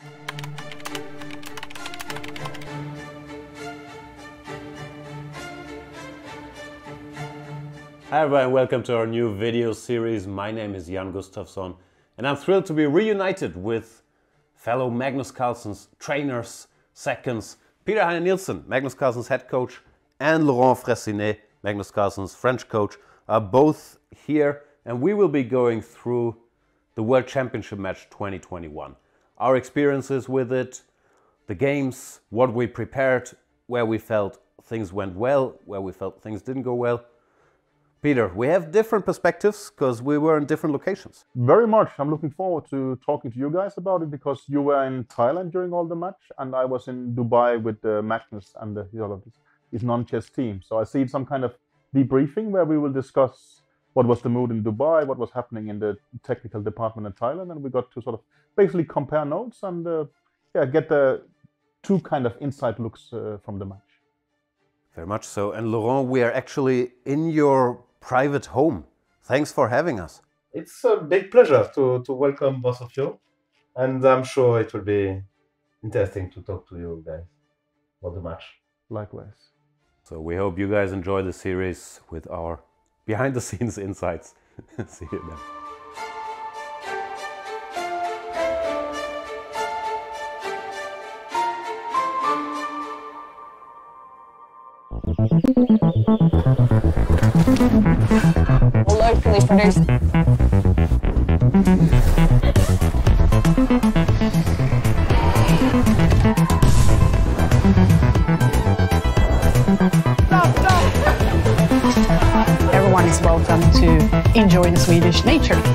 Hi everyone, welcome to our new video series. My name is Jan Gustafsson and I'm thrilled to be reunited with fellow Magnus Carlsen's trainers, seconds, Peter Heine Nielsen, Magnus Carlsen's head coach, and Laurent Fressinet, Magnus Carlsen's French coach, are both here and we will be going through the World Championship match 2021. Our experiences with it, the games, what we prepared, where we felt things went well, where we felt things didn't go well. Peter, we have different perspectives because we were in different locations. Very much. I'm looking forward to talking to you guys about it because you were in Thailand during all the match, and I was in Dubai with uh, Magnus and the, his non-chess team. So I see some kind of debriefing where we will discuss what was the mood in Dubai, what was happening in the technical department in Thailand, and we got to sort of basically compare notes and uh, yeah, get the two kind of inside looks uh, from the match. Very much so. And Laurent, we are actually in your private home. Thanks for having us. It's a big pleasure to, to welcome both of you. And I'm sure it will be interesting to talk to you guys about the match. Likewise. So we hope you guys enjoy the series with our behind the scenes insights. See you then. Locally produced. Everyone is welcome to enjoy the Swedish nature.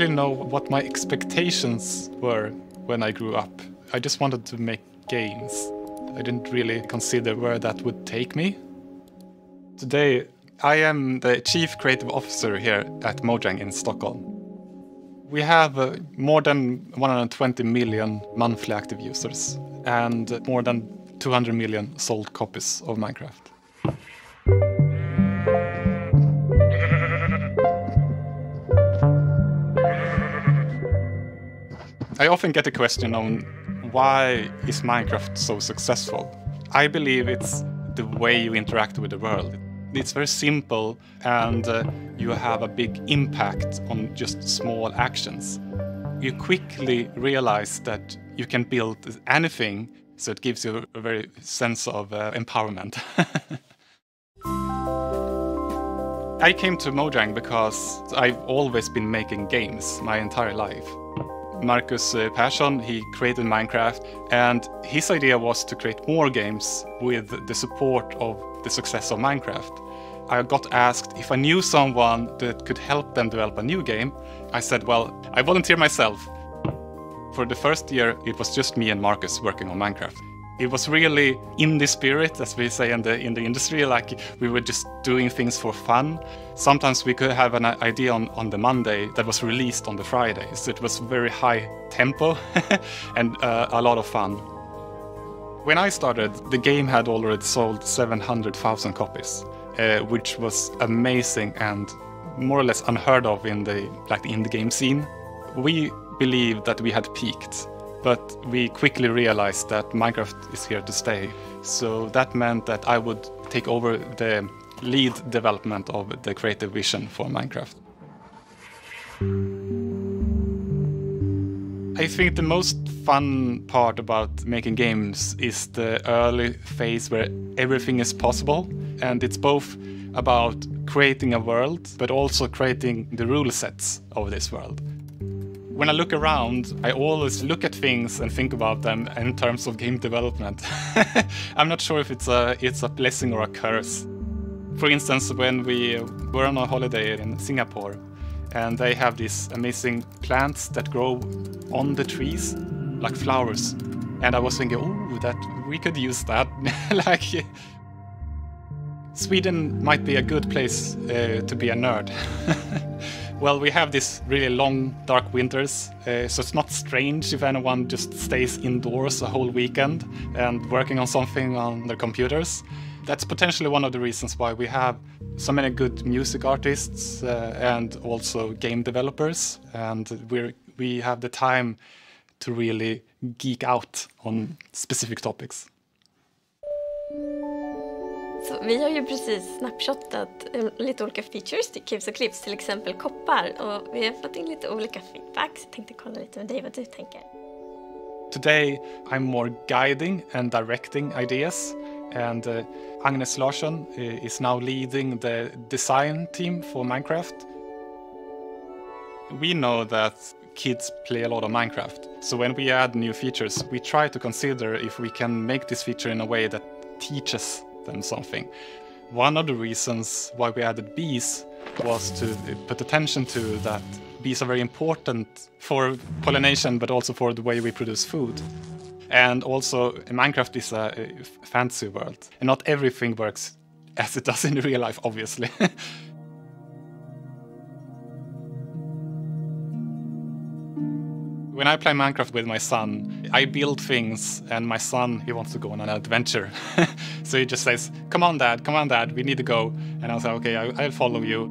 Really know what my expectations were when I grew up. I just wanted to make games. I didn't really consider where that would take me. Today, I am the Chief Creative Officer here at Mojang in Stockholm. We have uh, more than 120 million monthly active users and more than 200 million sold copies of Minecraft. I often get a question on why is Minecraft so successful? I believe it's the way you interact with the world. It's very simple and uh, you have a big impact on just small actions. You quickly realize that you can build anything, so it gives you a very sense of uh, empowerment. I came to Mojang because I've always been making games my entire life. Markus uh, Persson, he created Minecraft, and his idea was to create more games with the support of the success of Minecraft. I got asked if I knew someone that could help them develop a new game. I said, well, I volunteer myself. For the first year, it was just me and Markus working on Minecraft. It was really in the spirit, as we say in the in the industry, like we were just doing things for fun. Sometimes we could have an idea on, on the Monday that was released on the Friday. So it was very high tempo and uh, a lot of fun. When I started, the game had already sold 700,000 copies, uh, which was amazing and more or less unheard of in the like in the game scene. We believed that we had peaked but we quickly realized that Minecraft is here to stay. So that meant that I would take over the lead development of the creative vision for Minecraft. I think the most fun part about making games is the early phase where everything is possible. And it's both about creating a world, but also creating the rule sets of this world. When I look around, I always look at things and think about them in terms of game development. I'm not sure if it's a it's a blessing or a curse. For instance, when we were on a holiday in Singapore, and they have these amazing plants that grow on the trees, like flowers, and I was thinking, oh, that we could use that, like. Sweden might be a good place uh, to be a nerd. well, we have these really long, dark winters, uh, so it's not strange if anyone just stays indoors a whole weekend and working on something on their computers. That's potentially one of the reasons why we have so many good music artists uh, and also game developers, and we we have the time to really geek out on specific topics. Så vi har ju precis snapshotat lite olika features till Kivs och Clips, till exempel koppar. Och vi har fått in lite olika feedback, så jag tänkte kolla lite med dig vad du tänker. Today I'm more guiding and directing ideas and uh, Agnes Larsson uh, is now leading the design team for Minecraft. We know that kids play a lot of Minecraft. So when we add new features, we try to consider if we can make this feature in a way that teaches something. One of the reasons why we added bees was to put attention to that bees are very important for pollination, but also for the way we produce food. And also, Minecraft is a, a fantasy world, and not everything works as it does in real life, obviously. when I play Minecraft with my son, I build things, and my son he wants to go on an adventure. so he just says, "Come on, Dad! Come on, Dad! We need to go." And I'll say, "Okay, I, will follow you."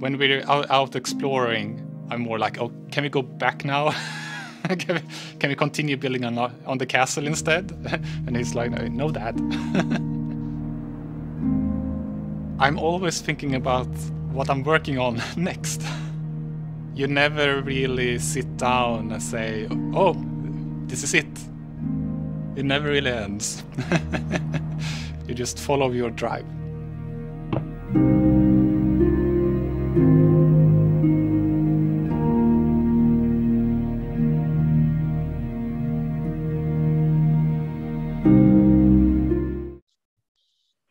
When we're out, exploring, I'm more like, "Oh, can we go back now? can, we, can, we, continue building on on the castle instead?" and he's like, "No, Dad." I'm always thinking about what I'm working on next you never really sit down and say, oh, this is it. It never really ends. you just follow your drive.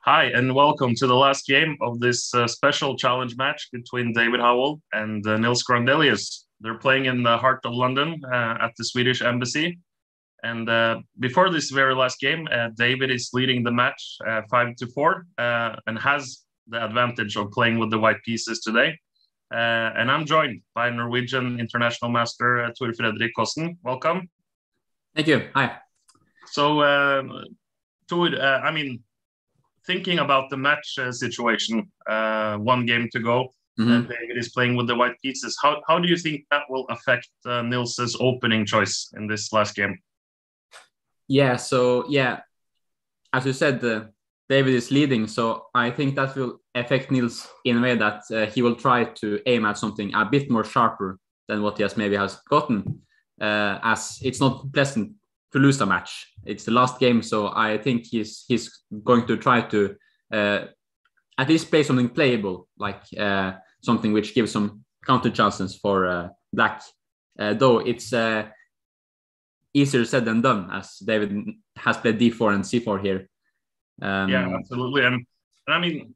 Hi, and welcome to the last game of this uh, special challenge match between David Howell and uh, Nils Grandelius. They're playing in the heart of London uh, at the Swedish Embassy. And uh, before this very last game, uh, David is leading the match uh, five to four and has the advantage of playing with the white pieces today. and I'm joined by Norwegian international master uh, Tor Fredrik Kaasen. Welcome. Thank you. Hi. So, um, Tor, I mean, thinking about the match uh, situation, uh, one game to go, mm-hmm. and David is playing with the white pieces. How how do you think that will affect uh, Nils's opening choice in this last game? Yeah. So yeah, as you said, uh, David is leading, so I think that will affect Nils in a way that uh, he will try to aim at something a bit more sharper than what he has maybe has gotten. Uh, as it's not pleasant to lose a match. It's the last game, so I think he's he's going to try to uh, at least play something playable, like uh, something which gives some counter chances for uh, Black. Uh, though it's uh, easier said than done, as David has played D4 and C4 here. Um, yeah, absolutely, and, and I mean.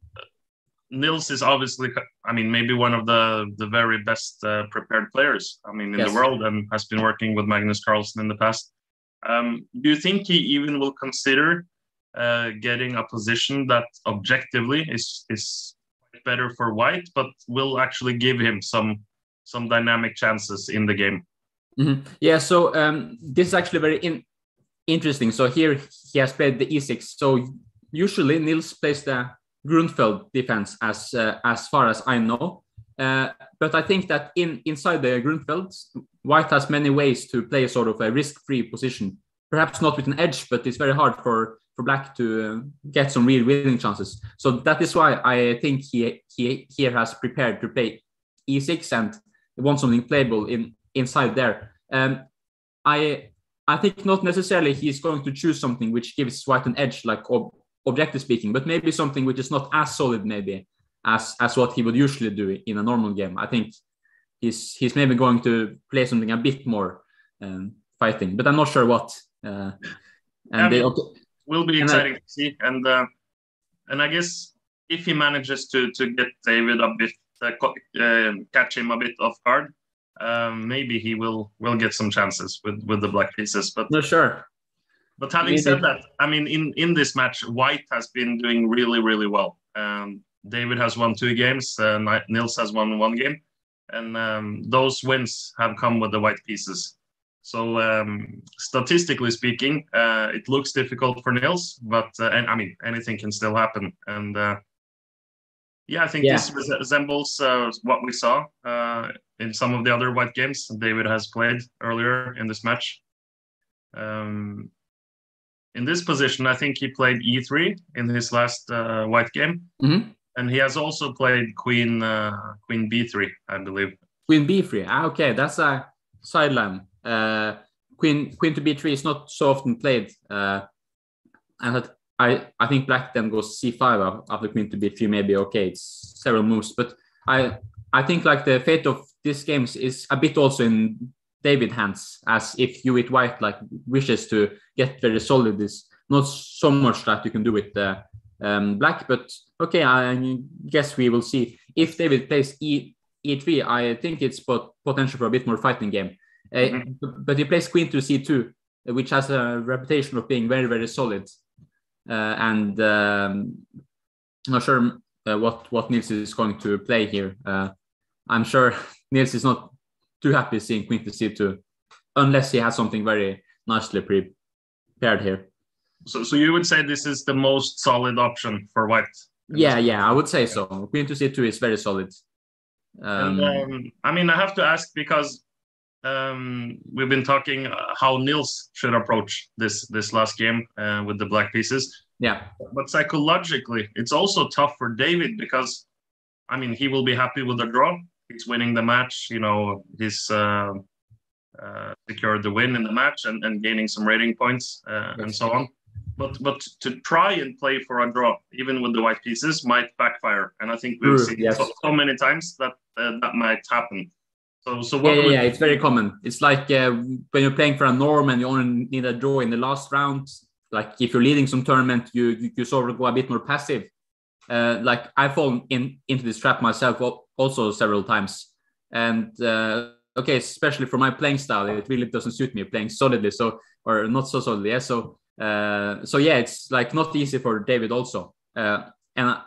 Nils is obviously, I mean, maybe one of the the very best uh, prepared players. I mean, in yes. the world, and has been working with Magnus Carlsen in the past. Um, do you think he even will consider uh, getting a position that objectively is is better for White, but will actually give him some some dynamic chances in the game? Mm-hmm. Yeah. So um, this is actually very in- interesting. So here he has played the e6. So usually Nils plays the Grunfeld defense, as uh, as far as I know. Uh, but I think that in inside the Grunfeld, White has many ways to play a sort of a risk-free position. Perhaps not with an edge, but it's very hard for for Black to uh, get some real winning chances. So that is why I think he he here has prepared to play e6 and wants something playable in inside there. Um, I I think not necessarily he's going to choose something which gives White an edge, like ob- objective speaking, but maybe something which is not as solid, maybe as as what he would usually do in a normal game. I think he's he's maybe going to play something a bit more um, fighting, but I'm not sure what. Uh, and I they, mean, will be And I- exciting to see. And uh, and I guess if he manages to to get David a bit, uh, uh, catch him a bit off guard, um, maybe he will will get some chances with with the black pieces. But not sure. but having Maybe. said that, I mean, in in this match, White has been doing really really well. Um, David has won two games. Uh, Nils has won one game, and um, those wins have come with the white pieces. So um, statistically speaking, uh, it looks difficult for Nils, but uh, and I mean anything can still happen. And uh, yeah, I think Yeah. this resembles uh, what we saw uh, in some of the other white games David has played earlier in this match. Um, in this position, I think he played e3 in his last uh, white game, Mhm. And he has also played queen uh, queen b3, I believe. Queen b3. Ah, okay, that's a sideline. Uh, queen queen to b3 is not so often played. Uh, and I I think black then goes c5 after queen to b3. Maybe okay, it's several moves, but I I think like the fate of these games is a bit also in David hands, as if you with white like wishes to get very solid. Is not so much that you can do with uh, um, black, but okay, I guess we will see if David plays e e3. I think it's pot- potential for a bit more fighting game. Uh, but- But he plays queen to c2, uh, which has a reputation of being very very solid. Uh, and um, I'm not sure uh, what what Nils is going to play here. Uh, I'm sure Nils is not too happy seeing queen to c2, unless he has something very nicely prepared here. So, so you would say this is the most solid option for white? Yeah, yeah, I would say so. Queen to c2 is very solid. Um, And, um, I mean, I have to ask because um, we've been talking uh, how Nils should approach this this last game uh, with the black pieces. yeah, But psychologically, it's also tough for David because, I mean, he will be happy with the draw. He's winning the match. You know, he's uh, uh, secured the win in the match and, and gaining some rating points uh, and so on. But but to try and play for a draw, even with the white pieces, might backfire. And I think we've True, seen yes. so, so many times that uh, that might happen. So so yeah, what yeah, yeah, it's very common. It's like uh, when you're playing for a norm and you only need a draw in the last round. Like if you're leading some tournament, you you, you sort of go a bit more passive. Uh, like I've fallen in into this trap myself also several times, and uh, okay, especially for my playing style, it really doesn't suit me playing solidly. So or not so solidly. Yeah. So uh, so yeah, it's like not easy for David also. Uh, and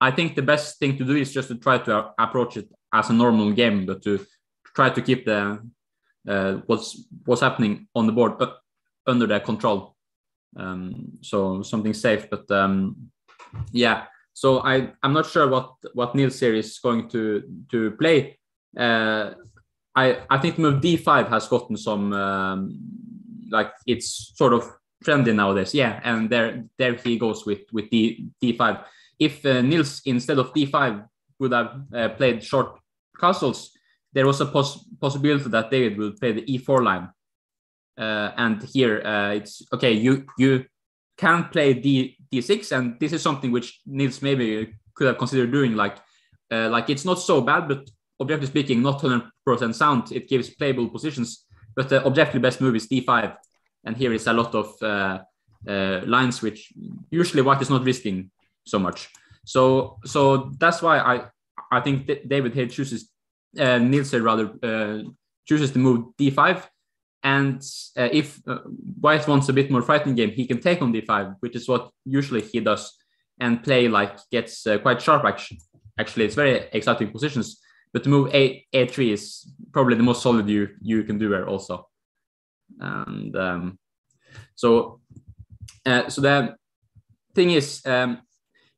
I, think the best thing to do is just to try to approach it as a normal game, but to try to keep the uh, what's what's happening on the board uh, under their control. Um, so something safe, but um, yeah. So I I'm not sure what what Nils here is going to to play. Uh, I I think move d5 has gotten some um, like it's sort of trendy nowadays. Yeah, and there there he goes with with d d5. If uh, Nils instead of d5 would have uh, played short castles, there was a poss- possibility that David would play the e4 line. Uh, and here uh, it's okay. You you can play d d6, and this is something which Nils maybe could have considered doing. Like uh, like it's not so bad, but objectively speaking, not 100% sound. It gives playable positions, but the objectively best move is d5, and here is a lot of uh, uh, lines which usually white is not risking so much. So so that's why I I think David here chooses uh, Nils here rather uh, chooses to move d5. And uh, if uh, White wants a bit more fighting game, he can take on d5, which is what usually he does, and play like gets uh, quite sharp action. Actually, it's very exciting positions. But to move a a3 is probably the most solid you you can do there also. And um, so uh, so the thing is, um,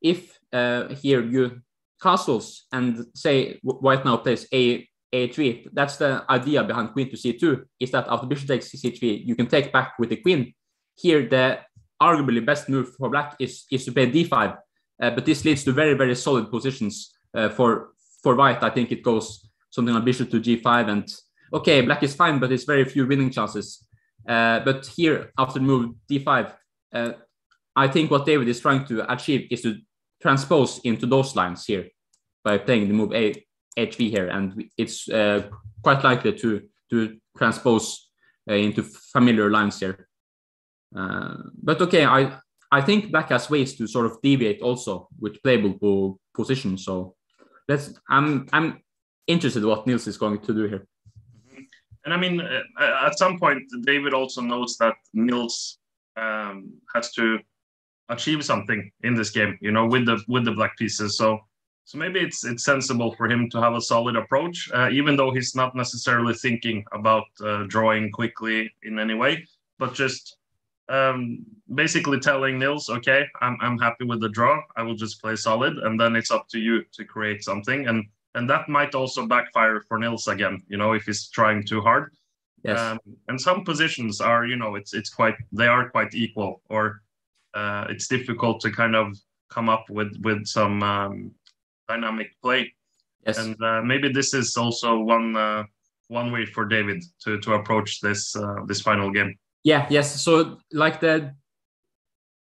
if uh, here you castles and say white now plays a a3 that's the idea behind queen to c2 is that after bishop takes c3 you can take back with the queen. Here the arguably best move for black is is to play d5 uh, but this leads to very very solid positions uh, for for white. I think it goes something like bishop to g5 and okay black is fine but it's very few winning chances uh, but here after move d5 uh, i think what david is trying to achieve is to transpose into those lines here by playing the move a HV here, and it's uh, quite likely to to transpose uh, into familiar lines here. Uh, but okay, I I think Black has ways to sort of deviate also with playable position. So let's I'm I'm interested what Nils is going to do here. And I mean, uh, at some point, David also knows that Nils um, has to achieve something in this game, you know, with the with the black pieces. So so maybe it's it's sensible for him to have a solid approach, uh, even though he's not necessarily thinking about uh, drawing quickly in any way, but just um, basically telling Nils, okay, I'm I'm happy with the draw. I will just play solid, and then it's up to you to create something. And and that might also backfire for Nils again, you know, if he's trying too hard. Yes. Um, and some positions are, you know, it's it's quite they are quite equal, or uh, it's difficult to kind of come up with with some um, dynamic play. Yes. And uh, maybe this is also one uh, one way for David to to approach this uh, this final game. Yeah. Yes. So like the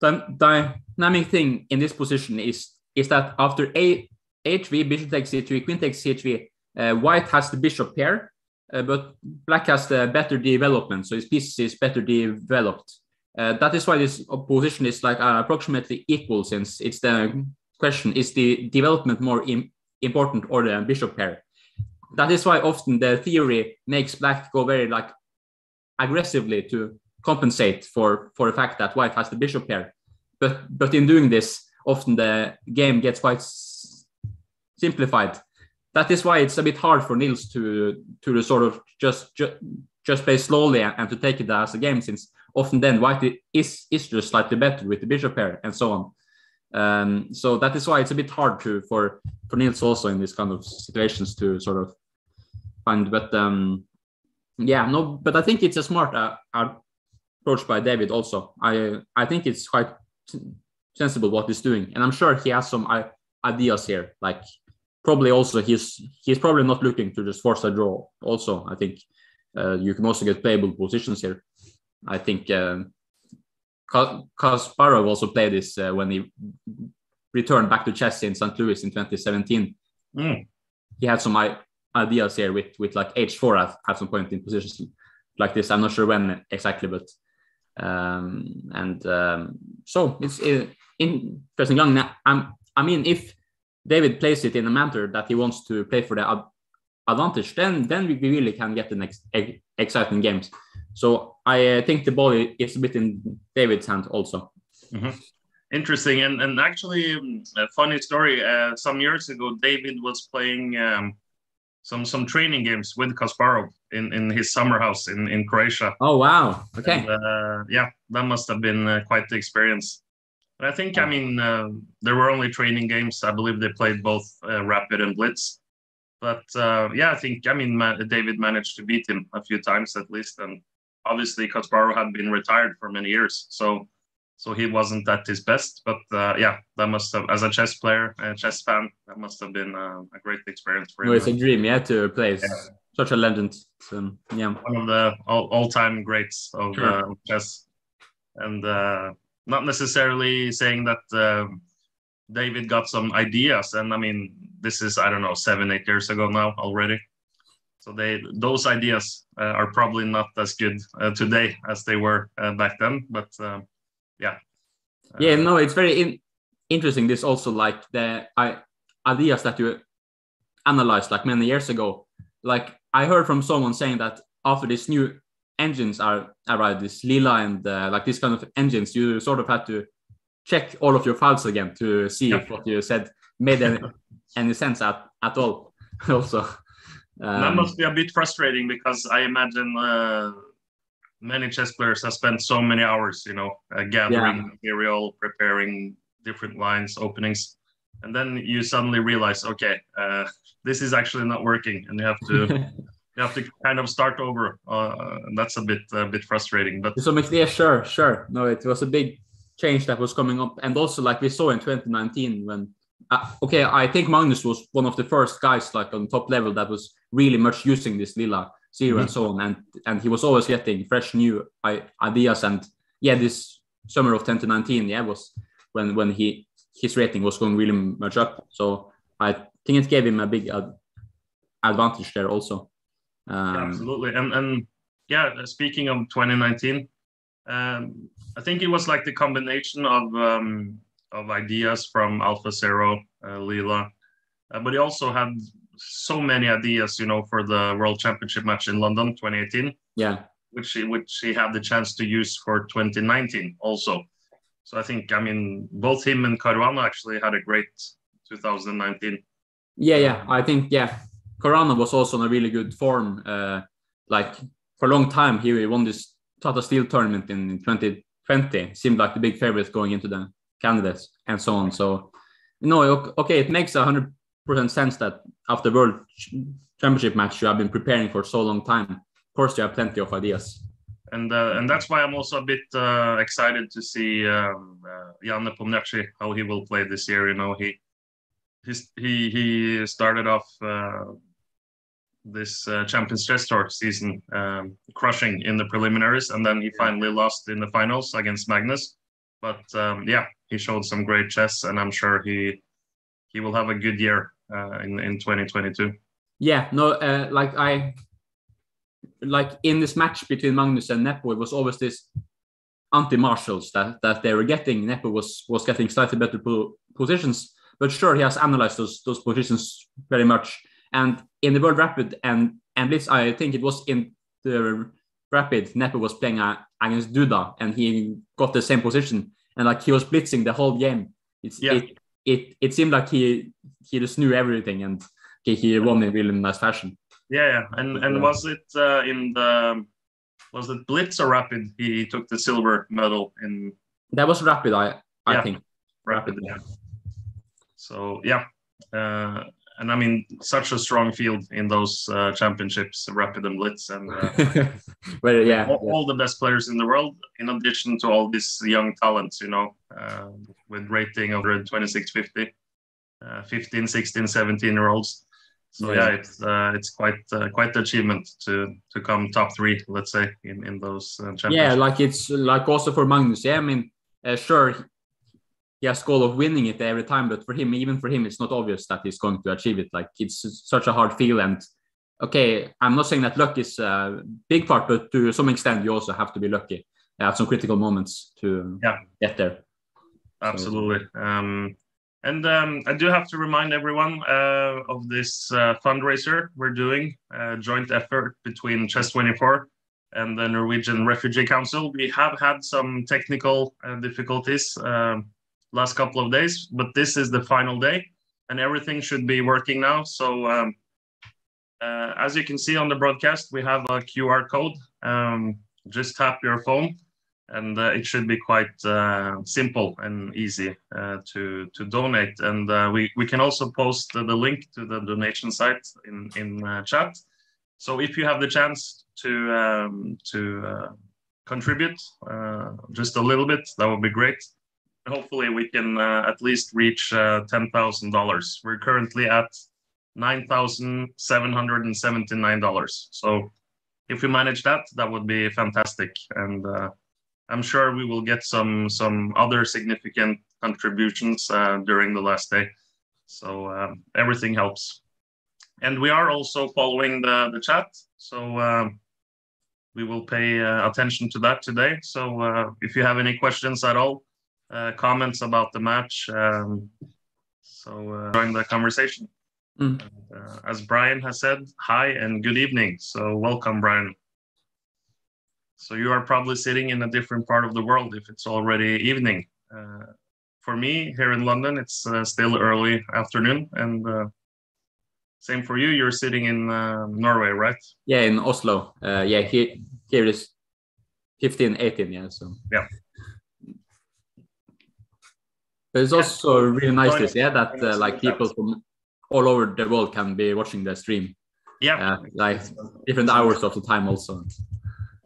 the dynamic thing in this position is is that after a HV bishop takes c3 queen takes c3 uh, white has the bishop pair uh, but black has the better development, so his piece is better developed. Uh, that is why this position is like uh, approximately equal, since it's the question: is the development more Im important or the bishop pair? That is why often the theory makes black go very like aggressively to compensate for for the fact that white has the bishop pair. But but in doing this, often the game gets quite simplified that is why it's a bit hard for Nils to to sort of just just, just play slowly and, to take it as a game, since often then white is is just slightly better with the bishop pair and so on. Um, so that is why it's a bit hard to for for Nils also in these kind of situations to sort of find. But um, yeah, no, but I think it's a smart uh, approach by David. Also, I I think it's quite sensible what he's doing, and I'm sure he has some ideas here, like probably also he's he's probably not looking to just force a draw. Also, I think uh, you can also get playable positions here. I think um, Kasparov also played this uh, when he returned back to chess in St. Louis in 2017. Mm. He had some ideas here with with like h4 at, at some point in positions like this. I'm not sure when exactly, but um, and um, so it's uh, interesting. I'm, I mean, if David plays it in a manner that he wants to play for the ad advantage, then then we really can get the next exciting games. So I uh, think the ball is a bit in David's hand also. Mm -hmm. Interesting, and and actually, um, a funny story. Uh, some years ago, David was playing um, some some training games with Kasparov in in his summer house in in Croatia. Oh wow! Okay. And, uh, yeah, that must have been uh, quite the experience. But I think, I mean, uh, there were only training games. I believe they played both uh, Rapid and Blitz. But uh, yeah, I think, I mean, David managed to beat him a few times at least. And obviously, Kasparov had been retired for many years. So so he wasn't at his best. But uh, yeah, that must have, as a chess player, a chess fan, that must have been uh, a great experience for him. Well, it's a dream, yeah, to play yeah. such a legend. So, yeah, one of the all, all-time greats of sure. uh, chess, and not necessarily saying that uh, David got some ideas, and I mean, this is I don't know seven, eight years ago now already. So they those ideas uh, are probably not as good uh, today as they were uh, back then. But uh, yeah, yeah, no, it's very in interesting. This also like the I, ideas that you analyzed like many years ago. Like I heard from someone saying that after this new engines are arrived, this Leela and uh, like this kind of engines, you sort of had to check all of your files again to see yeah. if what you said made any, any sense at, at all. also, um, that must be a bit frustrating because I imagine uh, many chess players have spent so many hours, you know, uh, gathering yeah. material, preparing different lines, openings, and then you suddenly realize, okay, uh, this is actually not working, and you have to you have to kind of start over. Uh, that's a bit a bit frustrating. But so much, yeah, sure, sure. No, it was a big change that was coming up, and also like we saw in 2019 when. Uh, okay, I think Magnus was one of the first guys like on top level that was really much using this Leela zero mm-hmm. and so on, and and he was always getting fresh new ideas. And yeah, this summer of 2019, yeah, was when when he his rating was going really much up. So I think it gave him a big advantage there also. Yeah, Um, absolutely. And and yeah, speaking of 2019, um, I think it was like the combination of um, of ideas from Alpha Zero, uh, Leela, uh, but he also had so many ideas, you know, for the World Championship match in London 2018, yeah, which he, which he had the chance to use for 2019 also. So I think, I mean, both him and Caruana actually had a great 2019. yeah, yeah. I think yeah, Caruana was also in a really good form. Uh, like for a long time, he won this Tata Steel tournament in 2020. Seemed like the big favorite going into the candidates and so on. So, no, ok- okay, it makes hundred percent sense that after World Championship match you have been preparing for so long time. Of course, you have plenty of ideas. and uh, and that's why I'm also a bit uh, excited to see um, uh, Janne how he will play this year. You know, he he he started off uh, this uh, Champions Chess Tour season um, crushing in the preliminaries, and then he finally lost in the finals against Magnus. But um, yeah, he showed some great chess, and I'm sure he he will have a good year uh, in in 2022. Yeah, no, uh, like I, like in this match between Magnus and Nepo, it was always this anti-Marshalls that that they were getting. Nepo was was getting slightly better po- positions, but sure, he has analyzed those those positions very much. And in the World Rapid and and Blitz, I think it was in the Rapid, Nepo was playing uh, against Duda, and he got the same position, and like he was blitzing the whole game. It's Yeah. it, it it seemed like he he just knew everything and he, he won in really nice fashion. Yeah, yeah. And and Yeah. was it uh, in the was it Blitz or Rapid? He took the silver medal in That was rapid, I I Yeah. think. Rapid. Yeah. So yeah, uh, and I mean such a strong field in those uh, championships, Rapid and Blitz, and uh, well, yeah, all, yeah. all the best players in the world. In addition to all these young talents, you know, uh, with rating of 2650, uh, 15, 16, 17 year olds. So Yeah. yeah, it's uh, it's quite uh, quite the achievement to to come top three, let's say, in in those uh, championships. yeah, like it's like also for Magnus. Yeah, I mean, uh, sure, has goal of winning it every time, but for him, even for him, it's not obvious that he's going to achieve it. Like it's such a hard field, and okay, I'm not saying that luck is a big part, but to some extent, you also have to be lucky at some critical moments to Yeah. get there. Absolutely. Um, and um, I do have to remind everyone uh, of this uh, fundraiser we're doing, a joint effort between Chess24 and the Norwegian Refugee Council. We have had some technical uh, difficulties um, last couple of days, but this is the final day and everything should be working now. So um, uh, as you can see on the broadcast, we have a QR code. Um, just tap your phone and uh, it should be quite uh, simple and easy uh, to to donate. And uh, we we can also post the, link to the donation site in in uh, chat. So if you have the chance to um, to contribute just a little bit, that would be great. Hopefully, we can uh, at least reach uh, ten thousand dollars. We're currently at nine thousand seven hundred and seventy nine dollars. So if we manage that, that would be fantastic. And uh, I'm sure we will get some some other significant contributions uh, during the last day. So um, everything helps, and we are also following the the chat. So um, we will pay uh, attention to that today. So uh, if you have any questions at all, comments about the match, um, so uh, join the conversation. Mm. And, uh, as Brian has said, hi and good evening. So welcome, Brian. So you are probably sitting in a different part of the world if it's already evening. Uh, for me here in London, it's uh, still early afternoon, and uh, same for you. You're sitting in uh, Norway, right? Yeah, in Oslo. Uh, yeah, here here is 15, 18. Yeah, so Yeah. But it's also really nice to yeah, that uh, like people from all over the world can be watching the stream, Yeah, uh, like different hours of the time also.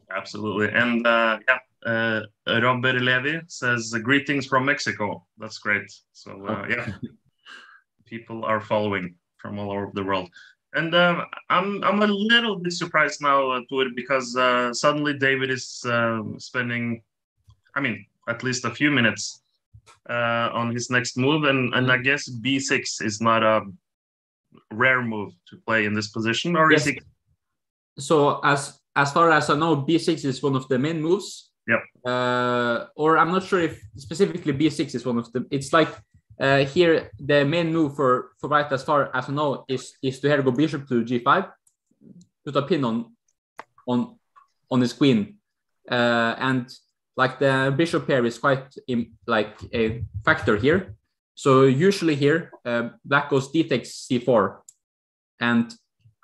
absolutely. And uh, yeah, uh, Robert Levy says greetings from Mexico. That's great. So uh, yeah, people are following from all over the world. And um, I'm I'm a little bit surprised now, uh, Tor, because uh, suddenly David is uh, spending, I mean, at least a few minutes uh, on his next move, and and I guess B6 is not a rare move to play in this position, or Yes. is it? So as as far as I know, b6 is one of the main moves. Yep. Uh, or I'm not sure if specifically b6 is one of the. It's like uh, here the main move for for white, as far as I know, is is to here go bishop to g5, put a pin on on on his queen, uh, and like the bishop pair is quite like a factor here. So usually here, uh, black goes d takes c4, and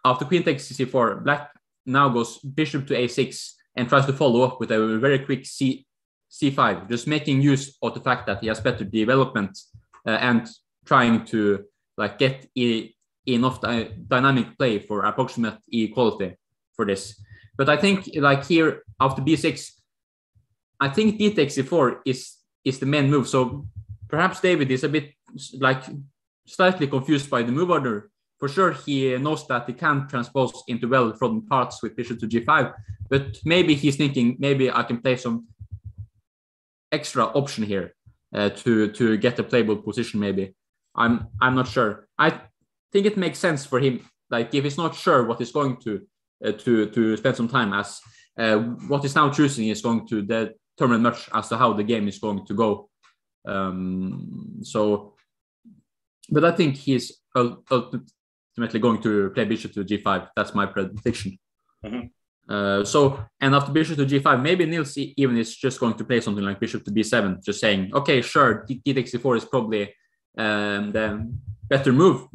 after queen takes c4, black now goes bishop to a6 and tries to follow up with a very quick c c5, just making use of the fact that he has better development uh, and trying to like get e- enough dy- dynamic play for approximate equality for this. But I think like here after b6, I think d takes c4 is is the main move. So perhaps David is a bit like slightly confused by the move order. For sure, he knows that he can transpose into well from parts with bishop to g5, but maybe he's thinking maybe I can play some extra option here uh, to to get a playable position. Maybe I'm I'm not sure. I think it makes sense for him. Like if he's not sure what he's going to uh, to to spend some time as uh, what he's now choosing is going to determine much as to how the game is going to go. Um, so, but I think he's ul- ultimately going to play bishop to g5. That's my prediction. Mhm. Uh, so, and after bishop to g5, maybe Nils e- even is just going to play something like bishop to b7, just saying, okay, sure, d takes c4 is probably um, the better move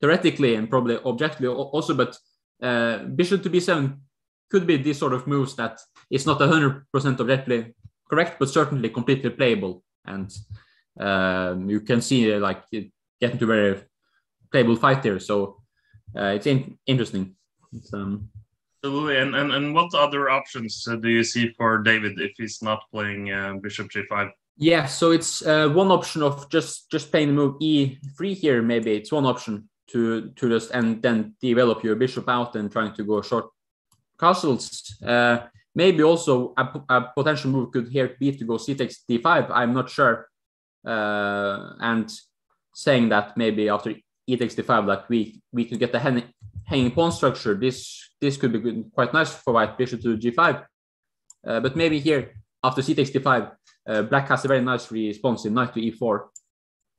theoretically and probably objectively also, but uh, bishop to b7 could be these sort of moves that it's not 100% objectively correct, but certainly completely playable. And um, you can see uh, like it get into very playable fight there. So uh, it's in- interesting. It's, um, Absolutely. And, and and what other options uh, do you see for David if he's not playing uh, Bishop G5? Yeah, so it's uh, one option of just just playing the move e3 here. Maybe it's one option to to just and then develop your bishop out and trying to go short castles. Uh, maybe also a potential move could here be to go c takes d5. I'm not sure. Uh, and saying that maybe after e takes d5, like we we could get the hanging, hanging pawn structure. This this could be quite nice for white bishop to g5. Uh, but maybe here after c takes d5, uh, black has a very nice response in knight to e4.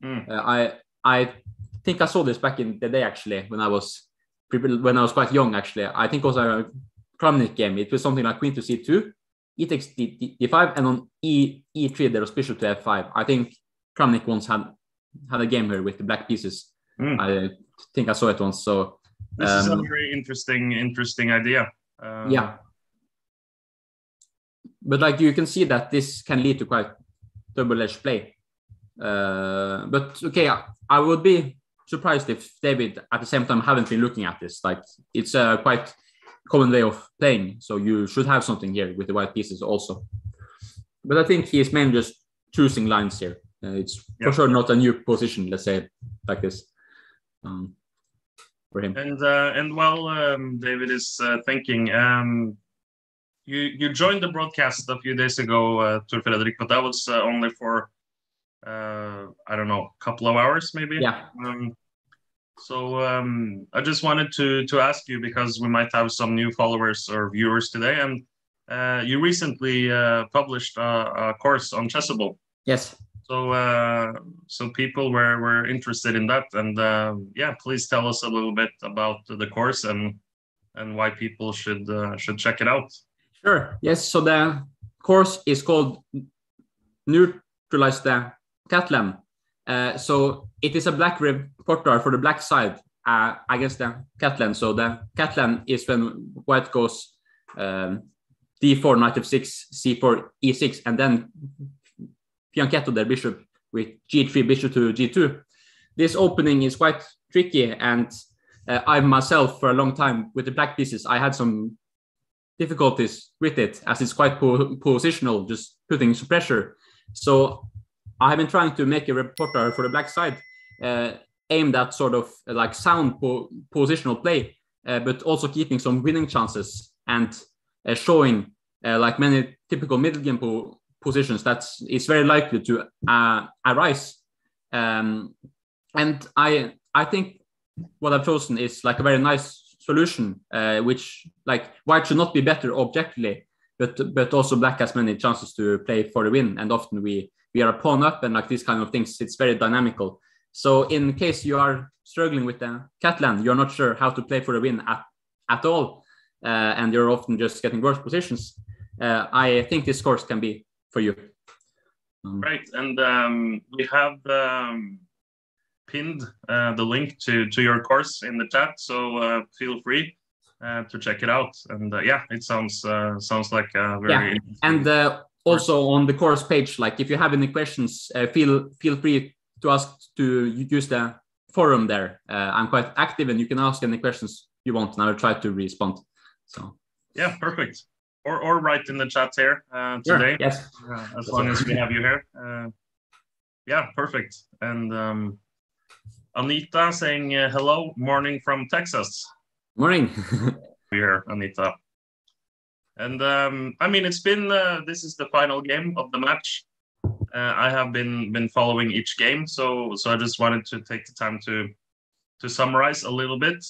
Mm. Uh, I I think I saw this back in the day actually when I was when I was quite young actually. I think also Kramnik game. It was something like queen to c2, e takes d, d, d5, and on e e3 there was bishop to f5. I think Kramnik once had had a game here with the black pieces. Mm. I think I saw it once. So This is a Um, very interesting interesting idea. Uh, yeah. But like you can see that this can lead to quite double-edged play. Uh, but okay, I, I would be surprised if David at the same time haven't been looking at this. Like it's a quite common way of playing, so you should have something here with the white pieces also. But I think he is mainly just choosing lines here. Uh, it's Yeah. for sure not a new position, let's say like this, um, for him. And uh, and while um, David is uh, thinking, um, you you joined the broadcast a few days ago, uh, Tor Fredrik, but that was uh, only for uh, I don't know, a couple of hours maybe. Yeah. Um, so um, I just wanted to to ask you because we might have some new followers or viewers today, and uh, you recently uh, published a, a course on Chessable. Yes. So uh, so people were were interested in that, and uh, yeah, please tell us a little bit about the course and and why people should uh, should check it out. Sure. Yes. So the course is called Neutralize the Catalan. Uh, so it is a black repertoire for the black side uh, against the Catalan. So the Catalan is when white goes um, d4, knight f6, c4, e6, and then fianchetto their bishop with g3, bishop to g2. This opening is quite tricky, and uh, I myself, for a long time with the black pieces, I had some difficulties with it as it's quite po- positional, just putting some pressure. So I have been trying to make a repertoire for the black side uh, aimed at sort of uh, like sound po- positional play, uh, but also keeping some winning chances and uh, showing uh, like many typical middle game po- positions that is very likely to uh, arise. Um, and I I think what I've chosen is like a very nice solution, which like white should not be better objectively, but but also black has many chances to play for the win, and often we we are a pawn up and like these kind of things. It's very dynamical. So in case you are struggling with the Catalan, you're not sure how to play for a win at at all, uh, and you're often just getting worse positions. Uh, I think this course can be for you. Um, right, and um, we have um, pinned uh, the link to to your course in the chat, so uh, feel free uh, to check it out. And uh, yeah, it sounds uh, sounds like a very yeah. and uh, also on the course page, like if you have any questions, feel feel free to ask to use the forum there. I'm quite active, and you can ask any questions you want, and I will try to respond. So yeah, perfect or or write in the chat here uh, today. Sure, yes. Uh, as long as we have you here. Uh, yeah, perfect. And um, Anita saying uh, hello, morning from Texas. Morning. here, Anita. And um, I mean, it's been uh, this is the final game of the match. Uh, I have been been following each game, so so I just wanted to take the time to to summarize a little bit.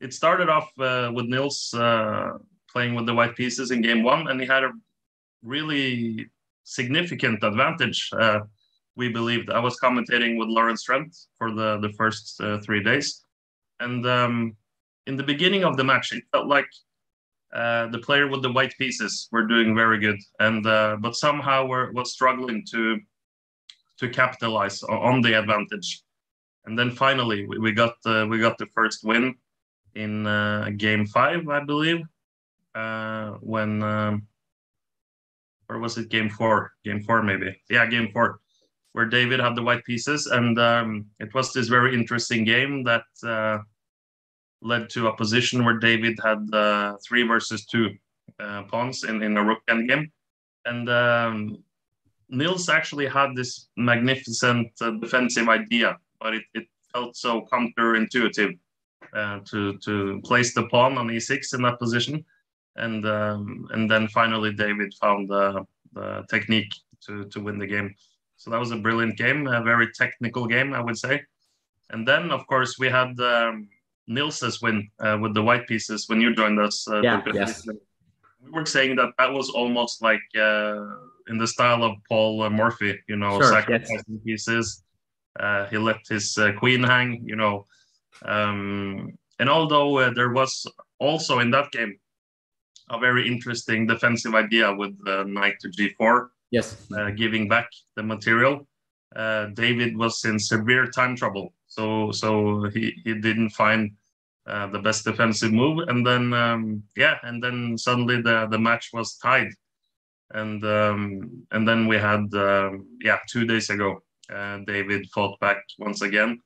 it started off with Nils playing with the white pieces in game one, and he had a really significant advantage. Uh, we believed. I was commentating with Lawrence Trent for the the first uh, three days, and um, in the beginning of the match, it felt like uh, the player with the white pieces were doing very good, and uh, but somehow were was struggling to to capitalize on the advantage. And then finally, we, we got the we got the first win in uh, game five, I believe, uh, when um, or was it game four? Game four, maybe. Yeah, game four, where David had the white pieces, and um, it was this very interesting game that uh, led to a position where David had uh, three versus two uh, pawns in in a rook endgame, and um, Nils actually had this magnificent uh, defensive idea, but it, it felt so counterintuitive uh, to to place the pawn on e6 in that position and um, and then finally David found the, the technique to to win the game. So that was a brilliant game, a very technical game, I would say. And then, of course, we had um, Nils's win uh, with the white pieces when you joined us. Uh, yeah, yes. We were saying that that was almost like uh, in the style of Paul Morphy, you know, sure, sacrificing yes. pieces. Uh, he let his uh, queen hang, you know. Um, and although uh, there was also in that game a very interesting defensive idea with the knight to g4. Yes. Uh, giving back the material. Uh, David was in severe time trouble, so so he, he didn't find uh, the best defensive move, and then um, yeah, and then suddenly the the match was tied, and um, and then we had um, yeah two days ago, uh, David fought back once again.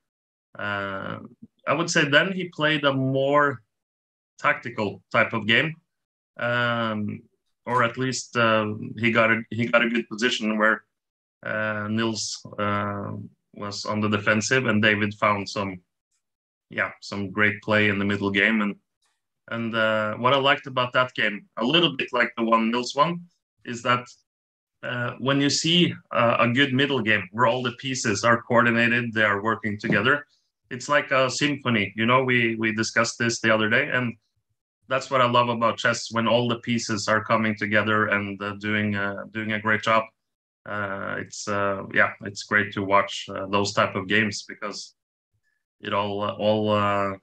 Uh, I would say then he played a more tactical type of game. Um, or at least uh, he got a he got a good position where uh, Nils uh, was on the defensive and David found some yeah some great play in the middle game and and uh, what I liked about that game a little bit like the one Nils won is that uh, when you see a good middle game where all the pieces are coordinated they are working together it's like a symphony you know we we discussed this the other day and that's what I love about chess when all the pieces are coming together and uh, doing uh, doing a great job. Uh, it's uh, yeah, it's great to watch uh, those type of games because it all uh, all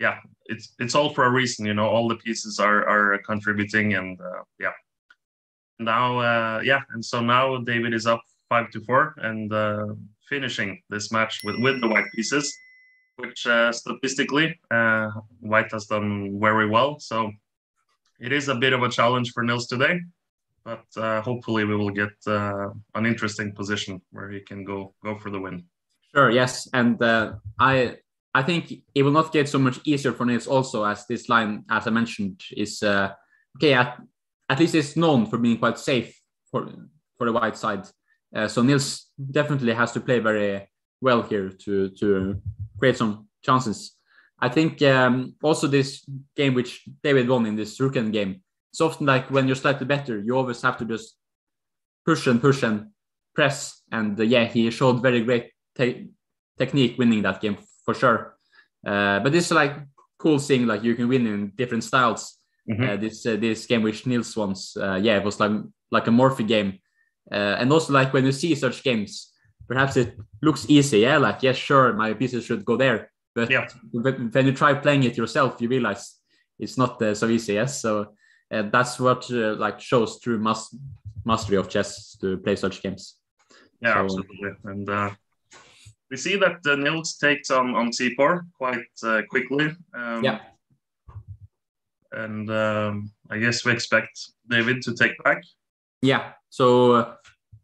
yeah, it's it's all for a reason. You know, all the pieces are are contributing and yeah. Now yeah, and so now David is up five to four and finishing this match with with the white pieces which uh, statistically uh, White has done very well. So it is a bit of a challenge for Nils today, but uh, hopefully we will get uh, an interesting position where he can go go for the win. Sure. Yes, and uh, I I think it will not get so much easier for Nils also as this line, as I mentioned, is uh, okay. At, at least it's known for being quite safe for for the white side. so Nils definitely has to play very well here to to create some chances. I think um, also this game which David won in this rook endgame, it's often like when you're slightly better, you always have to just push and push and press. And uh, yeah, he showed very great te technique winning that game for sure. Uh, but it's like cool seeing like you can win in different styles. Mhm. Uh, this uh, this game which Nils once, uh, yeah, it was like like a Morphy game, uh, and also like when you see such games, perhaps it looks easy, yeah, like yes, sure, my pieces should go there, but Yeah. when when you try playing it yourself, you realize it's not uh, so easy, yes. So uh, that's what uh, like shows true mas- mastery of chess to play such games. Yeah, So- absolutely. And uh, we see that uh, Nils takes on on c4 quite uh, quickly. Um, Yeah. And um, I guess we expect David to take back. Yeah. So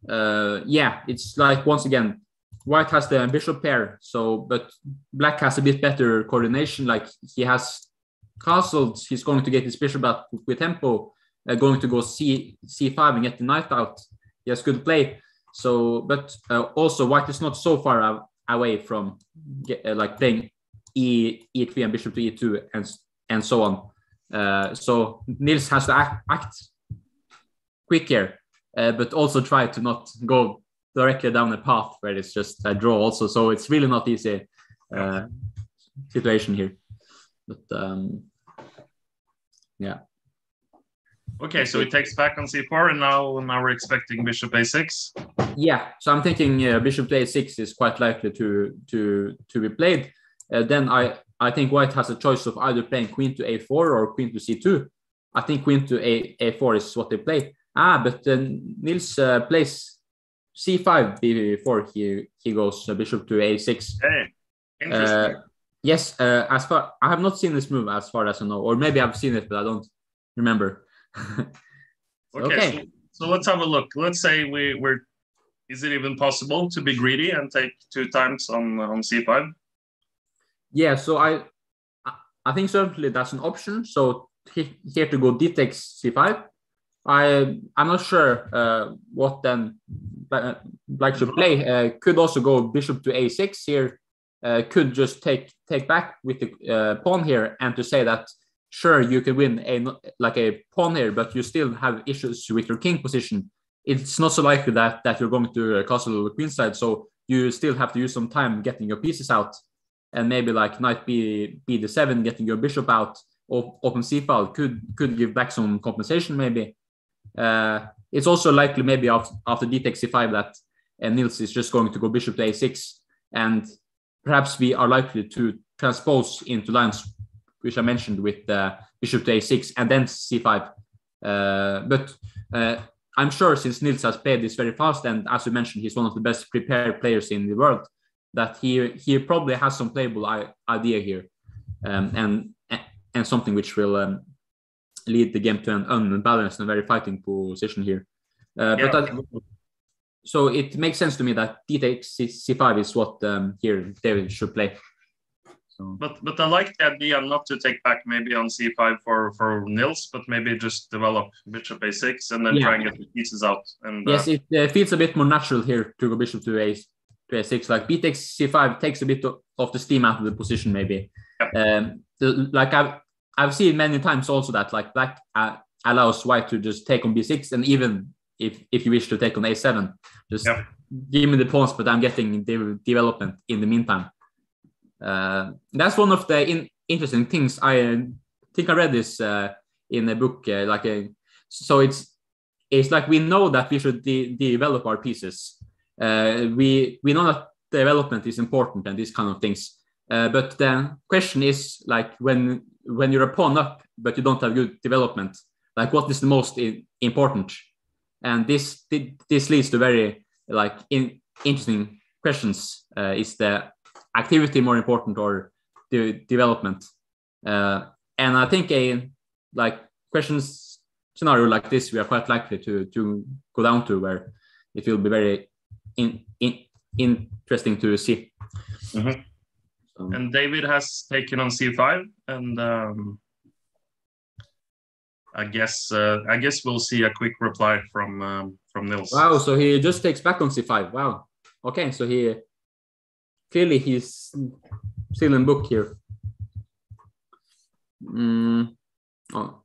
uh, yeah, it's like once again, white has the bishop pair. So but black has a bit better coordination. Like he has castles. He's going to get his bishop out with tempo. Uh, going to go c c5 and get the knight out. He has good play. So but uh, also white is not so far away from get, uh, like playing e e3 and bishop to e2 and and so on. Uh, so Nils has to act, act quick here, uh, but also try to not go directly down a path where it's just a draw also. So it's really not easy uh, situation here. But um, yeah, Okay, so he takes back on c4, and now now we're expecting bishop a6. yeah. So I'm thinking uh, bishop a6 is quite likely to to to be played. Uh, then I I think white has a choice of either playing queen to a4 or queen to c2. I think queen to a a4 is what they play. Ah, but then Nils uh, plays c5 before he he goes uh, bishop to a6. Hey, interesting. Yes, uh, as far I have not seen this move as far as I know, or maybe I've seen it, but I don't remember. okay, okay. So, so let's have a look. Let's say we we're. Is it even possible to be greedy and take two times on on c5? Yeah, so I I- think certainly that's an option. So here to go d takes c5. I I'm not sure uh, what then Bla- Black should play. Uh, could also go bishop to a6 here. Uh, could just take take back with the uh, pawn here and to say that sure you can win a like a pawn here, but you still have issues with your king position. It's not so likely that that you're going to uh, castle queenside, so you still have to use some time getting your pieces out and maybe like knight b b the seven, getting your bishop out, or open c file could could give back some compensation maybe. Uh, it's also likely maybe after, after d takes c5 that uh, Nils is just going to go bishop to a6, and perhaps we are likely to transpose into lines which I mentioned with uh, bishop to a6 and then c5. Uh, but uh, I'm sure since Nils has played this very fast, and as you mentioned, he's one of the best prepared players in the world that he he probably has some playable I- idea here, um, and and something which will um, lead the game to an unbalanced and very fighting position here. Uh, Yeah. But so it makes sense to me that d takes C- c5 is what um, here David should play. So But but I like the idea not to take back maybe on c5 for for Nils, but maybe just develop bishop a6 and then Yeah. try and get the pieces out. And uh, yes, it uh, feels a bit more natural here to go bishop to a to a6. Like b takes c5 takes a bit of, the steam out of the position maybe. Um, the- like I've I've seen many times also that like black uh, allows white to just take on b6 and even if if you wish to take on a7, just Yeah. give me the pawns, but I'm getting the development in the meantime. Uh, that's one of the in, interesting things. I uh, think I read this uh, in a book. Uh, like a, so it's it's like we know that we should de- develop our pieces. Uh, we we know that development is important and these kind of things. Uh, but the question is like when when you're a pawn up, but you don't have good development, like what is the most important? And this this leads to very like in, interesting questions. Uh, is the activity more important or the development? Uh, and I think a like questions scenario like this, we are quite likely to to go down to where it will be very in, in, interesting to see. Mhm. So, and David has taken on c5, and um, I guess uh, I guess we'll see a quick reply from um, from Nils. wow, so he just takes back on c5. Wow. Okay, so he clearly he's still in book here. Mm, oh,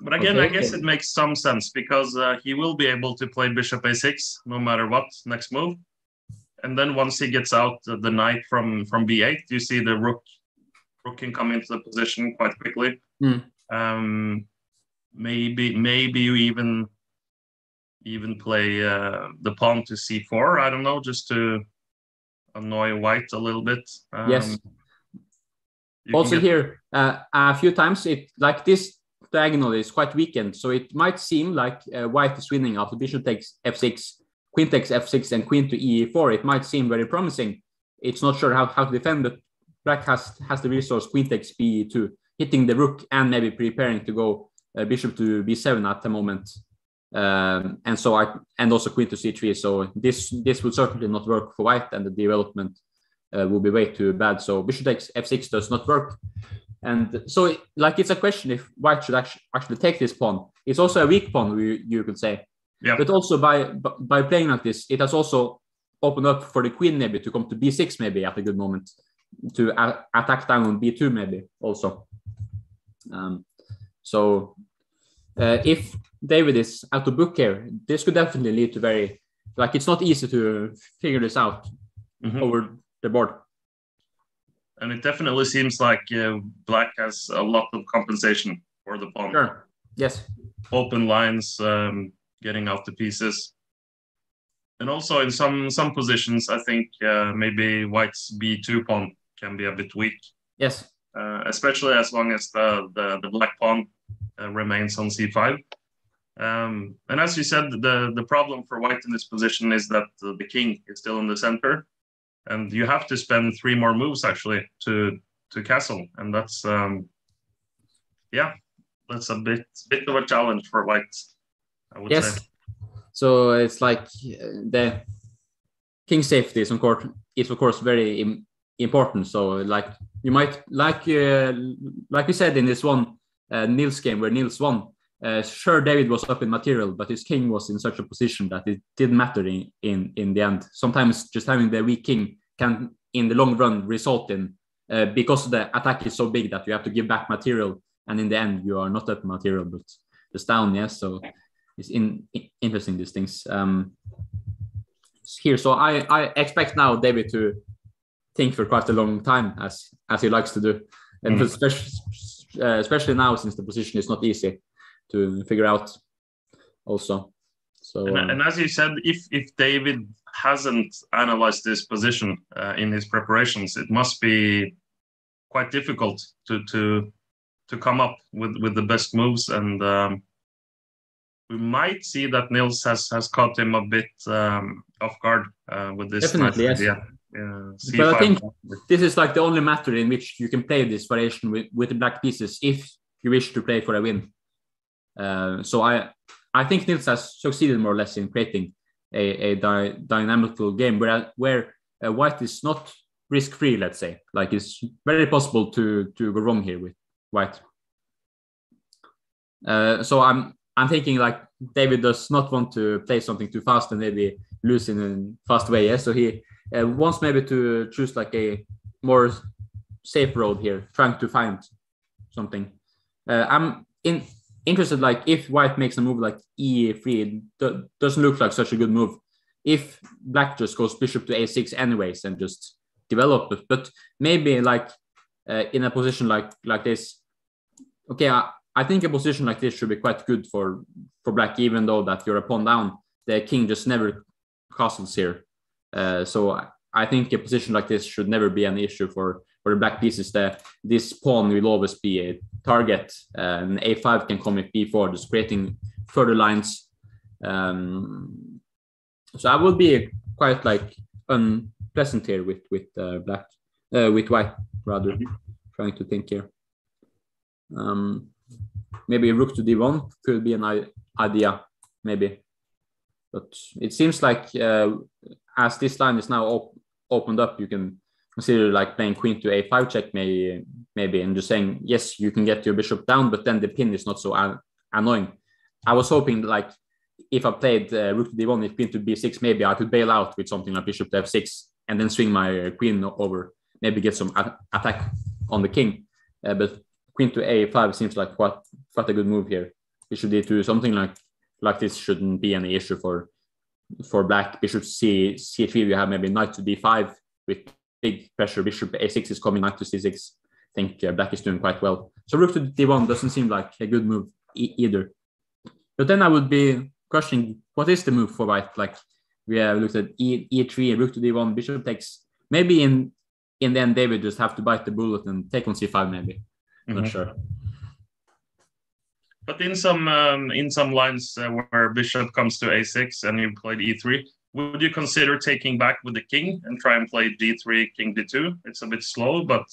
But again, Okay, I guess okay. it makes some sense because uh, he will be able to play bishop a6 no matter what next move. and then once he gets out the, the knight from from b8, you see the rook rook can come into the position quite quickly. Mm. Um, maybe maybe you even even play uh, the pawn to c4. I don't know, just to annoy white a little bit. Um, Yes. also get- here uh, a few times it like this diagonal is quite weakened so it might seem like uh, white is winning after bishop takes f6 queen takes f6 and queen to e4 it might seem very promising it's not sure how, how to defend but black has has the resource queen takes b2 hitting the rook and maybe preparing to go bishop to b7 at the moment um, and so i and also queen to c3 so this this will certainly not work for white and the development uh, will be way too bad. So bishop takes f6 does not work. And so, it- like, it's a question if white should actually, actually take this pawn. It's also a weak pawn, you, you could say. Yeah. But also by by playing like this, it has also opened up for the queen maybe to come to b6 maybe at a good moment to attack down on b2 maybe also. Um, so uh, if David is out of book here, this could definitely lead to very like it's not easy to figure this out Mhm. over the board. and it definitely seems like uh, black has a lot of compensation for the pawn. Sure. Yes. Open lines, um, getting out the pieces, and also in some some positions, I think uh, maybe white's b2 pawn can be a bit weak, Yes. uh, especially as long as the the, the black pawn remains on c5. Um, and as you said, the the problem for white in this position is that uh, the king is still in the center, and you have to spend three more moves actually to to castle, and that's um, yeah, that's a bit bit of a challenge for white. I would Yes. say. So it's like uh, the king safety is of course is of course very important. So like you might like uh, like we said in this one uh, Nils game where Nils won. Uh, sure, David was up in material, but his king was in such a position that it didn't matter in, in, in the end. Sometimes just having the weak king can, in the long run, result in uh, because the attack is so big that you have to give back material, and in the end you are not up in material but just down. Yes, so it's in, in- interesting these things. Um, here, so I I expect now David to think for quite a long time as as he likes to do, and Mhm. especially uh, especially now since the position is not easy to figure out. Also, so And, uh, and as you said, if if David hasn't analyzed this position uh, in his preparations, it must be quite difficult to to to come up with with the best moves. And um, we might see that Nils has has caught him a bit um, off guard uh, with this. Definitely, nice yes. idea. Uh, But I C5. think this is like the only matter in which you can play this variation with, with the black pieces if you wish to play for a win. Uh, so I I think Nils has succeeded more or less in creating a, a dy- dynamical game where where uh, white is not risk free. Let's say like it's very possible to to go wrong here with white. Uh, so I'm I'm thinking like David does not want to play something too fast and maybe lose in a fast way. Yeah, so he uh, wants maybe to choose like a more safe road here, trying to find something. Uh, I'm in interested like if white makes a move like e3, it do- doesn't look like such a good move. If black just goes bishop to a6 anyways and just develop it, but maybe like uh, in a position like like this, okay, I, I think a position like this should be quite good for for black, even though that you're a pawn down, the king just never castles here. Uh, so I, think a position like this should never be an issue for for the black pieces. That this pawn will always be a target, uh, and a5 can come with b4, just creating further lines. Um, so I would be quite like unpleasant here with with uh, black, uh, with white rather. Trying to think here. Um, maybe rook to d1 could be an idea, maybe. But it seems like uh, as this line is now op- opened up, you can consider like playing queen to a5 check, maybe, maybe, and just saying yes, you can get your bishop down, but then the pin is not so an- annoying. I was hoping like if I played uh, rook to d1, if queen to b6, maybe I could bail out with something like bishop to f6 and then swing my uh, queen over, maybe get some attack on the king. Uh, but queen to a5 seems like quite quite a good move here. Bishop d2, something like like this shouldn't be any issue for for black bishop c c3 we have maybe knight to d5 with big pressure. Bishop a6 is coming knight to c6 i think uh, black is doing quite well. So rook to d1 doesn't seem like a good move e either. But then i would be questioning what is the move for white? Like we have looked at e, e3 and rook to d1 bishop takes maybe in in the end david just have to bite the bullet and take on c5 maybe. Mm -hmm. not sure but in some um, in some lines uh, where bishop comes to a6 and you played e3, would you consider taking back with the king and try and play d3, king d2? It's a bit slow, but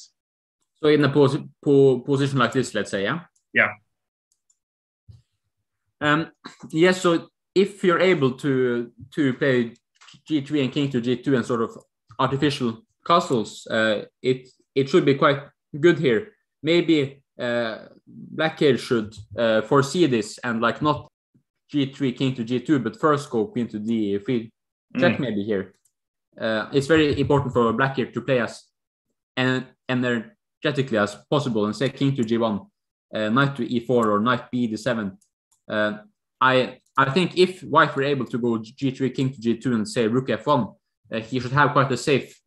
so in a pos po position like this, let's say, yeah. Yeah. Um. Yes. So if you're able to to play g3 and king to g2 and sort of artificial castles, uh, it it should be quite good here. Maybe uh, Blackhead should uh, foresee this and like not g3 king to g2 but first go queen to d3 check mm. maybe here. Uh, it's very important for Blackhead to play as en energetically as possible and say king to g1 uh, knight to e4 or knight b d7 uh, i i think if white were able to go g3 king to g2 and say rook f1 uh, he should have quite a safe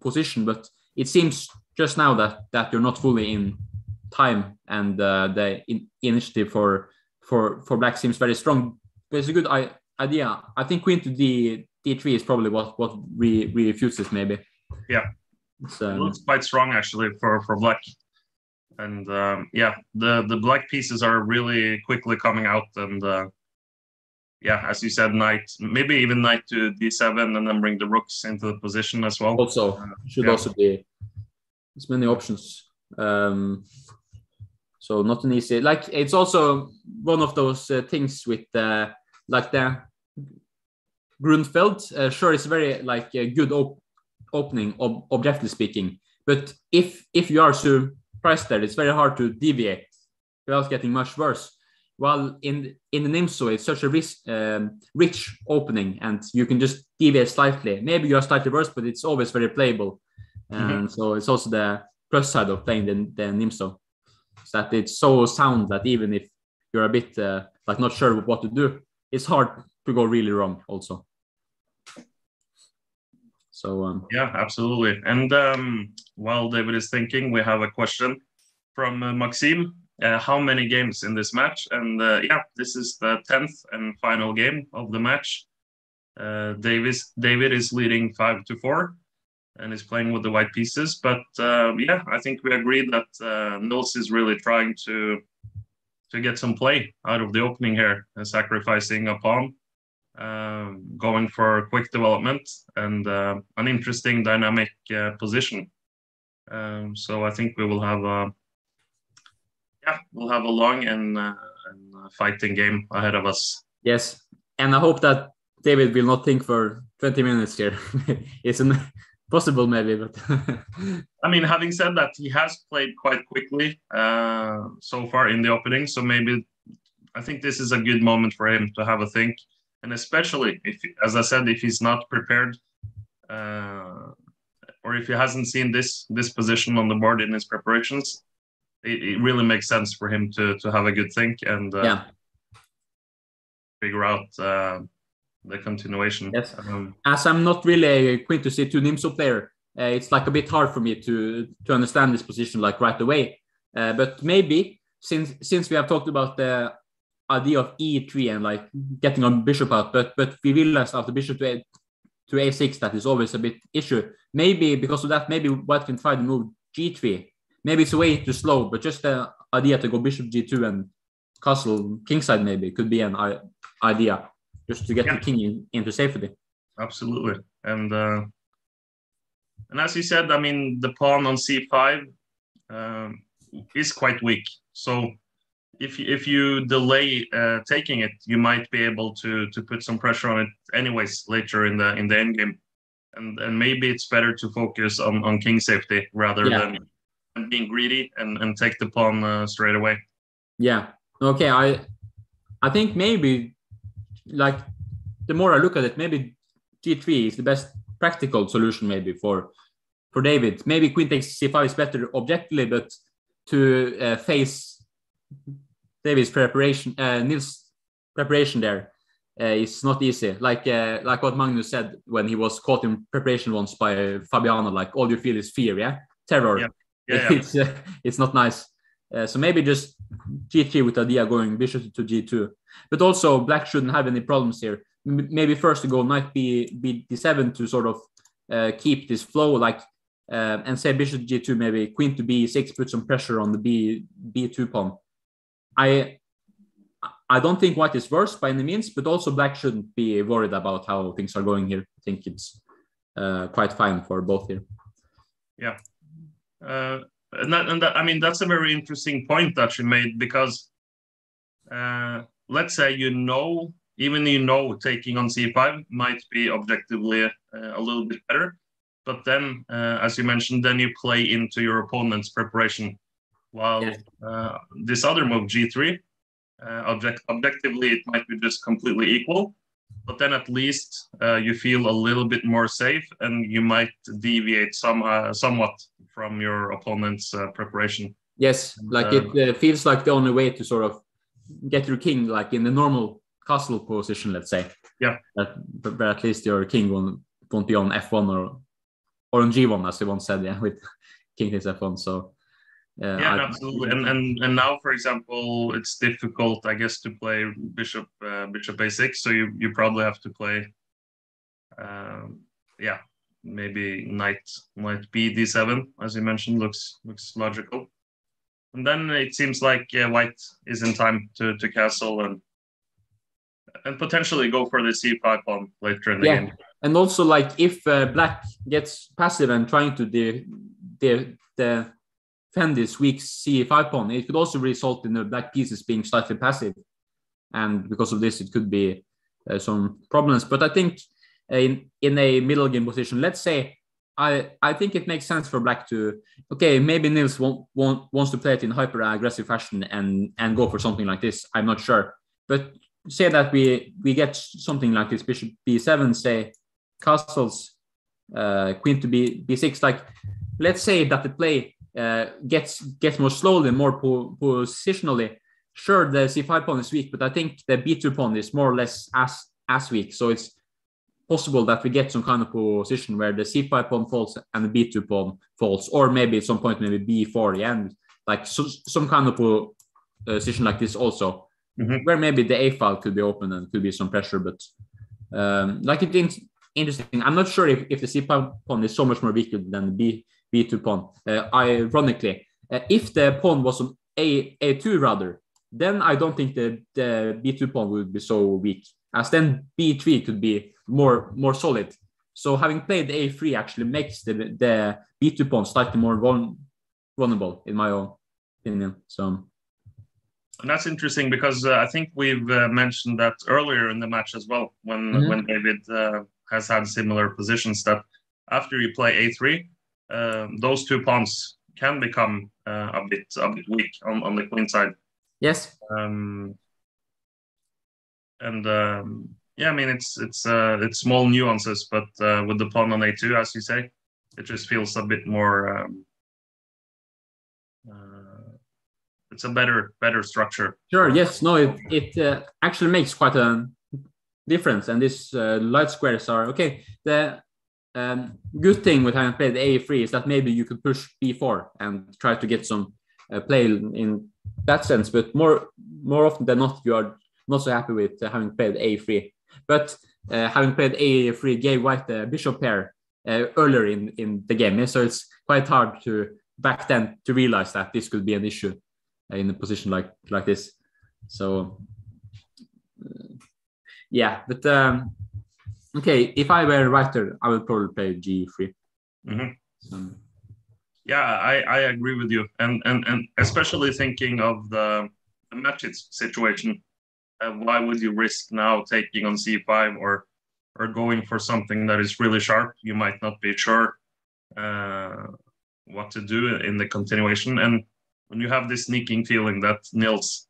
position but it seems just now that that you're not fully in time and uh, the in initiative for for for black seems very strong. But it's a good idea. I think queen to d d3 is probably what what re, re refuses maybe. Yeah, um, it looks quite strong actually for for black. And um, yeah, the the black pieces are really quickly coming out, and uh, yeah, as you said, knight maybe even knight to d7, and then bring the rooks into the position as well. Also, uh, should yeah. also be as many options. Um, so not an easy like it's also one of those uh, things with uh, like the Grunfeld. Uh, sure, it's very like a good op opening, ob objectively speaking. But if if you are surprised there, it's very hard to deviate without getting much worse. While in in the Nimzo, it's such a rich, um, rich opening, and you can just deviate slightly. Maybe you are slightly worse, but it's always very playable. And mm -hmm. so it's also the plus side of playing the, the That it's so sound that even if you're a bit uh, like not sure what to do, it's hard to go really wrong also. So um, yeah, absolutely. And um, while David is thinking, we have a question from uh, Maxime. Uh, how many games in this match? And uh, yeah, this is the tenth and final game of the match. Uh, Davis David is leading five to four and is playing with the white pieces. But uh, yeah, I think we agreed that uh, Nils is really trying to to get some play out of the opening here, and sacrificing a pawn, uh, going for quick development and uh, an interesting dynamic uh, position. Um, so I think we will have a yeah, we'll have a long and, uh, and fighting game ahead of us. Yes, and I hope that David will not think for 20 minutes here. it's an possible maybe but i mean having said that he has played quite quickly uh, so far in the opening so maybe i think this is a good moment for him to have a think and especially if as i said if he's not prepared uh, or if he hasn't seen this this position on the board in his preparations it, it really makes sense for him to to have a good think and uh, yeah. figure out uh, the continuation. Yes. Um, As I'm not really a Queen to c2 Nimzo player, uh, it's like a bit hard for me to to understand this position like right away. Uh, but maybe since since we have talked about the idea of e3 and like getting on bishop out, but but we realized after bishop to a, to a6 that is always a bit issue. Maybe because of that, maybe White can try to move g3. Maybe it's way too slow, but just the idea to go bishop g2 and castle kingside maybe could be an idea just to get yeah. the king in, into safety. Absolutely, and uh, and as you said, I mean the pawn on c5 um, is quite weak. So if if you delay uh, taking it, you might be able to to put some pressure on it anyways later in the in the end game, and and maybe it's better to focus on on king safety rather yeah. than being greedy and and take the pawn uh, straight away. Yeah. Okay. I I think maybe like the more I look at it, maybe G3 is the best practical solution maybe for for David. Maybe Queen takes C5 is better objectively, but to uh, face David's preparation, uh, Nils' preparation there, uh, is not easy. Like uh, like what Magnus said when he was caught in preparation once by Fabiano. Like all you feel is fear, yeah, terror. Yeah. Yeah, yeah. it's uh, it's not nice. Uh, so maybe just g3 with idea going bishop to g2. But also black shouldn't have any problems here. M- maybe first to go knight b b d7 to sort of uh, keep this flow like uh, and say bishop g2 maybe queen to b6 put some pressure on the b b2 pawn. I I don't think white is worse by any means, but also black shouldn't be worried about how things are going here. I think it's uh, quite fine for both here. Yeah. And that, and that, I mean, that's a very interesting point that you made because uh, let's say you know, even you know, taking on c5 might be objectively uh, a little bit better. But then, uh, as you mentioned, then you play into your opponent's preparation. While Yeah. uh, this other move, g3, uh, object, objectively, it might be just completely equal. But then at least uh, you feel a little bit more safe and you might deviate some, uh, somewhat from your opponent's uh, preparation. Yes, like it uh, feels like the only way to sort of get your king, like in the normal castle position, let's say. Yeah. But, but at least your king won't, won't be on f1 or or on g1, as you once said, yeah, with king takes f1. So uh, yeah, I- absolutely. And, and and now, for example, it's difficult, I guess, to play bishop uh, bishop a6. So you you probably have to play, um, yeah, maybe knight knight b d7, as you mentioned, looks looks logical. And then it seems like yeah, white is in time to to castle and and potentially go for the c5 pawn later in the Yeah. game. and also like if uh, black gets passive and trying to the de- defend this weak c5 pawn, it could also result in the black pieces being slightly passive, and because of this, it could be uh, some problems. But I think uh, in in a middle game position, let's say. I, I think it makes sense for black to okay maybe Nils won't, won't, wants to play it in hyper aggressive fashion and and go for something like this I'm not sure but say that we we get something like this bishop b7 say castles uh, queen to b b6 like let's say that the play uh, gets gets more slowly more po- positionally sure the c5 pawn is weak but i think the b2 pawn is more or less as as weak so it's possible that we get some kind of position where the c5 pawn falls and the b2 pawn falls or maybe at some point maybe b4 yeah and like so, some kind of po- position like this also Mhm. where maybe the a file could be open and could be some pressure but um, like it's interesting. I'm not sure if, if the c5 pawn is so much more weaker than the b b2 pawn. Uh, ironically, uh, if the pawn was on a a2 rather, then I don't think the, the b2 pawn would be so weak. As then b3 could be more more solid. So having played a3 actually makes the the b2 pawn slightly more vulnerable in my own opinion. So And that's interesting because uh, I think we've uh, mentioned that earlier in the match as well when Mhm. when David uh, has had similar positions that after you play a3, um, those two pawns can become uh, a bit a bit weak on, on the queen side. yes, Um, and um, yeah, I mean it's it's uh, it's small nuances, but uh, with the pawn on a2, as you say, it just feels a bit more. Um, uh, it's a better better structure. Sure. Yes. No. It it uh, actually makes quite a difference, and these uh, light squares are okay. The um, good thing with having played A3 is that maybe you could push B4 and try to get some uh, play in that sense. But more more often than not, you are not so happy with uh, having played A3. But uh, having played A3 gave White the bishop pair uh, earlier in in the game, so it's quite hard to back then to realize that this could be an issue in a position like like this. So uh, yeah, but um, okay, if I were a writer, I would probably play G3. Mhm. So, Yeah, I, I agree with you, and and and especially thinking of the, the match situation. Uh, why would you risk now taking on c5 or or going for something that is really sharp? You might not be sure uh, what to do in the continuation, and when you have this sneaking feeling that Nils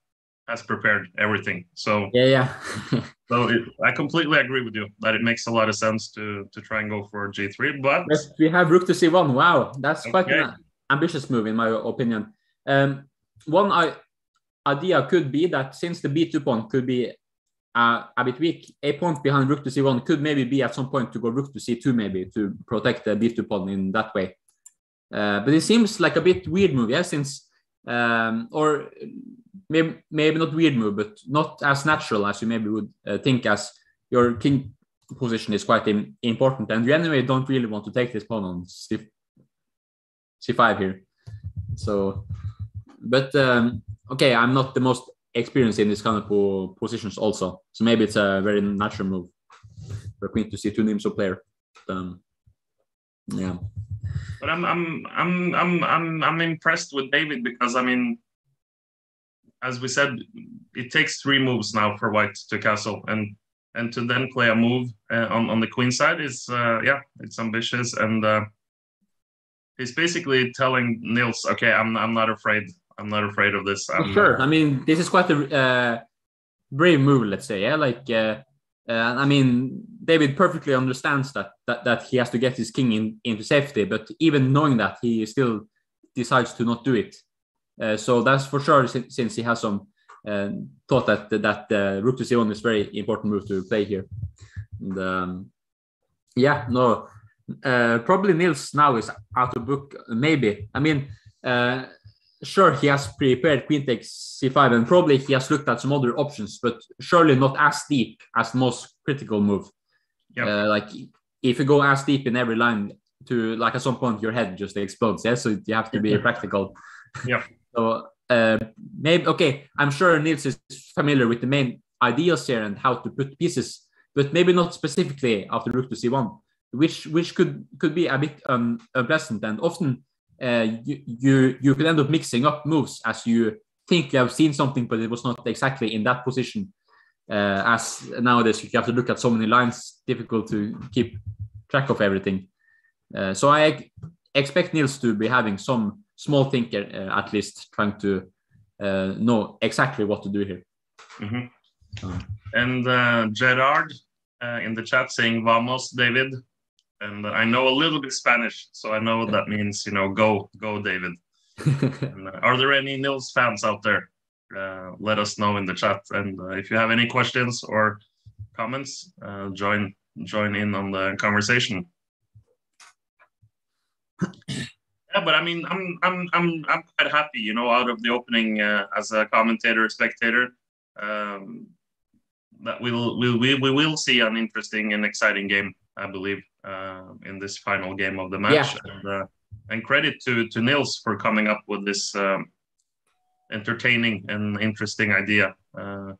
has prepared everything, so yeah, yeah, so it, I completely agree with you that it makes a lot of sense to to try and go for g3, but but we have Rook to C1. Wow, that's quite Okay. an ambitious move in my opinion. Um, one I, idea could be that since the B2 pawn could be uh, a bit weak. A point behind rook to c1 could maybe be at some point to go rook to c2 maybe to protect the b2 pawn in that way. Uh, but it seems like a bit weird move, yeah, since um, or maybe maybe not weird move, but not as natural as you maybe would uh, think, as your king position is quite in, important, and you anyway don't really want to take this pawn on c, c5 here. So, but um, okay, I'm not the most experienced in this kind of po positions also, so maybe it's a very natural move for queen to c2 names Nimzo player. Um, yeah. But I'm I'm I'm I'm I'm I'm impressed with David because I mean, as we said, it takes three moves now for White to castle, and and to then play a move uh, on on the queen side is uh, yeah, it's ambitious, and uh, he's basically telling Nils, okay, I'm I'm not afraid, I'm not afraid of this. I'm, sure, I mean this is quite a uh, brave move, let's say, yeah, like. Uh, I mean, David perfectly understands that, that that he has to get his king in, into safety, but even knowing that, he still decides to not do it. Uh, so that's for sure, since, since he has some uh, thought that that uh, rook to c1 is very important move to play here. And, um, yeah, no, uh, probably Nils now is out of book. Maybe I mean uh, sure he has prepared queen takes c5 and probably he has looked at some other options but surely not as deep as the most critical move. Yep. uh, like if you go as deep in every line to like at some point your head just explodes yeah? So you have to be practical. Yeah. So uh, maybe okay i'm sure Nils is familiar with the main ideas here and how to put pieces but maybe not specifically after rook to c1 which which could could be a bit um, unpleasant and often uh, you, you could end up mixing up moves as you think you have seen something, but it was not exactly in that position. Uh, as nowadays you have to look at so many lines, difficult to keep track of everything. Uh, so I expect Nils to be having some small thinker uh, at least, trying to know exactly what to do here. Mm-hmm. and uh, Gerard in the chat saying "Vamos, David." And I know a little bit Spanish, so I know that means you know go go David. and, uh, are there any Nils fans out there? Uh, let us know in the chat, and uh, if you have any questions or comments, uh, join join in on the conversation. yeah, but I mean, I'm I'm I'm I'm quite happy, you know, out of the opening uh, as a commentator, spectator. Um, that we'll, we'll we, we will see an interesting and exciting game, I believe uh, in this final game of the match. Yeah. And, uh, and, credit to to Nils for coming up with this um, entertaining and interesting idea uh,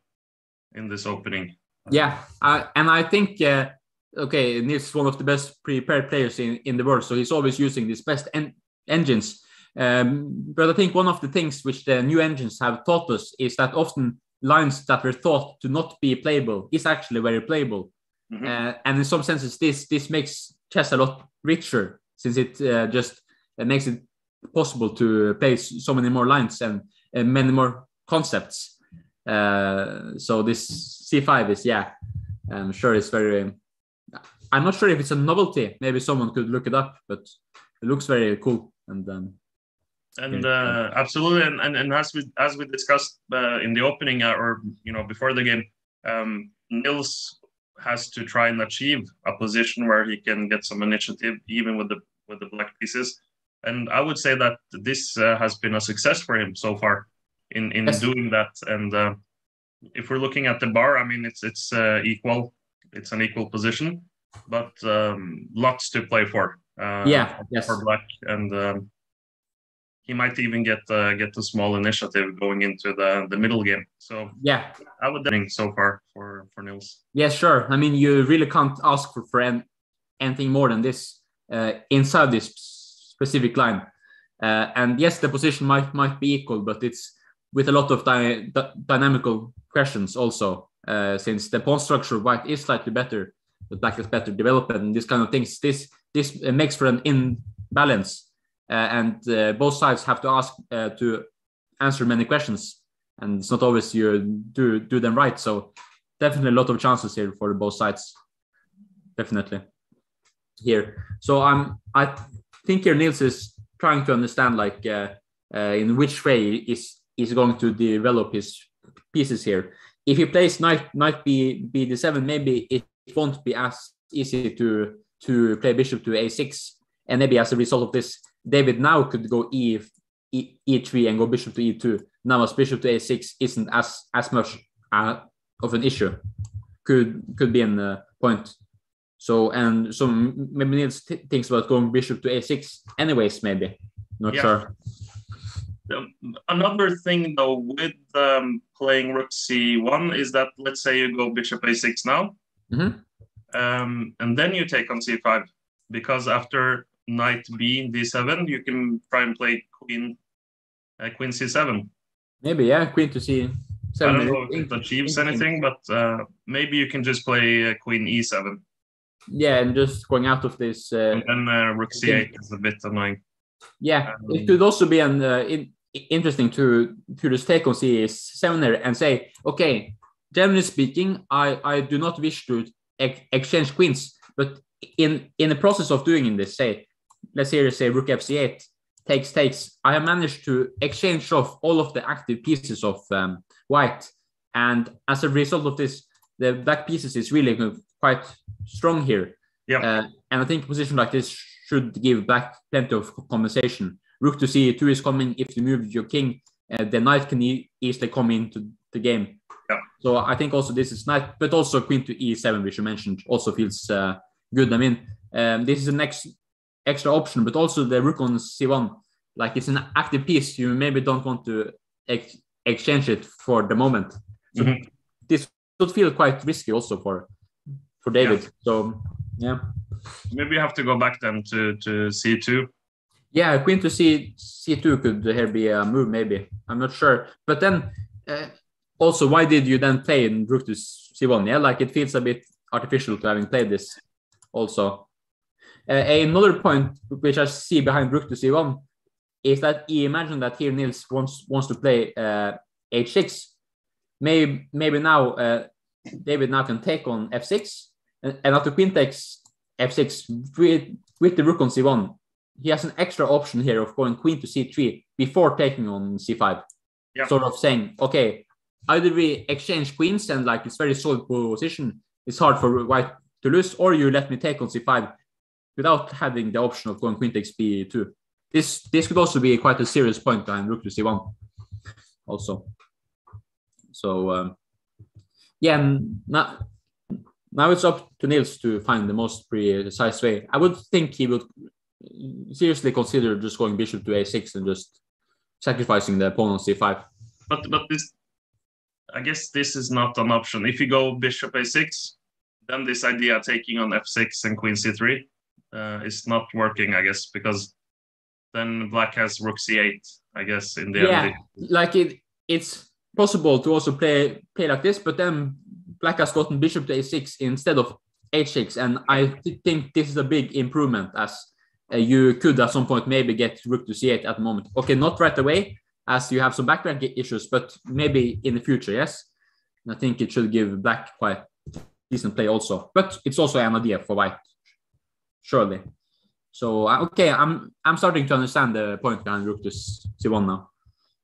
in this opening. Yeah, and I think uh, okay, Nils is one of the best prepared players in in the world, so he's always using these best en- engines. Um, but I think one of the things which the new engines have taught us is that often lines that were thought to not be playable is actually very playable Mm-hmm. Uh, and in some senses, this this makes chess a lot richer since it uh, just it makes it possible to play so many more lines and, and many more concepts. Uh, so this C5 is yeah, I'm sure it's very. I'm not sure if it's a novelty. Maybe someone could look it up, but it looks very cool and. Um, and uh, absolutely, and, and, and as we as we discussed uh, in the opening uh, or you know before the game, um, Nils has to try and achieve a position where he can get some initiative, even with the with the black pieces. And I would say that this uh, has been a success for him so far in in yes. doing that. And uh, if we're looking at the bar, I mean, it's it's uh, equal. It's an equal position, but um, lots to play for. Uh, yeah, yes. for black, and um, he might even get uh, get the small initiative going into the the middle game. So yeah, I would think so far for for Nils. Yeah, sure. I mean, you really can't ask for, for anything more than this uh, inside this specific line. Uh, and yes, the position might might be equal, but it's with a lot of dy- dynamical questions also. Uh, since the pawn structure white is slightly better, but black is better developed, and this kind of things. This this makes for an imbalance and uh, both sides have to ask uh, to answer many questions, and it's not always you do do them right. So definitely a lot of chances here for both sides. Definitely here. So I'm I think here Nils is trying to understand like uh, uh, in which way is is going to develop his pieces here. if he plays knight knight b b d7, maybe it won't be as easy to to play bishop to a6, and maybe as a result of this, David now could go e, e e3 and go bishop to e2. Now as bishop to a6 isn't as as much uh, of an issue. Could could be a point. So and so maybe Nils thinks about going bishop to a6 anyways. Maybe not Yeah. sure. Um, Another thing though with um, playing rook c1 is that let's say you go bishop a6 now, Mhm. um, and then you take on c5 because after knight b in d7, you can try and play queen uh, queen c7. Maybe yeah, queen to c7. I don't know if it achieves anything, but uh, maybe you can just play uh, queen e7 Yeah, and just going out of this. Uh, and then uh, rook c8 is a bit annoying. Yeah, Um, it could also be an uh, in, interesting to to just take on C7 there and say, okay, generally speaking, I I do not wish to ex- exchange queens, but in in the process of doing this, say, let's here say rook fc8 takes takes, I have managed to exchange off all of the active pieces of um, white, and as a result of this, the black pieces is really quite strong here. Yeah. Uh, and I think a position like this should give black plenty of compensation. Rook to c2 is coming. If you move your king, uh, the knight can e- easily come into the game. Yeah. So I think also this is knight, but also queen to e7, which you mentioned, also feels uh, good. I mean, um, this is the next extra option, but also the rook on c1, like it's an active piece. You maybe don't want to ex- exchange it for the moment. So Mhm. this would feel quite risky also for for David. So yeah. Maybe you have to go back then to, to c2. Yeah, queen to c c2 could here be a move, maybe. I'm not sure. But then uh, also, why did you then play in rook to c1? Yeah, like it feels a bit artificial to having played this. Also, uh, another point which I see behind rook to c1 is that he imagine that here Nils wants wants to play uh, h6. Maybe maybe now uh, David now can take on f6, and, and after queen takes f6 with with the rook on c1, he has an extra option here of going queen to c3 before taking on c5. Yeah. Sort of saying, okay, either we exchange queens and like it's very solid position, it's hard for white to lose, or you let me take on c5 without having the option of going queen takes b2. This this could also be quite a serious point behind rook to c1. Also, so um, yeah, now now it's up to Nils to find the most precise way. I would think he would seriously consider just going bishop to a6 and just sacrificing the pawn on c5. But but this, I guess this is not an option. If you go bishop a6, then this idea taking on f6 and queen c3 uh, is not working. I guess because then black has rook c8. I guess in the Yeah, end. like it, it's possible to also play play like this, but then black has gotten bishop to a6 instead of h6, and I th- think this is a big improvement as uh, you could at some point maybe get rook to c8 at the moment. Okay, not right away as you have some background issues, but maybe in the future, yes. And I think it should give black quite decent play also, but it's also an idea for white, surely. So uh, okay, I'm I'm starting to understand the point behind rook to s- c1 now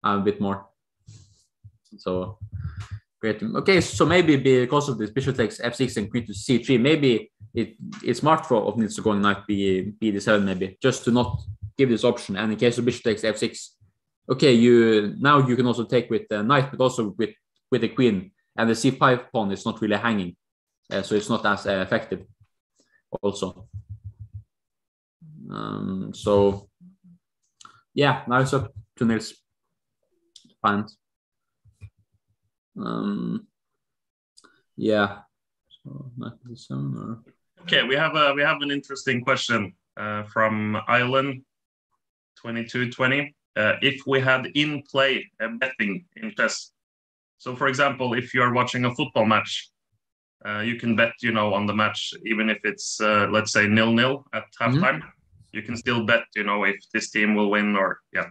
a bit more. So great. Okay, so maybe because of this, bishop takes f6 and queen to c3, maybe it it's smart for of Nils to go knight b b d7 maybe just to not give this option. And in case of bishop takes f6, okay, you now you can also take with the knight, but also with with the queen, and the c5 pawn is not really hanging, uh, so it's not as uh, effective. Also, um, so yeah, now it's up to Nils. Fine. Um, yeah. So knight b7 or Okay, we have a we have an interesting question uh, from Island twenty two twenty. Uh, if we had in play uh, betting in chess, so for example, if you are watching a football match, uh, you can bet, you know, on the match even if it's uh, let's say nil nil at halftime. You can still bet, you know, if this team will win or yeah.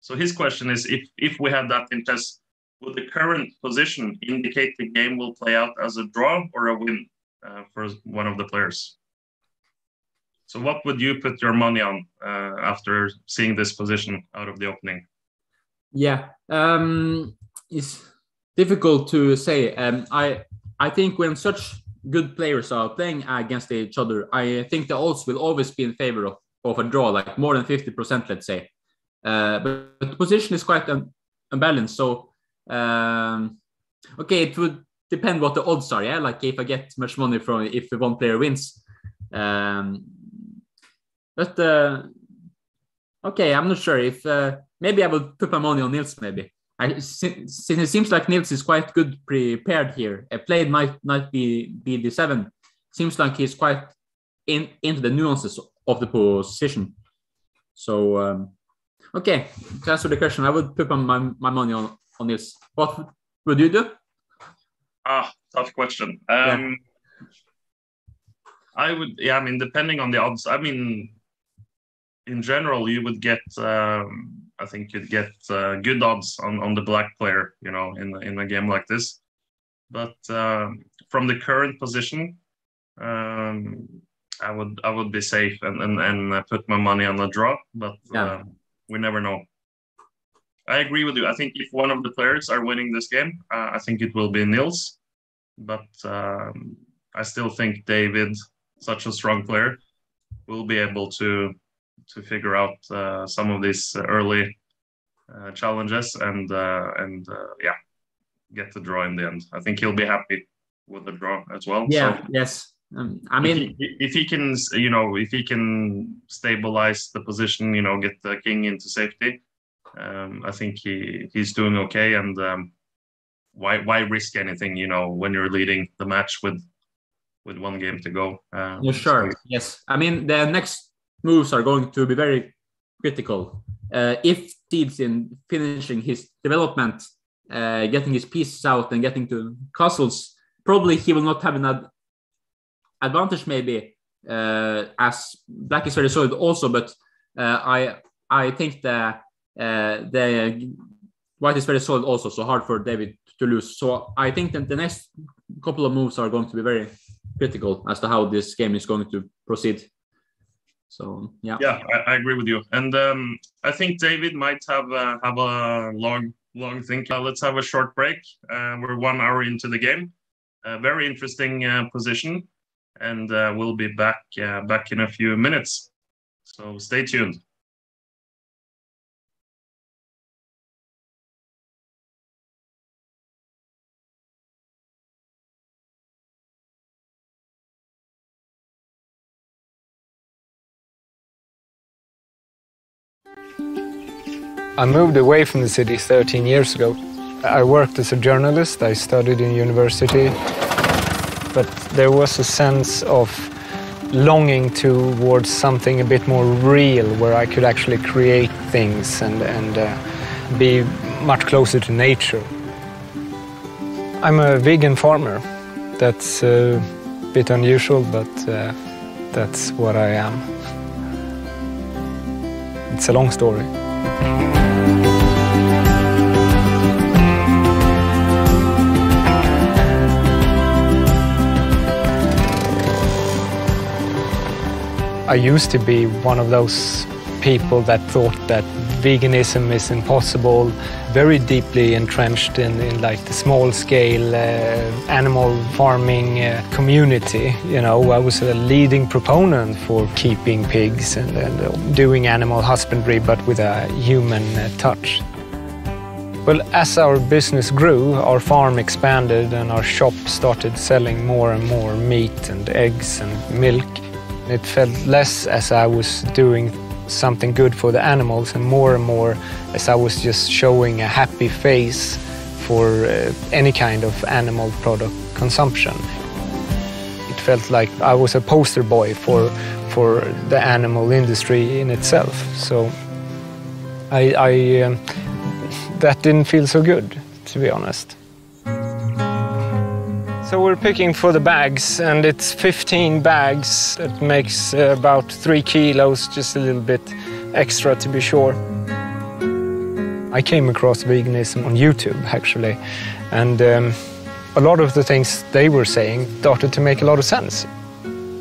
So his question is, if if we have that in chess, would the current position indicate the game will play out as a draw or a win? uh, for one of the players. So, what would you put your money on uh, after seeing this position out of the opening? Yeah, um, it's difficult to say. Um, I I think when such good players are playing against each other, I think the odds will always be in favor of, of a draw, like more than 50%, let's say. Uh, but, but, the position is quite un, unbalanced. So, um, okay, it would depend what the odds are. Yeah, like if I get much money from if one player wins. Um, but uh, okay, I'm not sure if uh, maybe I would put my money on Nils. Maybe I, since it seems like Nils is quite good prepared here. A play might might be be the seven. Seems like he's quite in into the nuances of the position. So um, okay, to answer the question, I would put my my money on on this. What would you do? Ah, tough question. Um, yeah. I would, yeah. I mean, depending on the odds. I mean, in general, you would get. Um, I think you'd get uh, good odds on, on the black player, you know, in in a game like this. But um, from the current position, um, I would I would be safe and and, and put my money on the draw. But yeah. uh, we never know. I agree with you. I think if one of the players are winning this game, uh, I think it will be Nils. But um, I still think David, such a strong player, will be able to to figure out uh, some of these early uh, challenges and uh, and uh, yeah, get the draw in the end. I think he'll be happy with the draw as well. Yeah. So yes. Um, I mean, if he, if he, can, you know, if he can stabilize the position, you know, get the king into safety, um, I think he he's doing okay. And um, why why risk anything, you know, when you're leading the match with with one game to go? Uh, yeah, sure. So. Yes, I mean the next moves are going to be very critical. Uh, if Seeds in finishing his development, uh, getting his pieces out and getting to castles, probably he will not have an ad advantage maybe uh, as Black is very solid also, but uh, I I think the uh, the White is very solid also, so hard for David to lose. So I think that the next couple of moves are going to be very critical as to how this game is going to proceed. So yeah, yeah, I, I agree with you, and um, I think David might have uh, have a long long think. Uh, let's have a short break. Uh, we're one hour into the game. A very interesting uh, position, and uh, we'll be back uh, back in a few minutes. So stay tuned. I moved away from the city 13 years ago. I worked as a journalist, I studied in university, but there was a sense of longing towards something a bit more real where I could actually create things and, and uh, be much closer to nature. I'm a vegan farmer. That's a bit unusual, but uh, that's what I am. It's a long story. I used to be one of those people that thought that veganism is impossible, very deeply entrenched in, in like the small scale uh, animal farming uh, community. You know, I was a leading proponent for keeping pigs and, and uh, doing animal husbandry, but with a human uh, touch. Well, as our business grew, our farm expanded and our shop started selling more and more meat and eggs and milk. It felt less as I was doing something good for the animals and more and more as I was just showing a happy face for uh, any kind of animal product consumption. It felt like I was a poster boy for, for the animal industry in itself. So I, I um, that didn't feel so good, to be honest. So we're picking for the bags and it's 15 bags. That makes uh, about three kilos, just a little bit extra to be sure. I came across veganism on YouTube actually and um, a lot of the things they were saying started to make a lot of sense.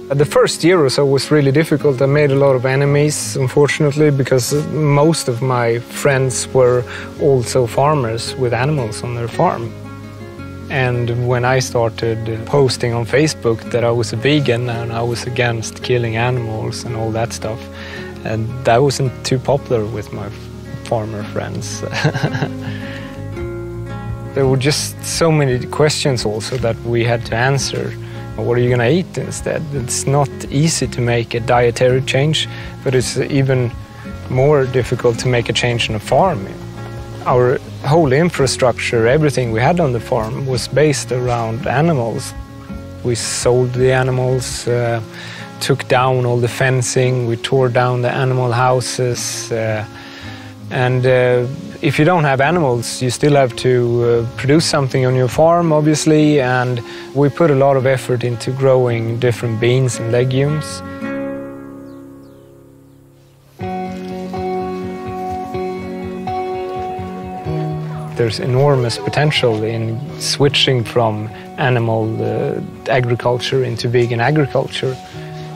The first year or so was really difficult. I made a lot of enemies, unfortunately, because most of my friends were also farmers with animals on their farm. And when I started posting on Facebook that I was a vegan and I was against killing animals and all that stuff, and that wasn't too popular with my farmer friends. there were just so many questions also that we had to answer. What are you going to eat instead? It's not easy to make a dietary change, but it's even more difficult to make a change in a farm. Our whole infrastructure, everything we had on the farm was based around animals. We sold the animals, uh, took down all the fencing, we tore down the animal houses. Uh, and uh, if you don't have animals, you still have to uh, produce something on your farm, obviously. And we put a lot of effort into growing different beans and legumes. There's enormous potential in switching from animal uh, agriculture into vegan agriculture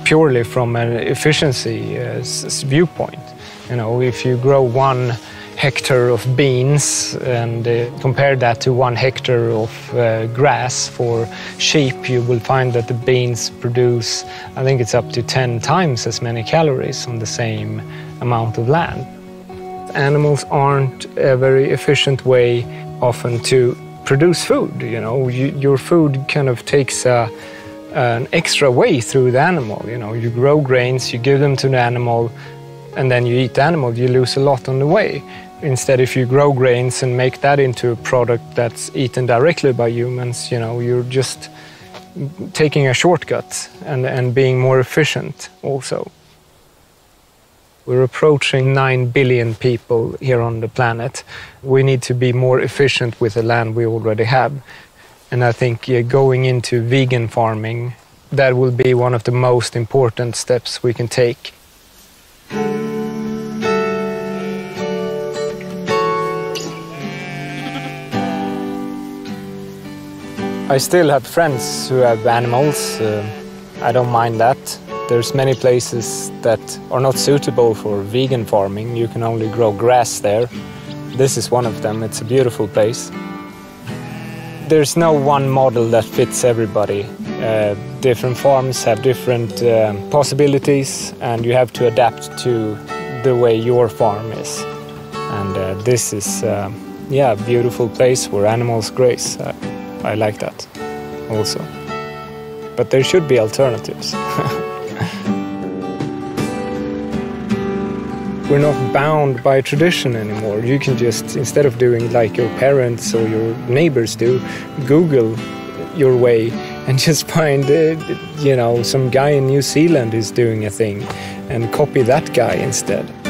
purely from an efficiency uh, viewpoint. You know, if you grow one hectare of beans and uh, compare that to one hectare of uh, grass for sheep, you will find that the beans produce, I think it's up to 10 times as many calories on the same amount of land animals aren't a very efficient way often to produce food. You know, you, your food kind of takes a, an extra way through the animal. You know, you grow grains, you give them to the animal, and then you eat the animal. You lose a lot on the way. Instead, if you grow grains and make that into a product that's eaten directly by humans, you know, you're just taking a shortcut and, and being more efficient also. We're approaching 9 billion people here on the planet. We need to be more efficient with the land we already have. And I think going into vegan farming, that will be one of the most important steps we can take. I still have friends who have animals. Uh, I don't mind that. There's many places that are not suitable for vegan farming. You can only grow grass there. This is one of them. It's a beautiful place. There's no one model that fits everybody. Uh, different farms have different uh, possibilities and you have to adapt to the way your farm is. And uh, this is, uh, yeah, a beautiful place where animals graze. I like that also. But there should be alternatives. we're not bound by tradition anymore. You can just, instead of doing like your parents or your neighbors do, Google your way and just find, uh, you know, some guy in New Zealand is doing a thing and copy that guy instead.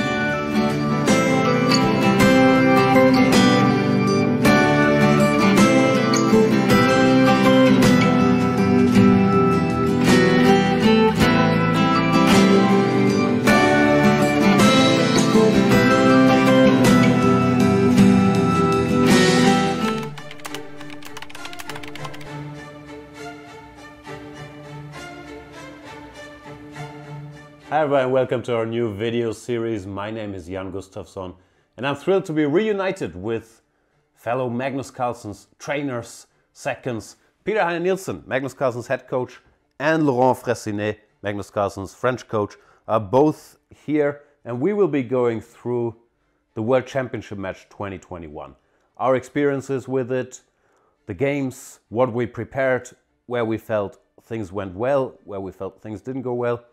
Hi everyone, welcome to our new video series. My name is Jan Gustafsson and I'm thrilled to be reunited with fellow Magnus Carlsen's trainers, seconds, Peter Heine Nielsen, Magnus Carlsen's head coach, and Laurent Fressinet, Magnus Carlsen's French coach, are both here and we will be going through the World Championship match 2021. Our experiences with it, the games, what we prepared, where we felt things went well, where we felt things didn't go well,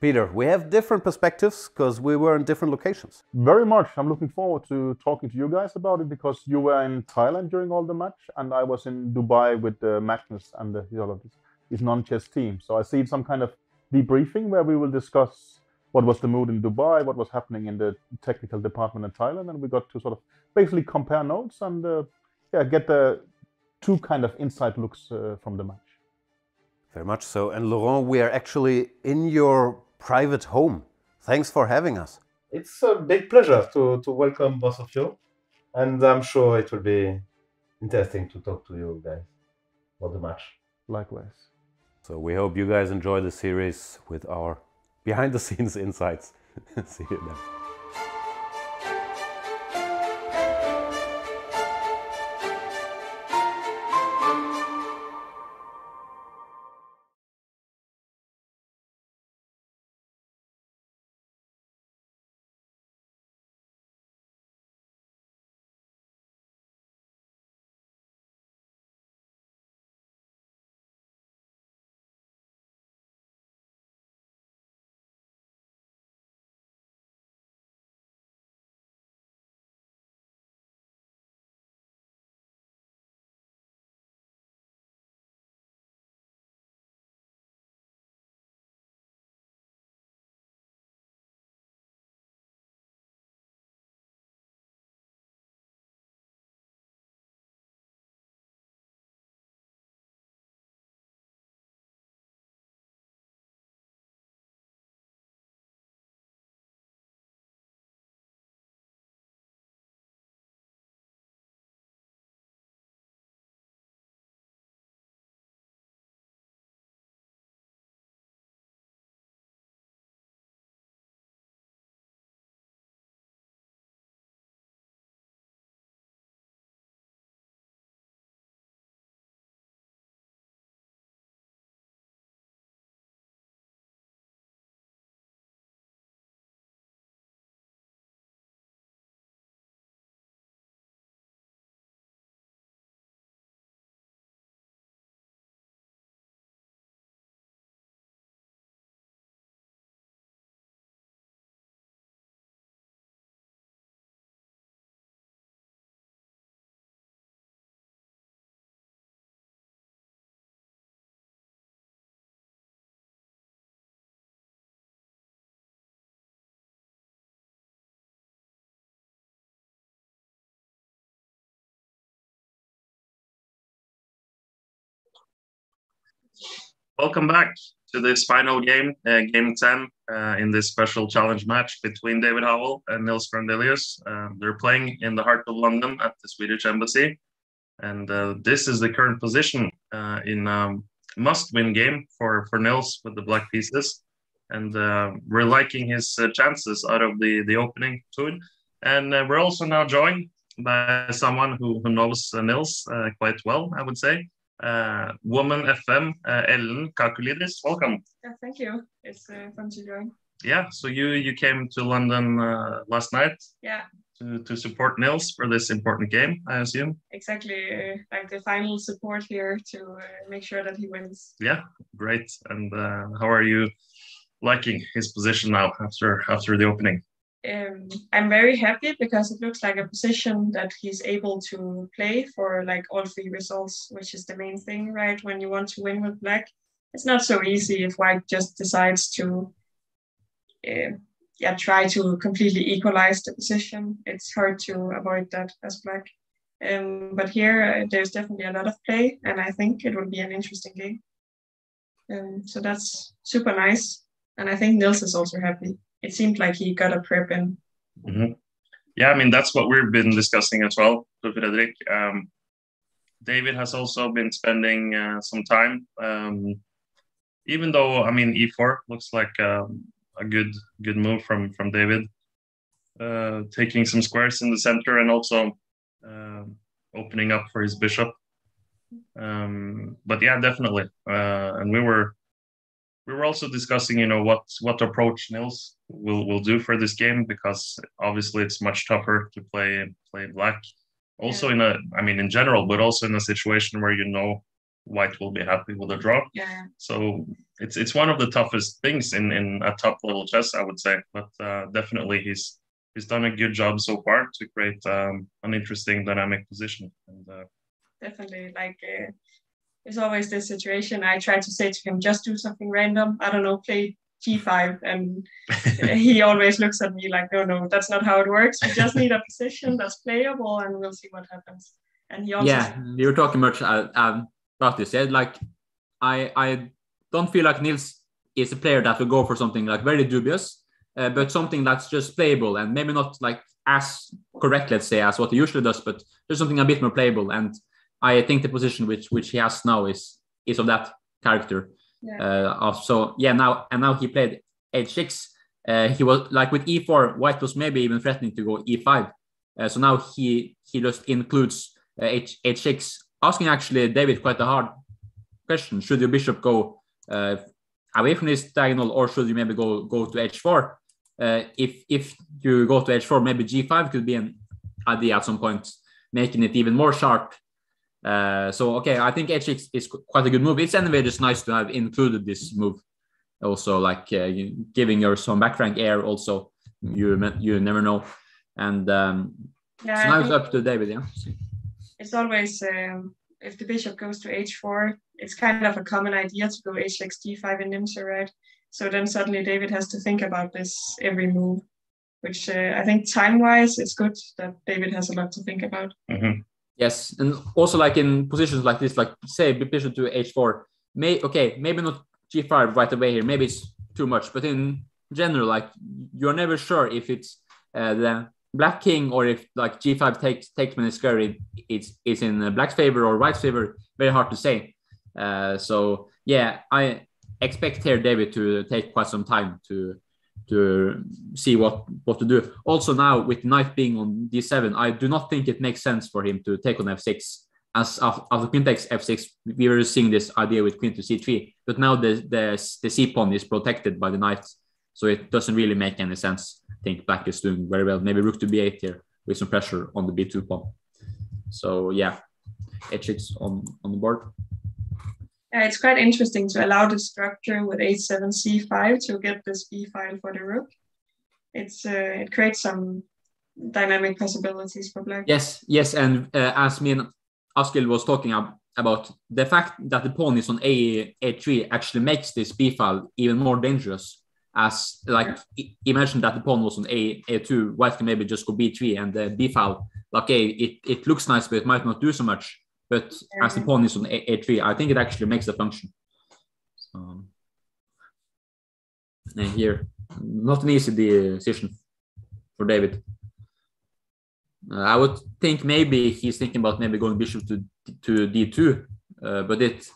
Peter, we have different perspectives because we were in different locations. Very much. I'm looking forward to talking to you guys about it because you were in Thailand during all the match, and I was in Dubai with uh, Magnus and the, of his non-chess team. So I see some kind of debriefing where we will discuss what was the mood in Dubai, what was happening in the technical department in Thailand, and we got to sort of basically compare notes and uh, yeah, get the two kind of inside looks uh, from the match. Very much so. And Laurent, we are actually in your private home. Thanks for having us. It's a big pleasure to, to welcome both of you. And I'm sure it will be interesting to talk to you guys about the match. Likewise. So we hope you guys enjoy the series with our behind the scenes insights. See you then. Welcome back to this final game, uh, game 10, uh, in this special challenge match between David Howell and Nils Grandelius. Um, they're playing in the heart of London at the Swedish Embassy. And uh, this is the current position uh, in um, must-win game for, for Nils with the black pieces. And uh, we're liking his uh, chances out of the, the opening tour. And we're also now joined by someone who, who knows Nils quite well, I would say uh, Woman FM, uh, Ellen Kakulidis. Welcome. Yeah, thank you. It's uh, fun to join. Yeah, so you you came to London uh, last night. Yeah. To, to support Nils for this important game, I assume. Exactly, uh, like the final support here to uh, make sure that he wins. Yeah, great. And uh, how are you liking his position now after after the opening? Um, I'm very happy because it looks like a position that he's able to play for like all three results, which is the main thing, right? When you want to win with black, it's not so easy if white just decides to, uh, yeah, try to completely equalize the position. It's hard to avoid that as black. Um, but here uh, there's definitely a lot of play, and I think it will be an interesting game. Um, so that's super nice, and I think Nils is also happy it seemed like he got a prep in. Mm-hmm. Yeah, I mean that's what we've been discussing as well, Fredrik. Um, David has also been spending uh, some time, um, even though I mean e4 looks like um, a good good move from from David, uh, taking some squares in the center and also uh, opening up for his bishop. Um, but yeah, definitely, uh, and we were we were also discussing, you know, what what approach Nils will will do for this game because obviously it's much tougher to play play black. Also yeah. in a, I mean, in general, but also in a situation where you know white will be happy with a draw. Yeah. So it's it's one of the toughest things in in a top level chess, I would say. But uh, definitely he's he's done a good job so far to create um, an interesting dynamic position. And uh, definitely, like. Uh, there's always this situation. I try to say to him, just do something random. I don't know, play G5. And he always looks at me like, no, no, that's not how it works. We just need a position that's playable and we'll see what happens. And he also. Yeah, you were talking much uh, um, about this. Yeah? Like, I, I don't feel like Nils is a player that will go for something like very dubious, uh, but something that's just playable and maybe not like as correct, let's say, as what he usually does, but there's something a bit more playable. And I think the position which which he has now is is of that character. Yeah. Uh, so yeah, now and now he played h6. Uh, he was like with e4, white was maybe even threatening to go e5. Uh, so now he he just includes uh, h h6, asking actually David quite a hard question: Should your bishop go uh, away from this diagonal, or should you maybe go go to h4? Uh, if if you go to h4, maybe g5 could be an idea at some point, making it even more sharp uh, so okay, I think h6 is quite a good move. It's anyway just nice to have included this move. Also, like uh, giving your some back rank air. Also, you you never know. And um, yeah, so now it's up to David. Yeah. It's always um, if the bishop goes to h4, it's kind of a common idea to go h6 d5 in Nimzo, right? So then suddenly David has to think about this every move, which uh, I think time-wise, it's good that David has a lot to think about. Mm-hmm. Yes, and also like in positions like this, like say bishop to h4, may okay, maybe not g5 right away here, maybe it's too much, but in general, like you're never sure if it's uh, the black king or if like g5 takes takes square, it's it's in black's favor or white's favor. Very hard to say. Uh, so yeah, I expect here David to take quite some time to to see what what to do. Also now with knight being on d7, I do not think it makes sense for him to take on f6. As after queen takes f6, we were seeing this idea with queen to c3, but now the the, the c pawn is protected by the knight, so it doesn't really make any sense. I think black is doing very well. Maybe rook to b8 here with some pressure on the b2 pawn. So yeah, h6 on on the board. Yeah, it's quite interesting to allow the structure with h7 c5 to get this b file for the rook. It's uh, it creates some dynamic possibilities for black. Yes, yes, and uh, as me and Askild was talking about, the fact that the pawn is on a a3 actually makes this b file even more dangerous. As like yeah. imagine that the pawn was on a a2, white can maybe just go b3 and the b file. Like, okay, it, it looks nice, but it might not do so much. But as the pawn is on a3, I think it actually makes the function. So and here, not an easy decision for David. Uh, I would think maybe he's thinking about maybe going bishop to to d2, uh, but it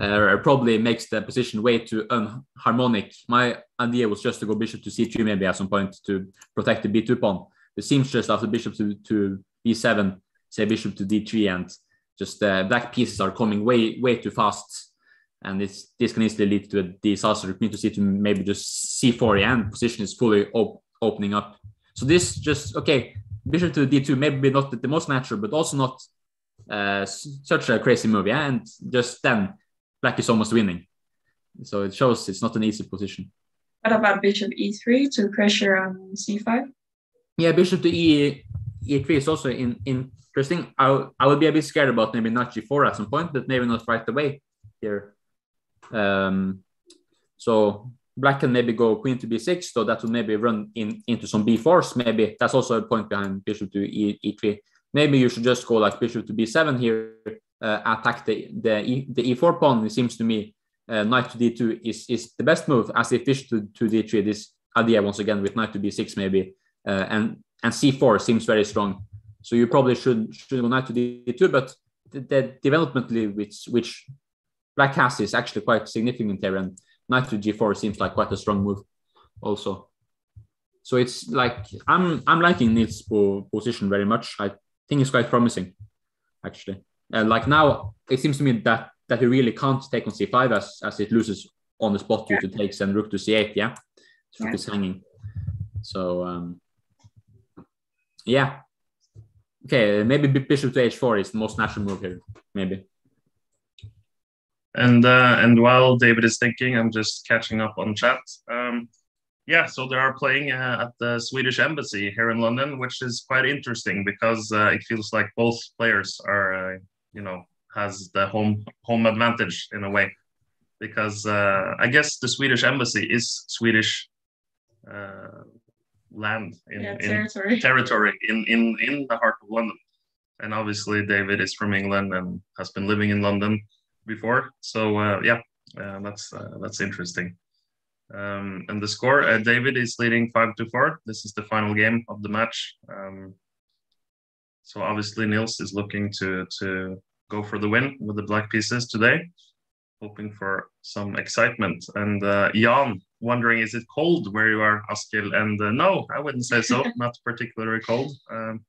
uh, probably makes the position way too unharmonic. My idea was just to go bishop to c3 maybe at some point to protect the b2 pawn. It seems just after bishop to, to b7, say bishop to d3, and just the uh, black pieces are coming way way too fast, and this this can easily lead to a disaster. Queen to c2, maybe just c4, and position is fully op opening up. So this just okay, bishop to d2, maybe not the, the most natural, but also not uh, such a crazy move, yeah, and just then black is almost winning. So it shows it's not an easy position. What about bishop e3 to pressure on c5? Yeah, bishop to e e3 is also in, interesting. I, I would be a bit scared about maybe not g4 at some point, but maybe not right away here. Um, so black can maybe go queen to b6, so that will maybe run in into some b4s. Maybe that's also a point behind bishop to e, e3. Maybe you should just go like bishop to b7 here, uh, attack the the, e, the e4 pawn. It seems to me uh, knight to d2 is is the best move as if bishop to, to d3. This idea once again with knight to b6 maybe, uh, and and c4 seems very strong. So you probably should should go knight to d2, but the, the developmentally which which black has is actually quite significant there, and knight to g4 seems like quite a strong move, also. So it's like I'm I'm liking Nils' position very much. I think it's quite promising, actually. And like now, it seems to me that that he really can't take on c5 as as it loses on the spot due to takes and rook to c8. Yeah, so yeah. is hanging. So um, yeah, okay, maybe bishop to h4 is the most natural move here. Maybe. And uh, and while David is thinking, I'm just catching up on chat. Um, yeah, so they are playing uh, at the Swedish embassy here in London, which is quite interesting because uh, it feels like both players are, uh, you know, has the home home advantage in a way. Because uh, I guess the Swedish embassy is Swedish uh, land in, yeah, territory. in territory in, in in the heart of London, and obviously David is from England and has been living in London before. So uh, yeah, that's that's interesting. Um, and the score, uh, David is leading five to four. This is the final game of the match. Um, so obviously Nils is looking to to go for the win with the black pieces today, hoping for some excitement. And uh, Jan wondering, is it cold where you are, Askild? And uh, no, I wouldn't say so. Not particularly cold. Um,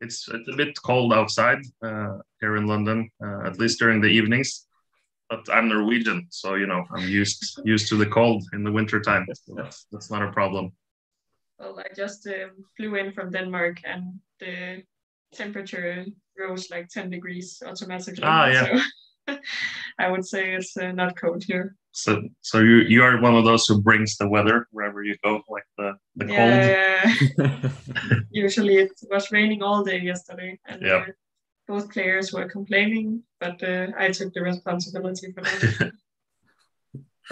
it's, it's, a bit cold outside uh, here in London, uh, at least during the evenings but I'm Norwegian, so you know I'm used used to the cold in the winter time. So that's that's not a problem. Well, I just um, flew in from Denmark, and the temperature rose like 10 degrees automatically. Ah, yeah. So I would say it's uh, not cold here. So, so you you are one of those who brings the weather wherever you go, like the the yeah, cold. Yeah. Usually it was raining all day yesterday, and yeah both players were complaining, but uh, I took the responsibility for that.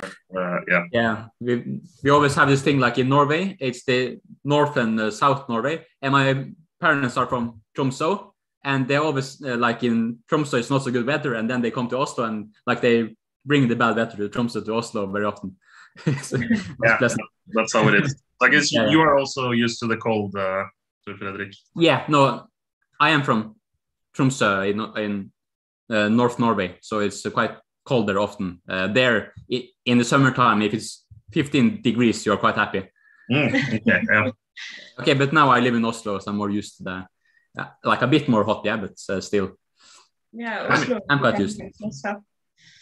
uh, yeah. Yeah. We, we always have this thing like in Norway, it's the north and uh, south Norway. And my parents are from Tromsø. And they're always, uh, like in Tromsø, it's not so good weather. And then they come to Oslo and like they bring the bad weather to Tromsø to Oslo very often. so, yeah, that's how it is. I guess yeah, you are also used to the cold, uh, Fredrik. Yeah, no, I am from Tromsø in, in uh, North Norway, so it's uh, quite cold there often. Uh, there, it, in the summertime, if it's 15 degrees, you're quite happy. Mm, okay, yeah. okay, but now I live in Oslo, so I'm more used to uh, like a bit more hot, yeah, but uh, still. Yeah, I'm, I'm quite used.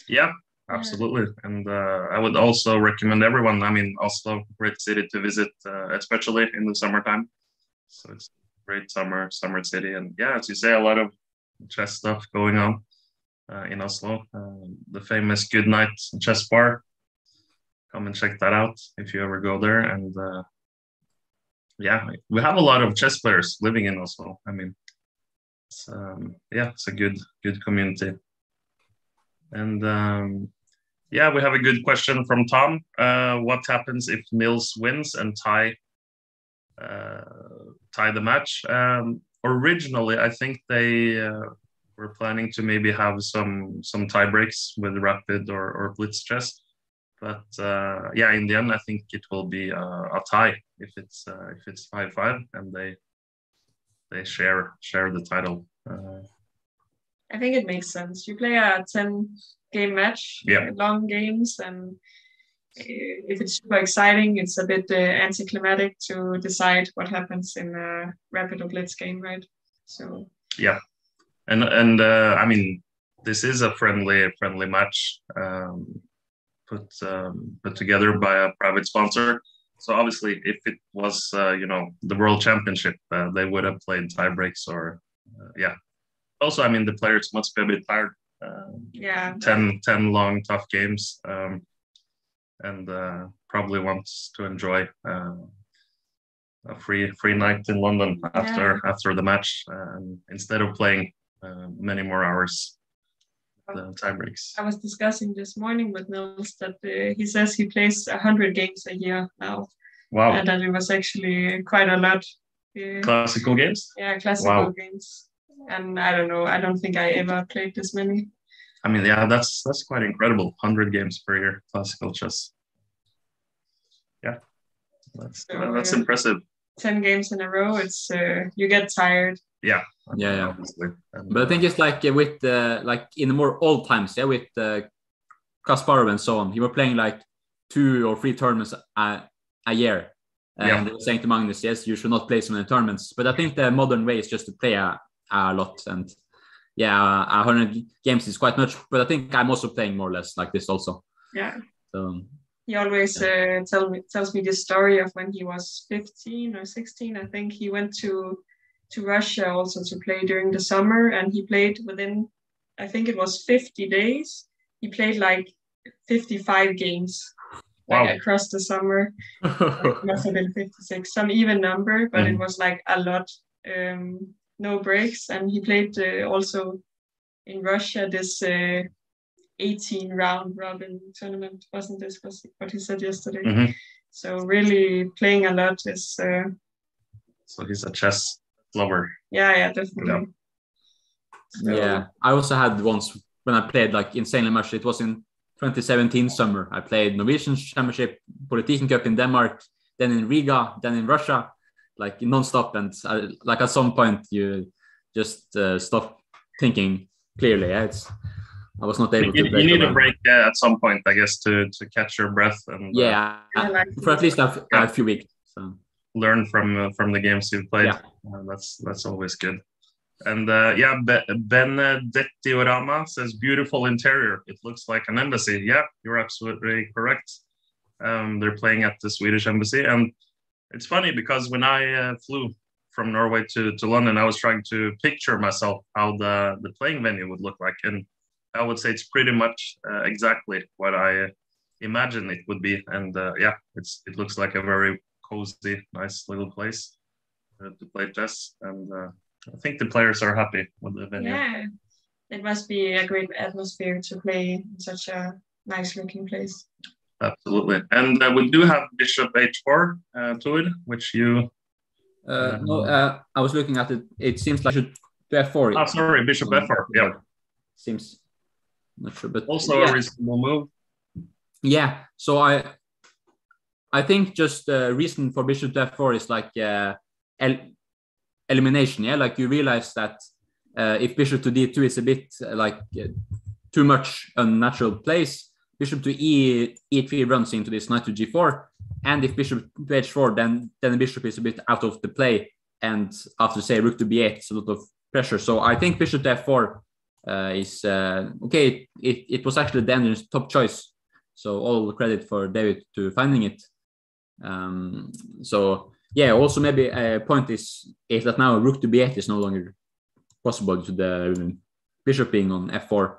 Yeah, absolutely, and uh, I would also recommend everyone. I mean, Oslo, great city to visit, especially in the summertime. So it's great summer summer city, and yeah, as you say, a lot of chess stuff going on uh, in Oslo. Uh, the famous Good Knight Chess Bar. Come and check that out if you ever go there. And uh, yeah, we have a lot of chess players living in Oslo. I mean, it's, um, yeah, it's a good good community. And um, yeah, we have a good question from Tom. Uh, what happens if Nils wins and tie uh, tie the match? Um, originally, I think they uh, were planning to maybe have some some tie breaks with rapid or, or blitz chess. But uh, yeah, in the end, I think it will be a, a tie if it's uh, if it's five five and they they share share the title. Uh, I think it makes sense. You play a 10 game match, Yeah. long games, and if it's super exciting, it's a bit uh, anticlimactic to decide what happens in a rapid or blitz game, right? So, yeah, and and uh, I mean this is a friendly friendly match um, put um, put together by a private sponsor. So obviously, if it was uh, you know the World Championship, uh, they would have played tie breaks or uh, yeah. Also, I mean the players must be a bit tired. Uh, yeah. 10, 10 long tough games, um, and uh, probably wants to enjoy uh, a free free night in London after after the match um, instead of playing uh, many more hours the time breaks. I was discussing this morning with Nils that uh, he says he plays 100 games a year now. Wow. And that it was actually quite a lot. Uh, Classical games? Yeah, classical Wow. games. And I don't know, I don't think I ever played this many. I mean, yeah, that's that's quite incredible. Hundred games per year, classical chess. Yeah, that's So, that's uh, impressive. 10 games in a row, it's uh, you get tired. Yeah, yeah, yeah. obviously. But I think it's like uh, with uh, like in the more old times, yeah, with uh, Kasparov and so on. he were playing like two or three tournaments a, a year, and Yeah. they were saying to Magnus, yes, you should not play so many tournaments. But I think the modern way is just to play a, a lot, and yeah, a hundred games is quite much. But I think I'm also playing more or less like this also. Yeah. So He always uh, tell me, tells me this story of when he was 15 or 16. I think he went to to Russia also to play during the summer, and he played within, I think it was 50 days. He played like 55 games like across the summer. it must have been 56, some even number, but it Mhm. was like a lot. Um, no breaks, and he played uh, also in Russia this uh, 18 round robin tournament. Wasn't this was what he said yesterday? Mhm. So really playing a lot is uh, So he's a chess lover. yeah, yeah, definitely. So- yeah, I also had once when I played like insanely much. It was in 2017 summer. I played Norwegian Championship, Politiken Cup in Denmark, then in Riga, then in Russia, like non-stop. And I, like at some point, you just uh, stop thinking clearly. Yeah, it's I was not You, able to. you need the a break uh, at some point, I guess, to to catch your breath and uh, Yeah, for at least a few weeks. So. learn from uh, from the games you've played. Yeah. Uh, that's that's always good. And uh, yeah, Be- Benedettiorama says beautiful interior. It looks like an embassy. Yeah, you're absolutely correct. Um, they're playing at the Swedish embassy, and it's funny because when I uh, flew from Norway to, to London, I was trying to picture myself how the the playing venue would look like, and I would say it's pretty much uh, exactly what I imagine it would be. And uh, yeah, it's it looks like a very cozy, nice little place uh, to play chess, and uh, I think the players are happy with the venue. Yeah, it must be a great atmosphere to play in such a nice looking place. Absolutely, and uh, we do have Bishop H4 uh, to it, which you. Uh, no, uh, I was looking at it. It seems like should to F4. Ah, sorry, Bishop F4. Yeah, Seems not sure, but also yeah. a reasonable move. Yeah. So I I think just the reason for bishop to f4 is like uh, el- elimination. Yeah, like you realize that uh, if bishop to d2 is a bit uh, like uh, too much unnatural place, bishop to e e3 runs into this knight to g4, and if bishop to h4, then then the bishop is a bit out of the play, and after say rook to b8, it's a lot of pressure. So I think bishop to f4 uh, is uh, okay. It, it was actually Daniel's top choice. So all the credit for David to finding it. Um, so yeah, also maybe a point is is that now rook to b8 is no longer possible to the bishop being on f4.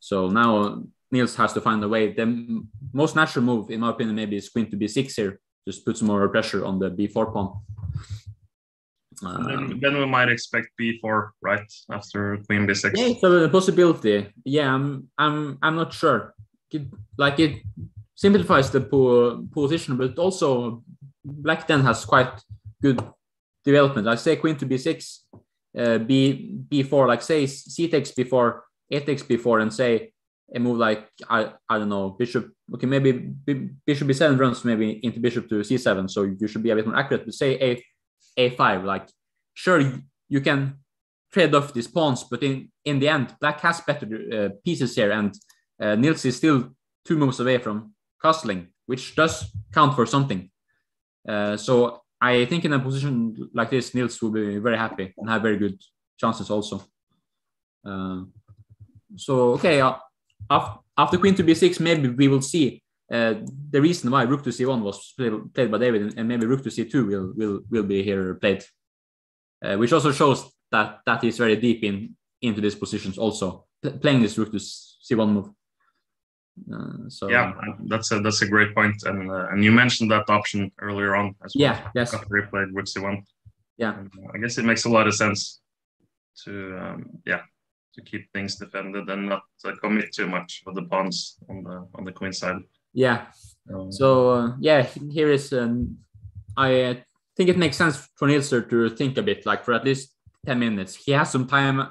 So now Nils has to find a way. The most natural move, in my opinion, maybe is queen to b6 here. Just put some more pressure on the b4 pawn. Um, then, then we might expect B4 right after Queen B6. Yeah, it's a possibility. Yeah, I'm I'm I'm not sure. It, like it simplifies the po- position, but also Black then has quite good development. Like say Queen to B6, uh, B B4. Like say C takes B4, A takes B4, and say a move like I I don't know bishop. Okay, maybe b- bishop b7 runs maybe into bishop to c7, so you should be a bit more accurate. But say a a5, like sure you can trade off these pawns, but in in the end, black has better uh, pieces here, and uh, Nils is still two moves away from castling, which does count for something. Uh, so I think in a position like this, Nils will be very happy and have very good chances also. Uh, so okay, uh, after queen to b6, maybe we will see uh, the reason why rook to c1 was played by David, and maybe rook to c2 will will will be here played, uh, which also shows that that is very deep in into these positions. Also playing this rook to c1 move. Uh, so yeah, that's a that's a great point, and uh, and you mentioned that option earlier on as well. Yeah, yes. After we played rook c1. Yeah, and, uh, I guess it makes a lot of sense to um, yeah to keep things defended and not uh, commit too much of the pawns on the on the queen side. Yeah. Um, so uh, yeah, here is um, I uh, think it makes sense for Nilser to think a bit, like for at least ten minutes. He has some time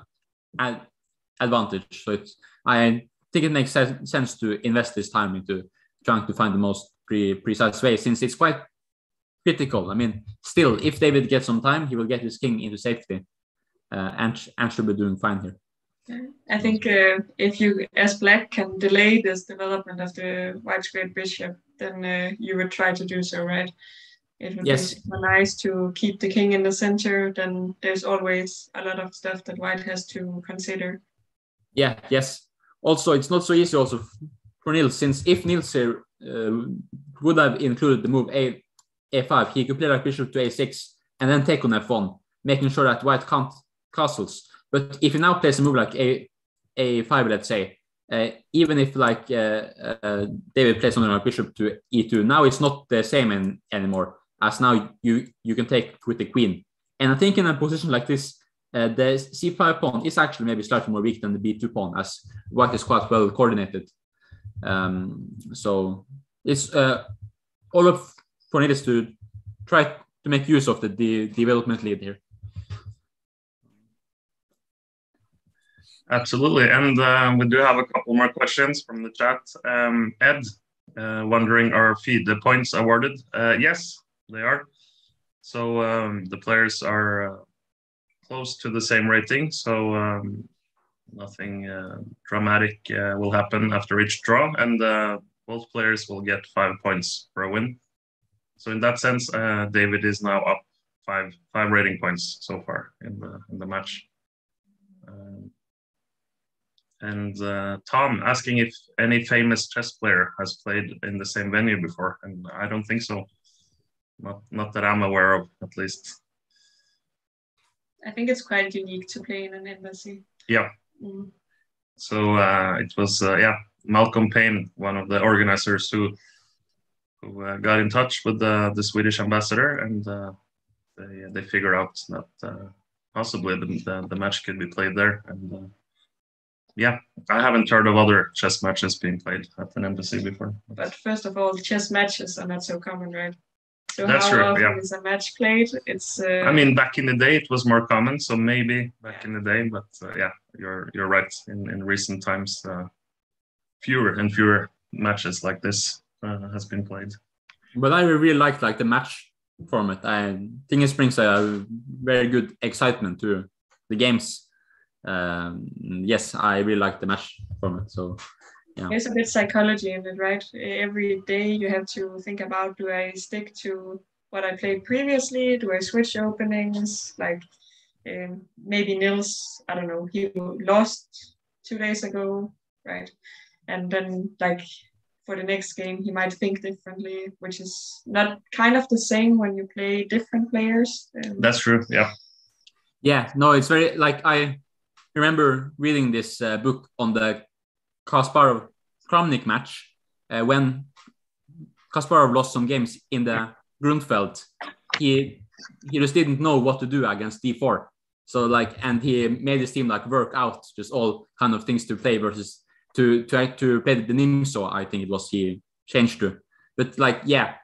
ad- advantage, so it's I think it makes sense to invest this time into trying to find the most pre- precise way, since it's quite critical. I mean, still, if David gets some time, he will get his king into safety, uh, and and should be doing fine here. I think uh, if you, as black, can delay this development of the white squared bishop, then uh, you would try to do so, right? It would yes. be nice to keep the king in the center. Then there's always a lot of stuff that white has to consider. Yeah. Yes. Also, it's not so easy also for Nils, since if Nils uh, would have included the move a a5, he could play like bishop to a6 and then take on f1, making sure that white can't castles but if you now place a move like a a5, let's say, uh, even if like uh, uh, David plays something like bishop to e2, now it's not the same in, anymore. As now you you can take with the queen, and I think in a position like this, uh, the c5 pawn is actually maybe slightly more weak than the b2 pawn, as white is quite well coordinated. Um, so it's uh, all of for is to try to make use of the, the development lead here. Absolutely. And uh, we do have a couple more questions from the chat. Um, Ed, uh, wondering are feed the points awarded? Uh, yes, they are. So um, the players are uh, close to the same rating. So um, nothing uh, dramatic uh, will happen after each draw. And both players will get five points for a win. So in that sense, David is now up five five rating points so far in the in the match. Um, and uh, Tom asking if any famous chess player has played in the same venue before, and I don't think so. Not not that I'm aware of, at least. I think it's quite unique to play in an embassy. Yeah. Mm. So uh, it was uh, yeah Malcolm Payne, one of the organizers who who uh, got in touch with the the Swedish ambassador, and uh, they they figured out that uh, possibly the, the, the match could be played there, and yeah, I haven't heard of other chess matches being played at an embassy before. But first of all, chess matches are not so common, right? So That's how true, often yeah. is a match played? It's. Uh, I mean, back in the day, it was more common, so maybe back in the day, but uh, yeah, you're you're right. In in recent times, uh, fewer and fewer matches like this uh, has been played. But I really like like the match format. I think it brings a very good excitement to the games um, yes, I really like the match format. So yeah. There's a bit psychology in it, right? Every day you have to think about: Do I stick to what I played previously? Do I switch openings? Like um, maybe Nils, I don't know, he lost two days ago, right? And then like for the next game, he might think differently, which is not kind of the same when you play different players. Um, That's true. Yeah. Yeah. No, it's very like I remember reading this uh, book on the Kasparov Kramnik match uh, when Kasparov lost some games in the Grunfeld. He he just didn't know what to do against d4. So like, and he made his team like work out just all kind of things to play versus to to to play the Nimzo. I think it was he changed to. But like, yeah,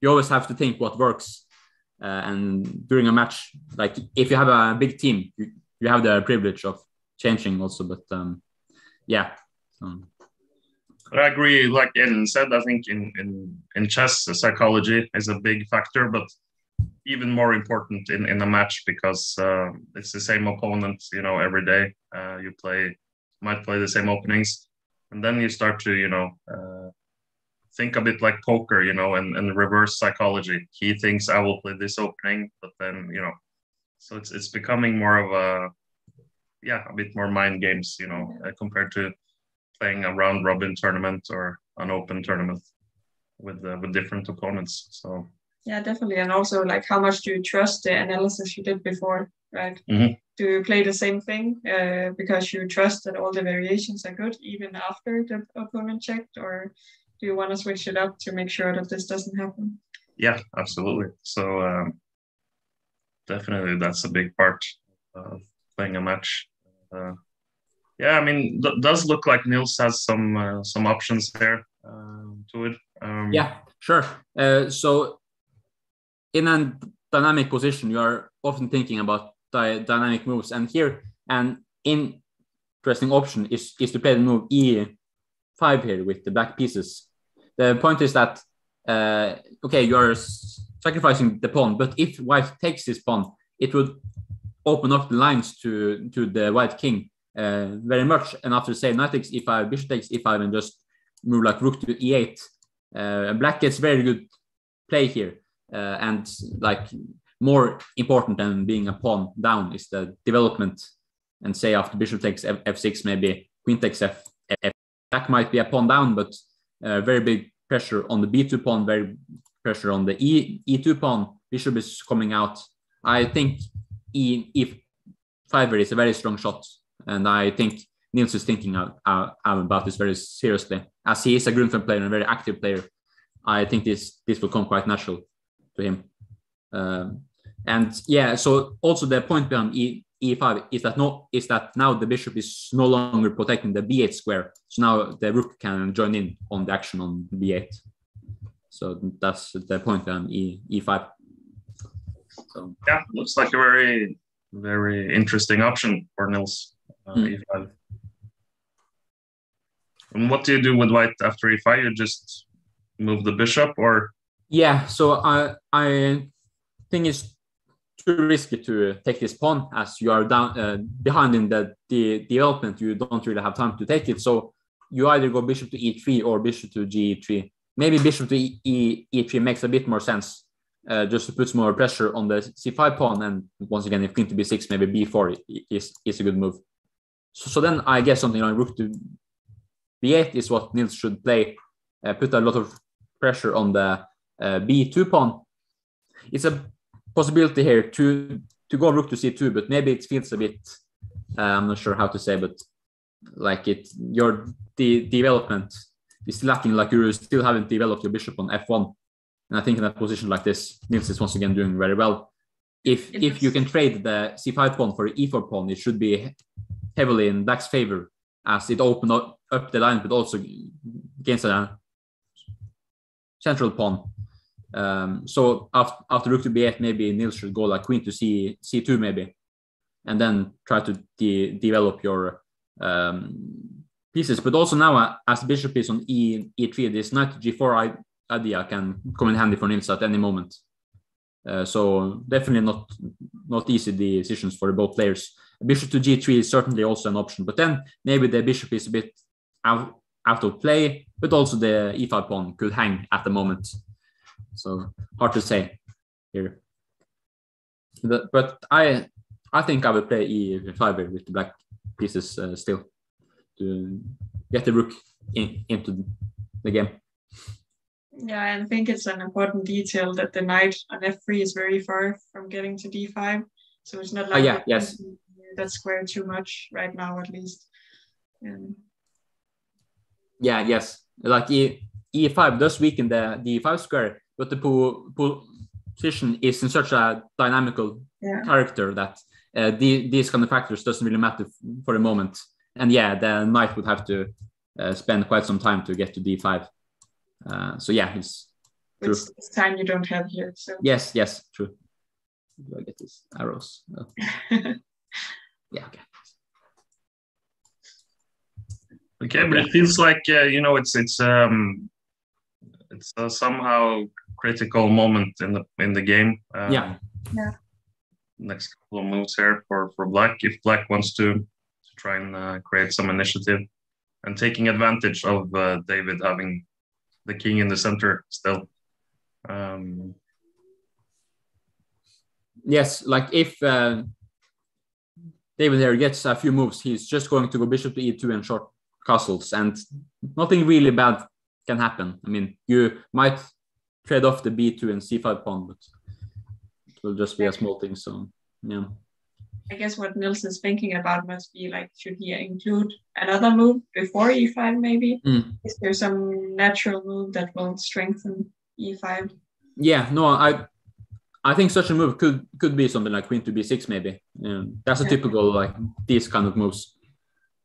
you always have to think what works. Uh, and during a match, like if you have a big team, you, you have the privilege of changing also. But um, yeah. I agree. Like Ellen said, I think in in in chess, psychology is a big factor, but even more important in in a match because uh, it's the same opponent, you know, every day. Uh, you play might play the same openings, and then you start to you know uh, think a bit like poker, you know, and, and reverse psychology. He thinks I will play this opening, but then you know, so it's it's becoming more of a yeah a bit more mind games, you know, uh, compared to playing a round robin tournament or an open tournament with uh, with different opponents. So yeah, definitely, and also like how much do you trust the analysis you did before, right? Mhm. Do you play the same thing uh, because you trust that all the variations are good even after the opponent checked, or do you want to switch it up to make sure that this doesn't happen? yeah, absolutely. So um, definitely that's a big part of playing a match. Uh, yeah, I mean, th- does look like Nils has some uh, some options there uh, to it. Um, Yeah, sure. Uh, so, in a dynamic position, you are often thinking about dy- dynamic moves, and here an interesting option is is to play the move e5 here with the black pieces. The point is that uh, okay, you are sacrificing the pawn, but if white takes this pawn, it would open up the lines to to the white king uh, very much. And after say knight takes e5, bishop takes e5, and just move like rook to e8, uh, black gets very good play here. Uh, and like more important than being a pawn down is the development. And say after bishop takes F- f6, maybe queen takes f, f. Black might be a pawn down, but uh, very big pressure on the b2 pawn, very pressure on the e e2 pawn. Bishop is coming out. I think e e5 is a very strong shot, and I think Nils is thinking out, out about this very seriously. As he is a Grunfeld player and a very active player, I think this this will come quite natural to him. Um, and yeah, so also the point behind e e5 is that no is that now the bishop is no longer protecting the b8 square, so now the rook can join in on the action on b8. So that's the point behind e e5. So yeah, looks like a very very interesting option for Nils. Uh, Mm. E5. And what do you do with white after e5? You just move the bishop, or Yeah, so I I think it's too risky to take this pawn as you are down uh, behind in the, the development. You don't really have time to take it. So you either go bishop to e3 or bishop to g3. Maybe bishop to e, e, e3 makes a bit more sense, uh, just to put some more pressure on the c5 pawn. And once again, if queen to b6, maybe b4 is, is a good move. So, so then I guess something like rook to b8 is what Nils should play. Uh, put a lot of pressure on the uh, b2 pawn. It's a possibility here to to go rook to c2, but maybe it feels a bit. Uh, I'm not sure how to say, but like it, your the development is lacking. Like you still haven't developed your bishop on f1, and I think in a position like this, Nils is once again doing very well. If if you can trade the c5 pawn for e4 pawn, it should be heavily in black's favor, as it opened up, up the line, but also against a central pawn. Um, so after, after rook to b8, maybe Nils should go like queen to c c2 maybe, and then try to de- develop your um, pieces. But also now, uh, as bishop is on e e3, this knight to g4 I- idea can come in handy for Nils at any moment. Uh, so definitely not not easy decisions for both players. Bishop to g3 is certainly also an option, but then maybe the bishop is a bit out out of play, but also the e5 pawn could hang at the moment. So hard to say here. But, I I think I will play e5 here with the black pieces uh, still to get the rook in, into the game. Yeah, and I think it's an important detail that the knight on f3 is very far from getting to d5. So it's not like yeah, that yes. that square too much right now, at least. Um, Yeah, yes. Like e, e5 does weaken the the e5 square, but the po- po- position is in such a dynamical Yeah. character that uh, the, these kind of factors doesn't really matter for the moment. And yeah, the knight would have to uh, spend quite some time to get to d5. Uh, so yeah, it's true. which this time you don't have here. So Yes, yes, true. Do I get these arrows? No. yeah, okay. Okay, but it feels like uh, you know it's it's um it's a somehow critical moment in the in the game. Um, Yeah. Yeah. Next couple of moves here for for Black if Black wants to to try and uh, create some initiative and taking advantage of uh, David having the king in the center still. Um, Yes, like if uh, David here gets a few moves, he's just going to go bishop to e2 and short castles, and nothing really bad can happen. I mean, you might trade off the b2 and c5 pawn, but it will just be a small thing. So yeah. I guess what Nils is thinking about must be like, should he include another move before e5 maybe? Mm. Is there some natural move that will strengthen E e5? Yeah, no, I I think such a move could could be something like queen to b6 maybe. Um, that's a Yeah. typical like these kind of moves,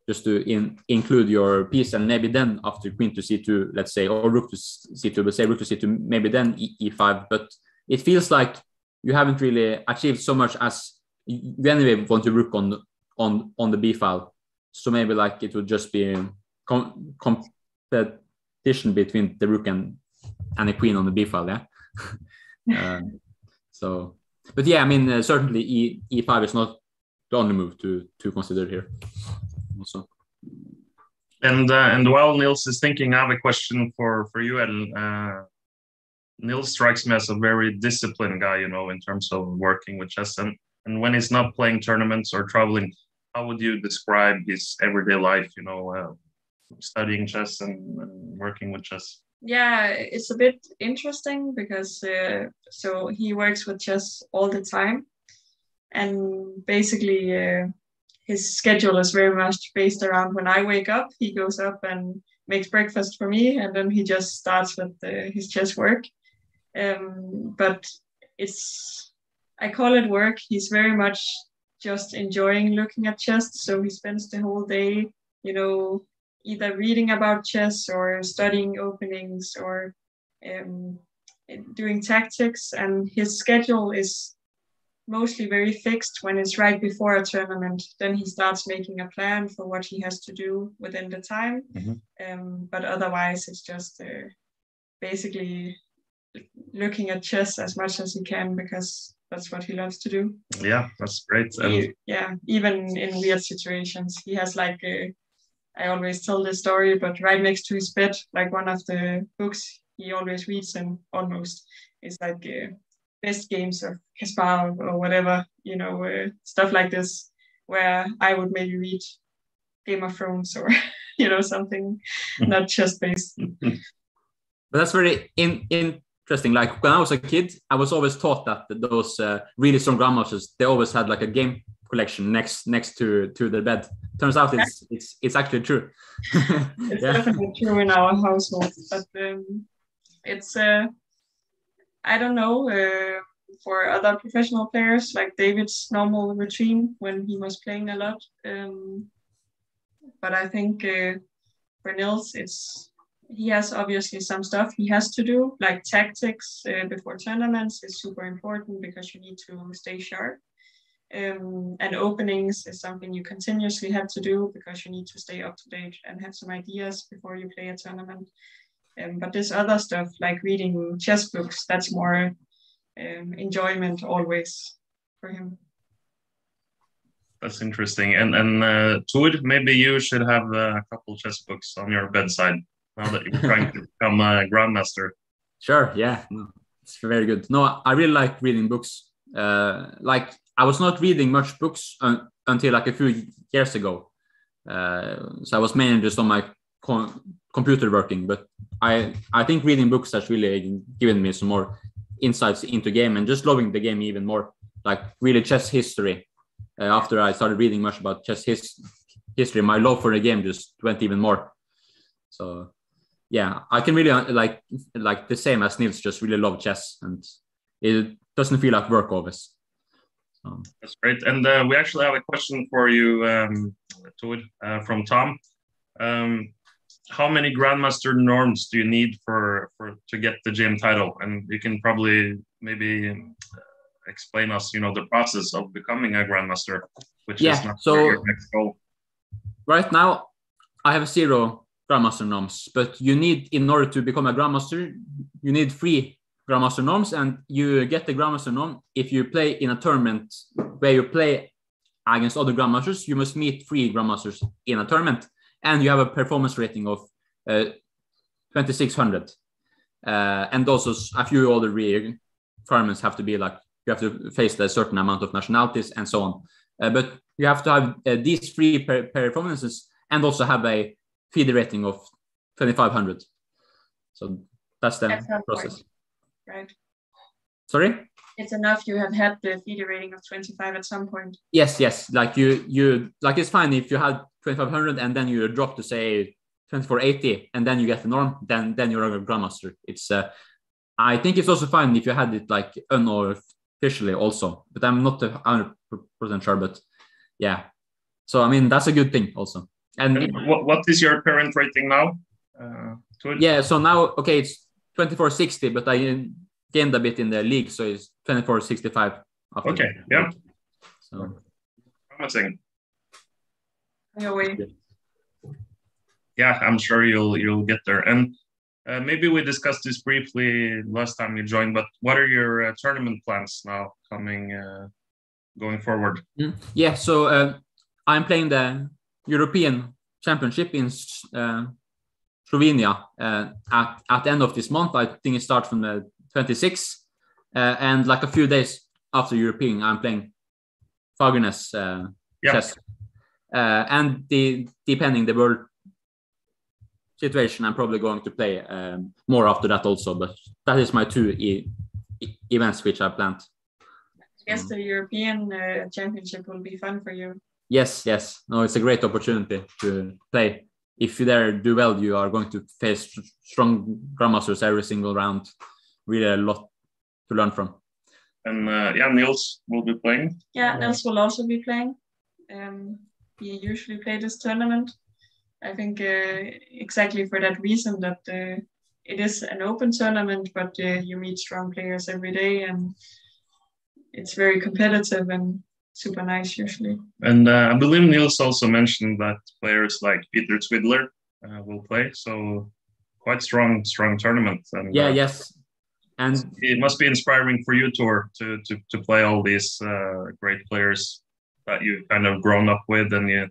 just to in, include your piece and maybe then after queen to c2, let's say, or rook to c2, but say rook to c2, maybe then e, e5. But it feels like you haven't really achieved so much as you anyway want to rook on on on the b file. So maybe like it would just be com- competition between the rook and and the queen on the b file. Yeah. Um, so, but yeah, I mean, uh, certainly E E5 is not the only move to to consider here. Also, And uh, and while Nils is thinking, I have a question for for you, Ellen. Uh, Nils strikes me as a very disciplined guy, you know, in terms of working with chess. And and when he's not playing tournaments or traveling, how would you describe his everyday life? You know, uh, studying chess and, and working with chess. Yeah, it's a bit interesting because uh, so he works with chess all the time, and basically uh, his schedule is very much based around when I wake up. He goes up and makes breakfast for me, and then he just starts with uh, his chess work. Um, but it's I call it work. He's very much just enjoying looking at chess, so he spends the whole day, you know, either reading about chess or studying openings or um, doing tactics. And his schedule is mostly very fixed when it's right before a tournament. Then he starts making a plan for what he has to do within the time. Mhm. Um, but otherwise, it's just uh, basically looking at chess as much as he can because that's what he loves to do. Yeah, that's great. And He- yeah, even in weird situations, he has like a, I always tell this story, but right next to his bed, like one of the books he always reads and almost is like uh, best games of Kasparov or whatever, you know, uh, stuff like this, where I would maybe read Game of Thrones or you know something not chess based. but that's very in, in, interesting. Like when I was a kid, I was always taught that those uh, really strong grandmasters they always had like a game collection next next to to their bed. Turns out it's it's it's actually true. It's yeah. definitely true in our household, but um, it's uh, I don't know uh, for other professional players like David's normal routine when he was playing a lot. Um, but I think uh, for Nils, it's he has obviously some stuff he has to do, like tactics uh, before tournaments is super important because you need to stay sharp. Um, and openings is something you continuously have to do because you need to stay up to date and have some ideas before you play a tournament. Um, but this other stuff, like reading chess books, that's more um, enjoyment always for him. That's interesting. And and uh, maybe you should have uh, a couple chess books on your bedside now that you're trying to become a grandmaster. Sure. Yeah. No, it's very good. No, I really like reading books. Uh, like I was not reading much books un- until like a few years ago. Uh, so I was mainly just on my co- computer working. But I I think reading books has really given me some more insights into game and just loving the game even more. Like really chess history. Uh, after I started reading much about chess his- history, my love for the game just went even more. So yeah, I can really uh, like like the same as Nils, just really love chess, and it doesn't feel like work always. So, That's great. And uh, we actually have a question for you, um, Tood, uh, from Tom. Um, how many grandmaster norms do you need for, for to get the GM title? And you can probably maybe uh, explain us, you know, the process of becoming a grandmaster, which Yeah, is not so- your next goal. right now, I have zero Grandmaster norms, but you need, in order to become a Grandmaster, you need three Grandmaster norms, and you get the Grandmaster norm if you play in a tournament where you play against other Grandmasters. You must meet three Grandmasters in a tournament, and you have a performance rating of uh, 2600. Uh, and also a few other requirements have to be like you have to face a certain amount of nationalities and so on. Uh, but you have to have uh, these three per performances and also have a FIDE rating of 2500. So that's the that's process. Point. Right. Sorry? It's enough you have had the FIDE rating of 25 at some point. Yes, yes. Like you, you like it's fine if you had 2500 and then you drop to say 2480 and then you get the norm, then then you're a grandmaster. It's uh, I think it's also fine if you had it like unofficially also, but I'm not 100 percent sure. But yeah, so I mean that's a good thing also. And, and what, what is your current rating now? Uh, yeah, so now okay, it's 2460, but I gained a bit in the league, so it's 2465. Okay, yeah. So promising. Yeah, I'm sure you'll you'll get there. And uh, maybe we discussed this briefly last time you joined, but what are your uh, tournament plans now coming uh, going forward? Mm, yeah, so uh, I'm playing the European Championship in uh, Slovenia uh, at, at the end of this month. I think it starts from the 26th. and like a few days after European, I'm playing Fagernes yeah. chess. and the, depending the world situation, I'm probably going to play um, more after that also. But that is my two e events which I planned. I guess the European uh, Championship will be fun for you. Yes, yes. No, it's a great opportunity to play. If you there do well, you are going to face strong grandmasters every single round. Really a lot to learn from. And uh, yeah, Nils will be playing. Yeah, Nils will also be playing. Um, he usually play this tournament. I think uh, exactly for that reason that uh, it is an open tournament, but uh, you meet strong players every day, and it's very competitive and super nice usually. And uh, I believe Nils also mentioned that players like Peter Svidler uh, will play, so quite strong, strong tournament. And, yeah, uh, yes. And it must be inspiring for you, Tor, to to to play all these great players that you've kind of grown up with, and you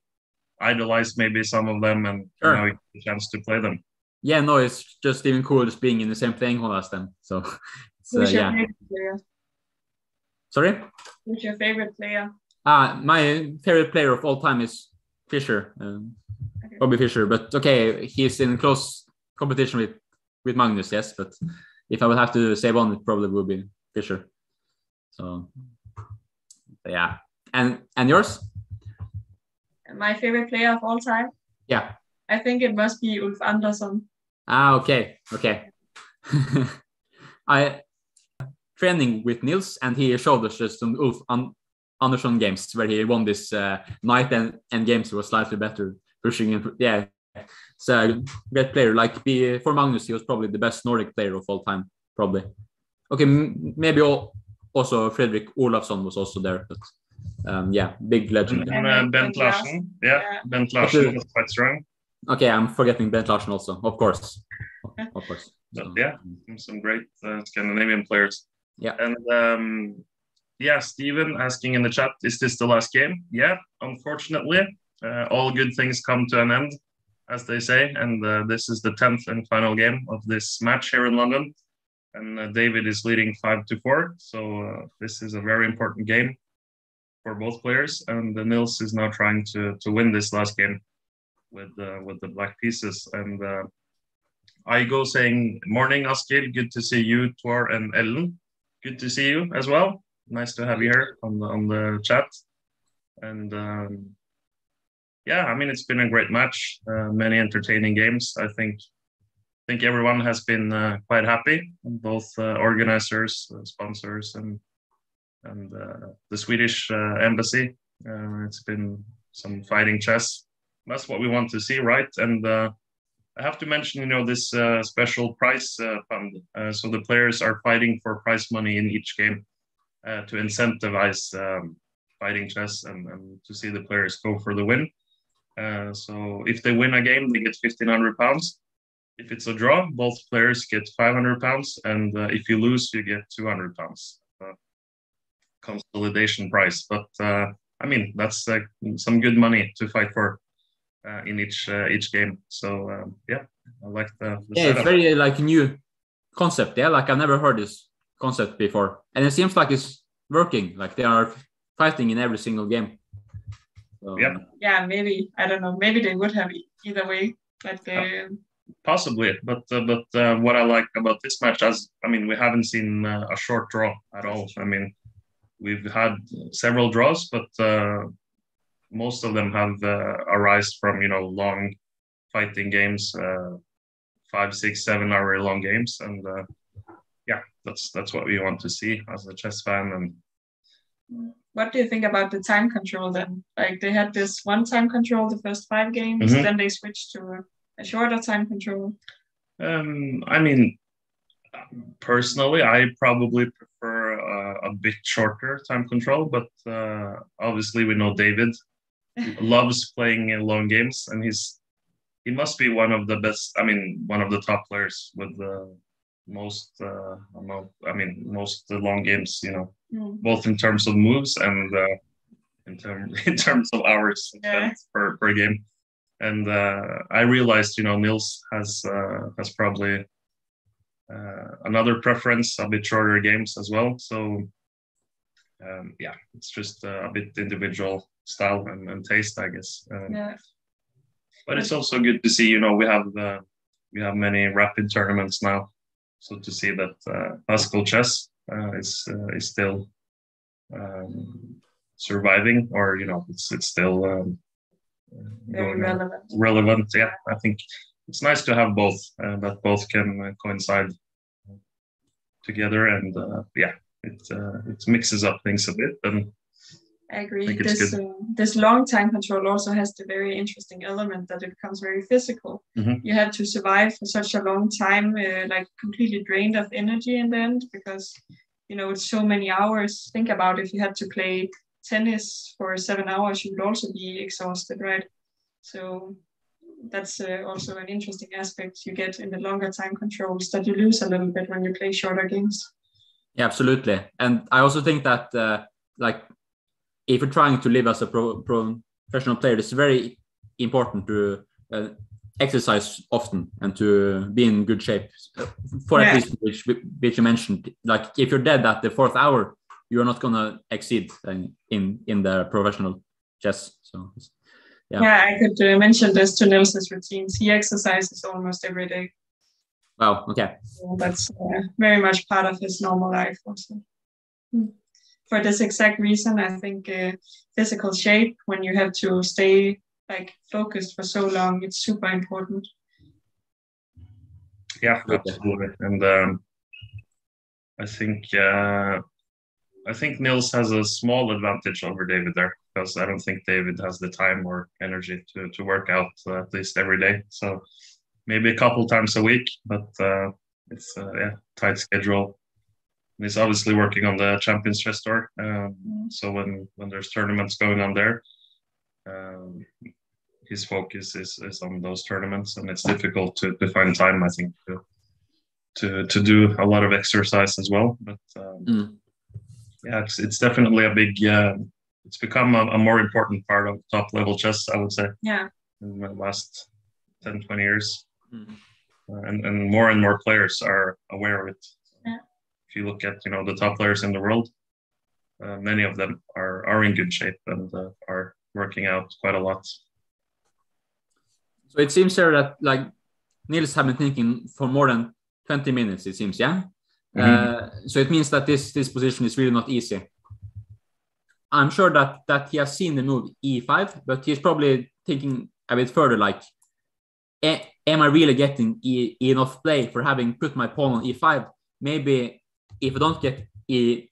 idolize maybe some of them and sure. now you get a chance to play them. Yeah, no, it's just even cool just being in the same playing hall as them. So, uh, yeah. Sorry? Who's your favorite player? Ah, my favorite player of all time is Fischer, um, okay. Bobby Fischer. But okay, he's in close competition with with Magnus, yes. But if I would have to say one, it probably would be Fischer. So, yeah. And and yours? my favorite player of all time? Yeah. I think it must be Ulf Andersson. Ah, okay, okay. I training with Nils, and he showed us just some Ulf Andersson games where he won this uh, night and, and games was slightly better, pushing and yeah. So great player. Like be, for Magnus, he was probably the best Nordic player of all time, probably. Okay, maybe also Fredrik Olafsson was also there, but um, yeah, big legend. And uh, Bent Larsen, yeah, yeah, Bent Larsen was quite strong. Okay, I'm forgetting Bent Larsen also, of course, of course. But, yeah, some great uh, Scandinavian players. Yeah, and um, yeah, Stephen asking in the chat, is this the last game? Yeah, unfortunately, uh, all good things come to an end, as they say, and uh, this is the tenth and final game of this match here in London. And uh, David is leading five to four, so uh, this is a very important game for both players, and the Nils is now trying to to win this last game with uh, with the black pieces. And uh, I go saying, "Morning, Askild. Good to see you, Tor and Ellen. Good to see you as well. Nice to have you here on the on the chat." And um, yeah, I mean, it's been a great match. Uh, many entertaining games. I think I think everyone has been uh, quite happy, both uh, organizers, uh, sponsors, and and uh, the Swedish uh, embassy. It's been some fighting chess. That's what we want to see, right? And I have to mention, you know, this special prize fund. so the players are fighting for prize money in each game to incentivize um, fighting chess and, and, to see the players go for the win. Uh, so if they win a game, they get fifteen hundred pounds. If it's a draw, both players get five hundred pounds, and uh, if you lose, you get two hundred pounds. Uh, consolidation prize, but uh, I mean that's uh, some good money to fight for uh, in each each game. So um, yeah, I like the, the yeah, setup. it's very like new concept. Yeah, like I've never heard this concept before, and it seems like it's working. Like they are fighting in every single game. So, Yeah. Yeah, maybe I don't know. Maybe they would have either way, but they, Possibly, but uh, but uh, what I like about this match, as I mean, we haven't seen uh, a short draw at all. I mean, we've had several draws, but uh, most of them have uh, arised from you know long fighting games, uh, five, six, seven hour long games, and uh, yeah, that's that's what we want to see as a chess fan. And what do you think about the time control then? Like they had this one time control the first five games, Mhm. then they switched to a, a shorter time control. Um, I mean, personally, I probably prefer uh, a bit shorter time control, but uh, obviously we know David loves playing in long games, and he's he must be one of the best. I mean, one of the top players with the most uh, amount. I mean, most uh, long games. You know, Mm. both in terms of moves and uh, in term in terms of hours spent per per game. And uh, I realized, you know, Nils has uh, has probably uh, another preference, a bit shorter games as well. So um, yeah, it's just uh, a bit individual style and, and taste, I guess. Um, Yeah. But it's also good to see, you know, we have uh, we have many rapid tournaments now, so to see that uh, classical chess uh, is uh, is still um, surviving, or you know, it's it's still um, Very going relevant. relevant. Yeah, I think it's nice to have both uh, that both can uh, coincide together, and uh, yeah, it uh, it mixes up things a bit, and I agree. think it's this uh, this long time control also has the very interesting element that it becomes very physical. Mhm. You have to survive for such a long time, uh, like completely drained of energy in the end, because you know it's so many hours. Think about if you had to play tennis for seven hours, you would also be exhausted, right? So that's uh, also an interesting aspect you get in the longer time controls that you lose a little bit when you play shorter games. Yeah, absolutely. And I also think that uh, like if you're trying to live as a pro, professional player, it's very important to uh, exercise often and to be in good shape. For Yeah. at least which which you mentioned, like if you're dead at the fourth hour, you're not gonna exceed in in, the professional chess. So yeah. Yeah, I could uh, mention this to Nils's routines. He exercises almost every day. Wow. Okay. So that's uh, very much part of his normal life also. Hmm. For this exact reason, I think uh, physical shape, when you have to stay like focused for so long, it's super important. yeah, absolutely. And um, I think uh, I think Nils has a small advantage over David there because I don't think David has the time or energy to to work out uh, at least every day. So maybe a couple times a week, but uh, it's uh, yeah tight schedule. And he's obviously working on the Champions Chess Tour. Um, so when when there's tournaments going on there, um, his focus is, is on those tournaments, and it's difficult to, to find time. I think to, to to do a lot of exercise as well. But um, Mm. yeah, it's it's definitely a big. Uh, it's become a, a more important part of top level chess. I would say Yeah. in the last 10, 20 years. Mm. Uh, and, and more and more players are aware of it. If you look at you know the top players in the world, uh, many of them are are in good shape and uh, are working out quite a lot. So it seems here that like Nils have been thinking for more than 20 minutes, it seems, yeah? Uh, so it means that this this position is really not easy. I'm sure that that he has seen the move e5, but he's probably thinking a bit further like, am I really getting e, enough play for having put my pawn on e5? Maybe if I don't get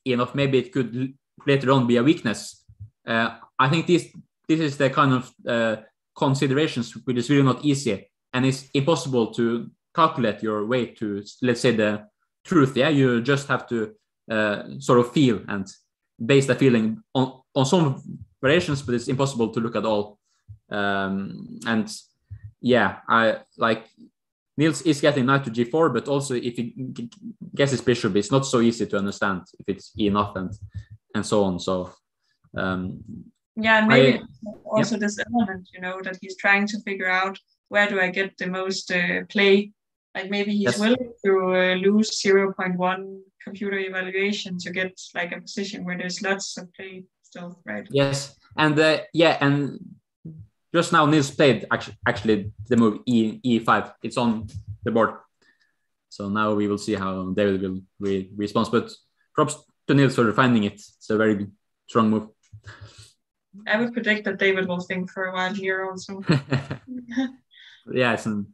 enough, maybe it could later on be a weakness. Uh, I think this this is the kind of uh, considerations which is really not easy, and it's impossible to calculate your way to let's say the truth. Yeah, you just have to uh, sort of feel and base the feeling on on some variations, but it's impossible to look at all Um, and yeah, I like Nils is getting knight to g4, but also if he gets his bishop, it's not so easy to understand if it's enough and and so on. So um, yeah, and maybe I- also this element, you know, that he's trying to figure out where do I get the most uh, play. Like maybe he's Yes. willing to uh, lose 0.1 computer evaluation to get like a position where there's lots of play still, right? Yes, and uh, yeah, and just now Nils played actually, actually the move E E5. It's on the board. So now we will see how David will re- respond. But props to Nils for finding it. It's a very strong move. I would predict that David will think for a while here also. yeah, it's, an,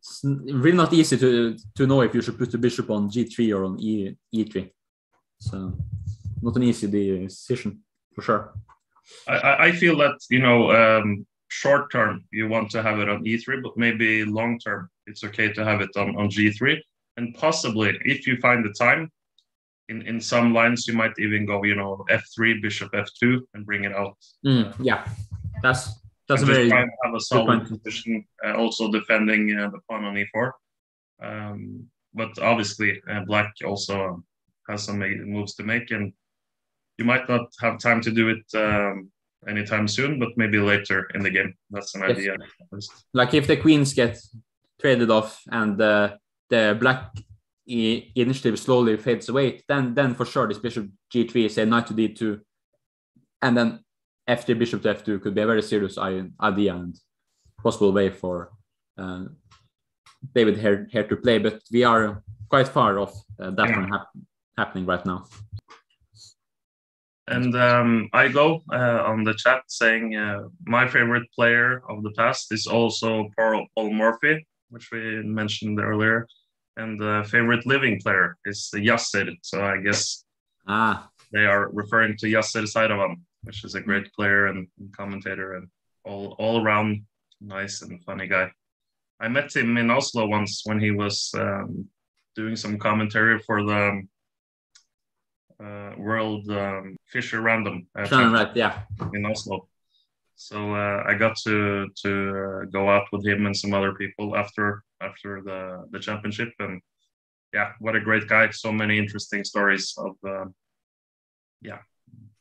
it's really not easy to to know if you should put the bishop on G3 or on E E3. So not an easy decision for sure. I- I, I feel that you know um, short term you want to have it on e3 but maybe long term it's okay to have it on, on g3 and possibly if you find the time in, in some lines you might even go you know f3 bishop f2 and bring it out. Mm, yeah, that's that's a and just very and have a solid position uh, also defending uh, the pawn on e4 um, but obviously uh, black also has some moves to make and you might not have time to do it um, anytime soon, but maybe later in the game. That's an Yes. idea. like if the queens get traded off and uh, the black initiative slowly fades away, then then for sure this bishop g3 say knight to d2, and then f3 bishop to f2 could be a very serious idea and possible way for uh, David here here to play. But we are quite far off uh, that Yeah. one hap- happening right now. And um, I go uh, on the chat saying uh, my favorite player of the past is also Paul, Paul Morphy, which we mentioned earlier. And the favorite living player is Yasser. So I guess Ah, they are referring to Yasser Seirawan, which is a great player and, commentator and all, all around nice and funny guy. I met him in Oslo once when he was um, doing some commentary for the World um, Fischer Random uh, Shannon, right? Yeah. in Oslo. So uh, I got to to uh, go out with him and some other people after after the the championship, and yeah, what a great guy! So many interesting stories of uh, yeah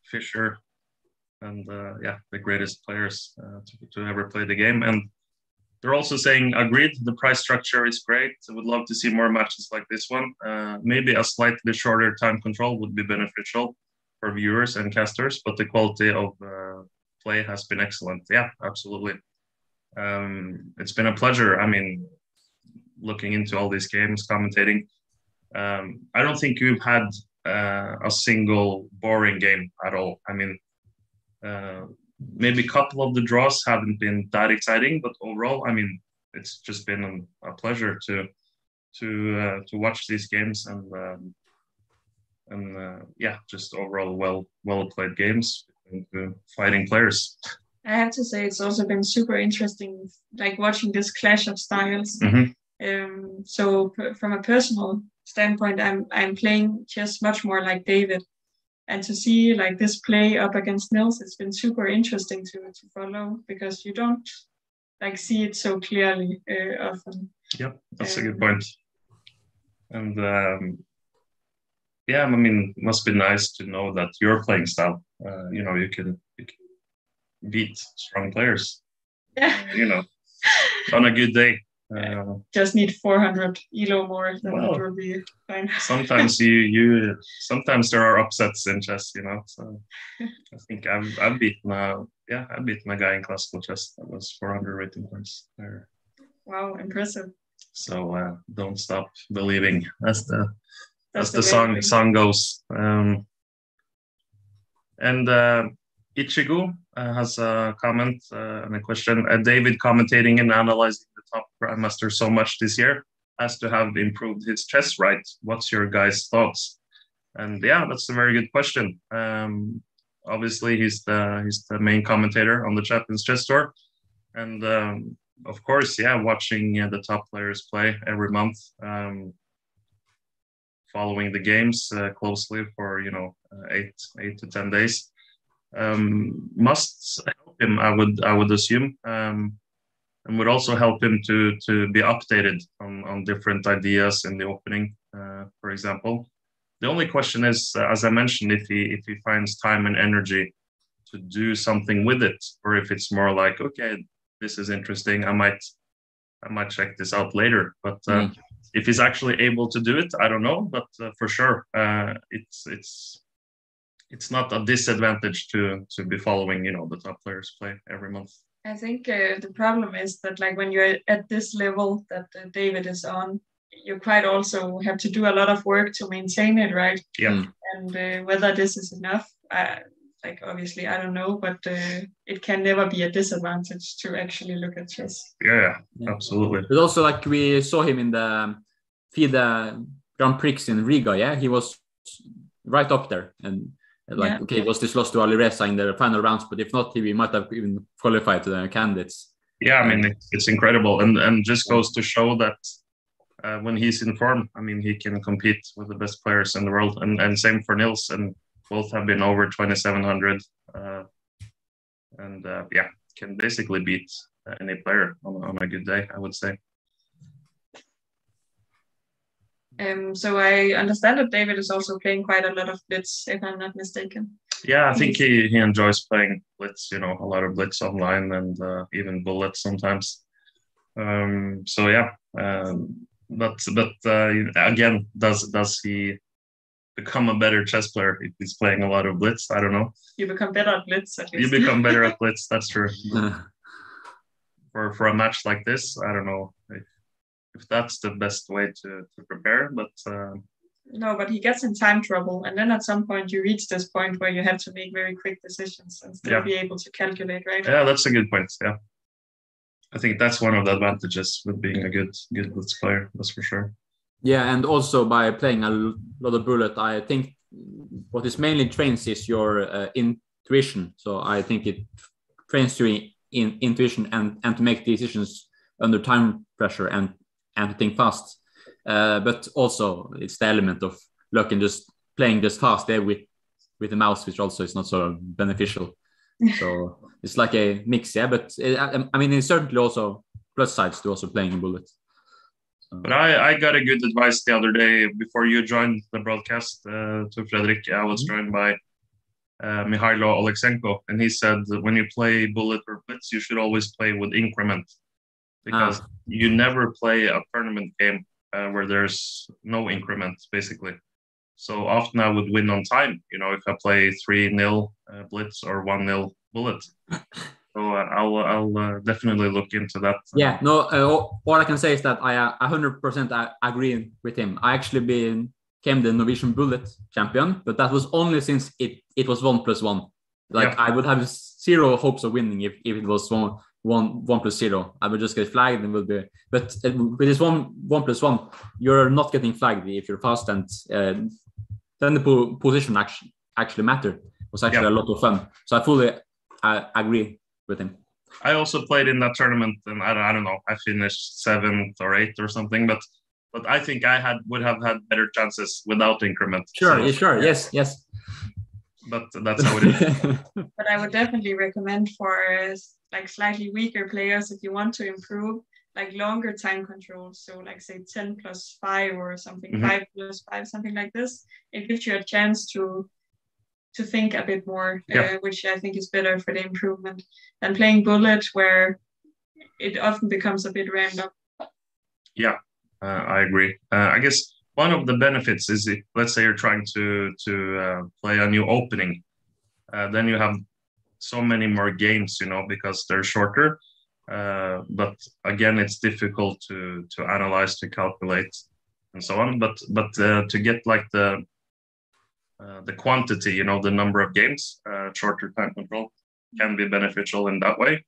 Fisher and uh, yeah the greatest players uh, to, to ever play the game. And they're also saying agreed. The price structure is great. I would love to see more matches like this one. Uh, maybe a slightly shorter time control would be beneficial for viewers and casters, but the quality of uh, play has been excellent. Yeah, absolutely. Um, it's been a pleasure. I mean, looking into all these games, commentating. Um, I don't think we've had uh, a single boring game at all. I mean, uh, maybe a couple of the draws haven't been that exciting, but overall, I mean, it's just been a pleasure to to uh, to watch these games and um, and uh, yeah, just overall well well played games and uh, fighting players. I have to say it's also been super interesting, like watching this clash of styles. Mhm. Um, so p- from a personal standpoint, I'm I'm playing chess much more like David, and to see like this play up against Nils, it's been super interesting to to follow because you don't like see it so clearly uh, often. Yep, that's a good point. And um, yeah, I mean, it must be nice to know that your playing style, uh, you know, you can, you can beat strong players, Yeah, you know, on a good day. Uh, just need 400 elo more, then Wow. it will be fine. sometimes you you sometimes there are upsets in chess, you know. So I think I've I've beaten uh, yeah I beat my guy in classical chess that was 400 rating points there. Wow, impressive. So uh, don't stop believing. That's the That's that's the song thing. song goes. Um, and uh, Ichigo uh, has a comment uh, and a question. Uh, David commentating and analyzing top grandmaster so much this year as to have improved his chess right. What's your guys' thoughts? And yeah, that's a very good question. Um, obviously, he's the he's the main commentator on the Champions Chess Tour, and um, of course, yeah, watching uh, the top players play every month. Um, following the games uh, closely for you know uh, eight eight to ten days um, must help him. I would I would assume, um, and would also help him to to be updated on on different ideas in the opening, uh, for example. The only question is, uh, as I mentioned, if he if he finds time and energy to do something with it, or if it's more like, okay, this is interesting, I might I might check this out later. But uh, Mm. if he's actually able to do it, I don't know. But uh, for sure, uh, it's it's it's not a disadvantage to to be following, you know, the top players play every month. I think uh, the problem is that like when you're at this level that uh, David is on, you quite also have to do a lot of work to maintain it, right? Yeah. Mm. And uh, whether this is enough, I, like obviously I don't know, but uh, it can never be a disadvantage to actually look at chess. Yeah, yeah, absolutely. But also, like we saw him in the FIDE Grand Prix in Riga. Yeah, he was right up there, and like Yeah. okay, was this lost to Alireza in the final rounds? But if not, he might have even qualified to the candidates. Yeah, I mean it's, it's incredible, and and just goes to show that uh, when he's in form, I mean he can compete with the best players in the world, and and same for Nils, and both have been over twenty seven hundred, uh, and uh, yeah, can basically beat any player on, on a good day, I would say. Um, so I understand that David is also playing quite a lot of blitz, if I'm not mistaken. Yeah, I think he, he enjoys playing blitz. You know, a lot of blitz online and uh, even bullets sometimes. Um, so yeah, um, but but uh, again, does does he become a better chess player if he's playing a lot of blitz? I don't know. You become better at blitz. At You become better at blitz. That's true. For for a match like this, I don't know if, if that's the best way to, to prepare, but. Uh, No, but he gets in time trouble, and then at some point you reach this point where you have to make very quick decisions and still Yeah. be able to calculate, right? Yeah, that's a good point. Yeah, I think that's one of the advantages with being a good good blitz player. That's for sure. Yeah, and also by playing a lot of bullet, I think what this mainly trains is your uh, intuition. So I think it trains you in, in intuition and and to make decisions under time pressure and and to think fast. Uh, but also it's the element of luck and just playing just fast there with with the mouse, which also is not so beneficial. so it's like a mix, yeah. But uh, I, I mean, it's certainly also plus sides to also playing a bullet. But I, I got a good advice the other day before you joined the broadcast uh, Tor Fredrik. I was joined by uh, Mykhaylo Oleksiyenko, and he said when you play bullet or blitz, you should always play with increment because you never play a tournament game uh, where there's no increment, basically. So often I would win on time, you know, if I play three nil uh, blitz or one nil bullet. So uh, I'll, I'll uh, definitely look into that. Yeah, no. Uh, all- I can say is that I uh, 100% agree with him. I actually been came the Norwegian Bullet champion, but that was only since it it was one plus one. Like Yeah. I would have zero hopes of winning if, if it was one one one plus zero. I will just get flagged and will be. But uh, with this one one plus one, you're not getting flagged if you're fast, and uh, then the po- position actually actually mattered. It was actually Yeah. a lot of fun. So I fully I agree with him. I also played in that tournament, and I, don't- I don't know, I finished seventh or eighth or something, but but I think I had would have had better chances without increment. Sure, So, yeah, sure, yes, yes. But that's how it is. But I would definitely recommend for uh, like slightly weaker players if you want to improve like longer time control. So like say 10 plus five or something, Mhm. five plus five, something like this. It gives you a chance to to think a bit more, Yeah. uh, which I think is better for the improvement than playing bullet where it often becomes a bit random. Yeah, uh, I agree. Uh, I guess one of the benefits is if let's say you're trying to to uh, play a new opening, uh, then you have so many more games, you know, because they're shorter. Uh, but again, it's difficult to to analyze, to calculate, and so on. But but uh, to get like the uh, the quantity, you know, the number of games, uh, shorter time control can be beneficial in that way.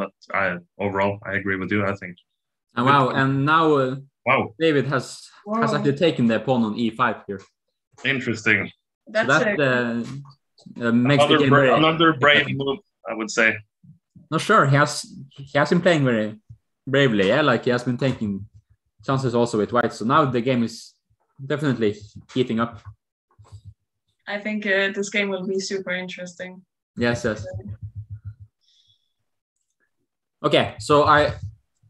But I overall, I agree with you. I think. And wow, and now Wow, David has has actually taken the pawn on e5 here. interesting. So That's that uh, uh, makes the Another, game bra- very. another brave move, I would say. No, sure, he has he has been playing very bravely. Yeah, like he has been taking chances also with white. So now the game is definitely heating up. I think uh, this game will be super interesting. Yes, yes. Okay, so I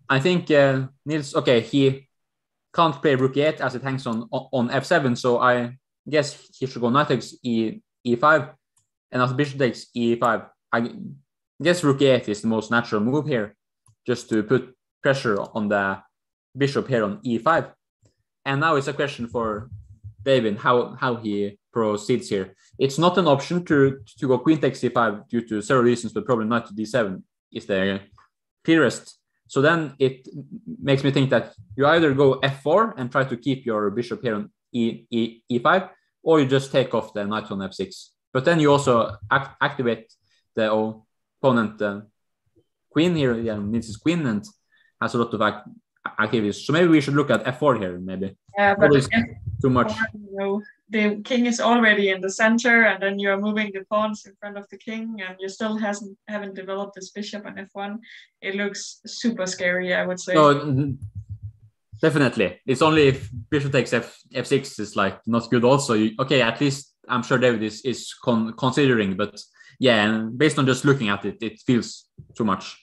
I think uh, Nils. Okay, he can't play rook e8 as it hangs on on f7. So I guess he should go knight takes e e5, and as bishop takes e5. I guess rook e8 is the most natural move here, just to put pressure on the bishop here on e5. And now it's a question for David how how he proceeds here. It's not an option to to go queen takes c5 due to several reasons, but probably knight to d7 is the clearest. So then it makes me think that you either go f4 and try to keep your bishop here on e, e, e5, or you just take off the knight on f6. But then you also act, activate the opponent uh, queen here, yeah, needs his queen and has a lot of act activities. So maybe we should look at f4 here, maybe. Yeah, but too much. The king is already in the center, and then you are moving the pawns in front of the king, and you still hasn't haven't developed this bishop on f1. It looks super scary, I would say. No, definitely. It's only if bishop takes f f6 is like not good. Also, you, okay, at least I'm sure David is is con considering, but yeah, and based on just looking at it, it feels too much.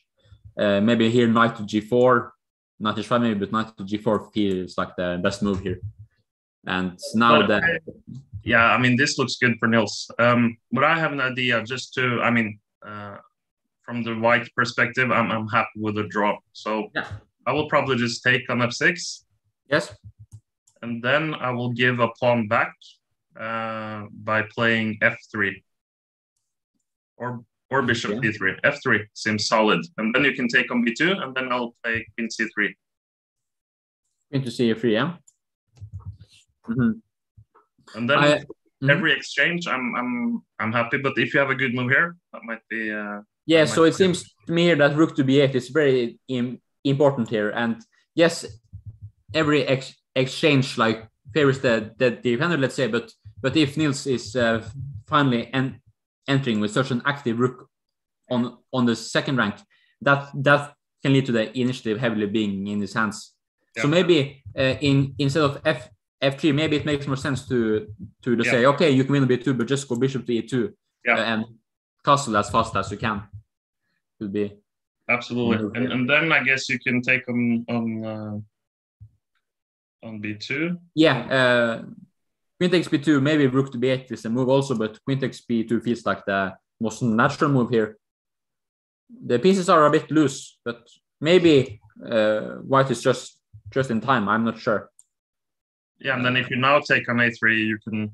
Uh, maybe here knight to g4, knight to h5 maybe, but knight to g4 feels like the best move here. And now But, that yeah, I mean, this looks good for Nils. Um, but I have an idea just to, I mean, uh, from the white perspective, I'm, I'm happy with the draw. So yeah. I will probably just take on f6. Yes. And then I will give a pawn back uh, by playing f3 or or bishop d3. f3 seems solid. And then you can take on b2, and then I'll play queen c3. queen to c3, yeah. Mhm. And then I- mhm. every exchange, I'm I'm I'm happy. But if you have a good move here, that might be. Uh, Yeah, so it seems to me here that rook to b8 is very Im- important here. And yes, every ex- exchange like favors the, the defender, let's say, but but if Nils is uh, finally en- entering with such an active rook on on the second rank, that that can lead to the initiative heavily being in his hands. So maybe uh, in instead of f f3, maybe it makes more sense to to just Yeah. say, okay, you can win a b2, but just go bishop to e2 Yeah. uh, and castle as fast as you can. Would be Absolutely. And, and then I guess you can take on on uh, on b2. Yeah, uh, queen takes b2. Maybe rook to b8 is a move also, but queen takes b2 feels like the most natural move here. The pieces are a bit loose, but maybe uh, white is just just in time. I'm not sure. Yeah, and then if you now take on a3, you can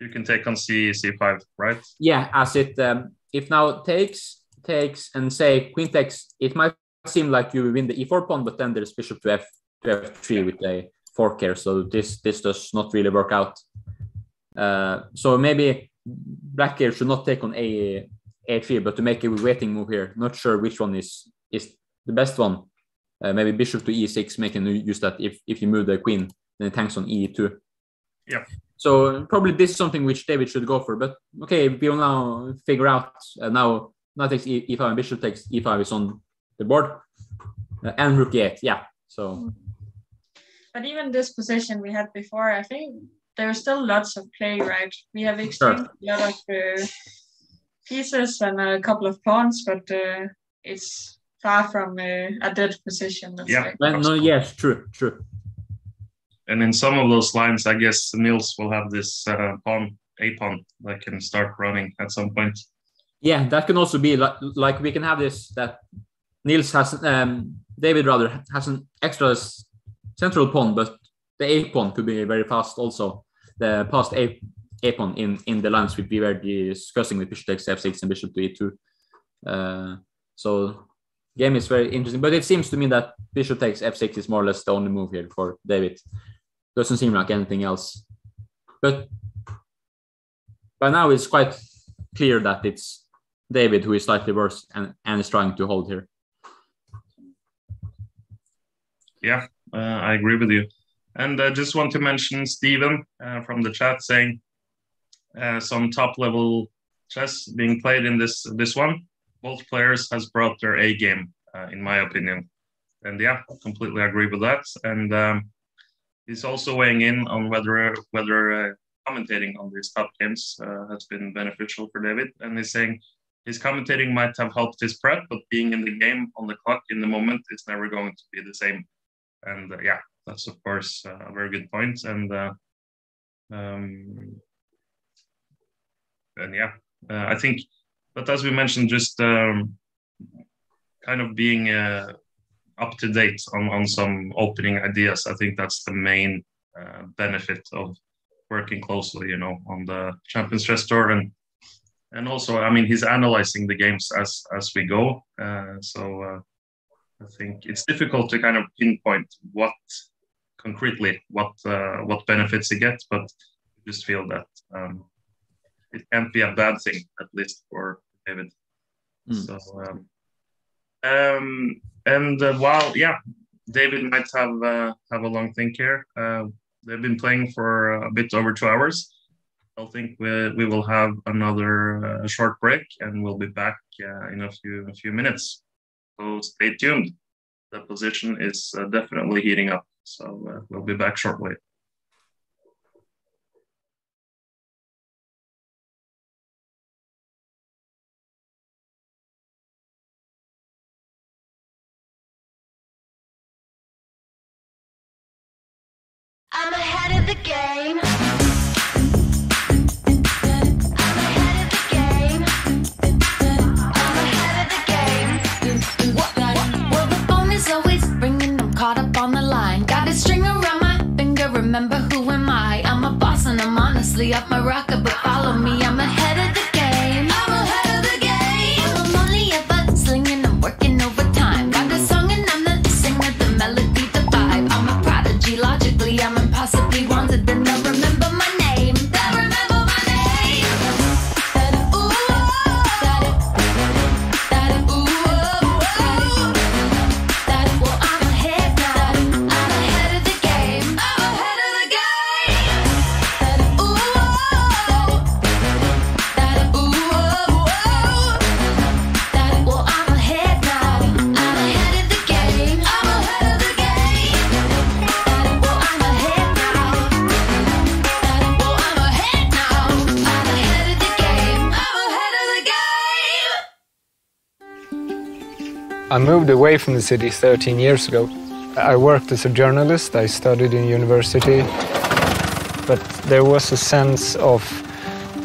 you can take on c c5, right? Yeah, as it um, if now takes takes and say queen takes, it might seem like you win the e4 pawn, but then there's bishop to f to f3 with a fork here. So this this does not really work out. Uh, so maybe black here should not take on a a3, but to make a waiting move here. Not sure which one is is the best one. Uh, maybe bishop to e6, making use that if if you move the queen, then it hangs on e2. Yeah. So probably this is something which David should go for. But okay, we will now figure out uh, now. Knight takes e- e5 and bishop takes e5 is on the board, uh, and rook e8. Yeah. So But even this position we had before, I think there's still lots of play, right? We have exchanged a lot of uh, pieces and a couple of pawns, but uh, it's far from uh, a dead position. Let's Yeah. say. well, no, yes, true, true. And in some of those lines, I guess Nils will have this uh, pawn, a pawn that can start running at some point. Yeah, that can also be like, like we can have this that Nils has um, David rather has an extra central pawn, but the a pawn could be very fast also. The past a a pawn in in the lines we were discussing with bishop takes f6 and bishop to e2. Uh, so game is very interesting, but it seems to me that bishop takes f6 is more or less the only move here for David. Doesn't seem like anything else. But by now it's quite clear that it's David who is slightly worse and, and is trying to hold here. Yeah, uh, I agree with you. And I just want to mention Stephen uh, from the chat saying uh, some top level chess being played in this this one. Both players has brought their A game, uh, in my opinion. And yeah, completely agree with that. And um, he's also weighing in on whether whether uh, commentating on these top games uh, has been beneficial for David. And he's saying his commentating might have helped his prep, but being in the game on the clock in the moment is never going to be the same. And uh, yeah, that's of course uh, a very good point. And uh, um, and yeah, uh, I think, but as we mentioned, just um, kind of being up to date on, on some opening ideas. I think that's the main uh, benefit of working closely, you know, on the Champions Chess Tour and and also, I mean, he's analyzing the games as as we go. Uh, so uh, I think it's difficult to kind of pinpoint what concretely what uh, what benefits he gets, but I just feel that um, it can't be a bad thing, at least for David. Mm. So. Um, um, and uh, while yeah, David might have uh, have a long think here. Uh, they've been playing for a bit over two hours. I think we, we will have another uh, short break, and we'll be back uh, in a few a few minutes. So stay tuned. The position is uh, definitely heating up. So we'll be back shortly. Ringing. I'm caught up on the line. Got a string around my finger. Remember who am I? I'm a boss and I'm honestly off my rocker. But follow me. I'm ahead wanted. Then they'll I moved away from the city 13 years ago. I worked as a journalist, I studied in university, but there was a sense of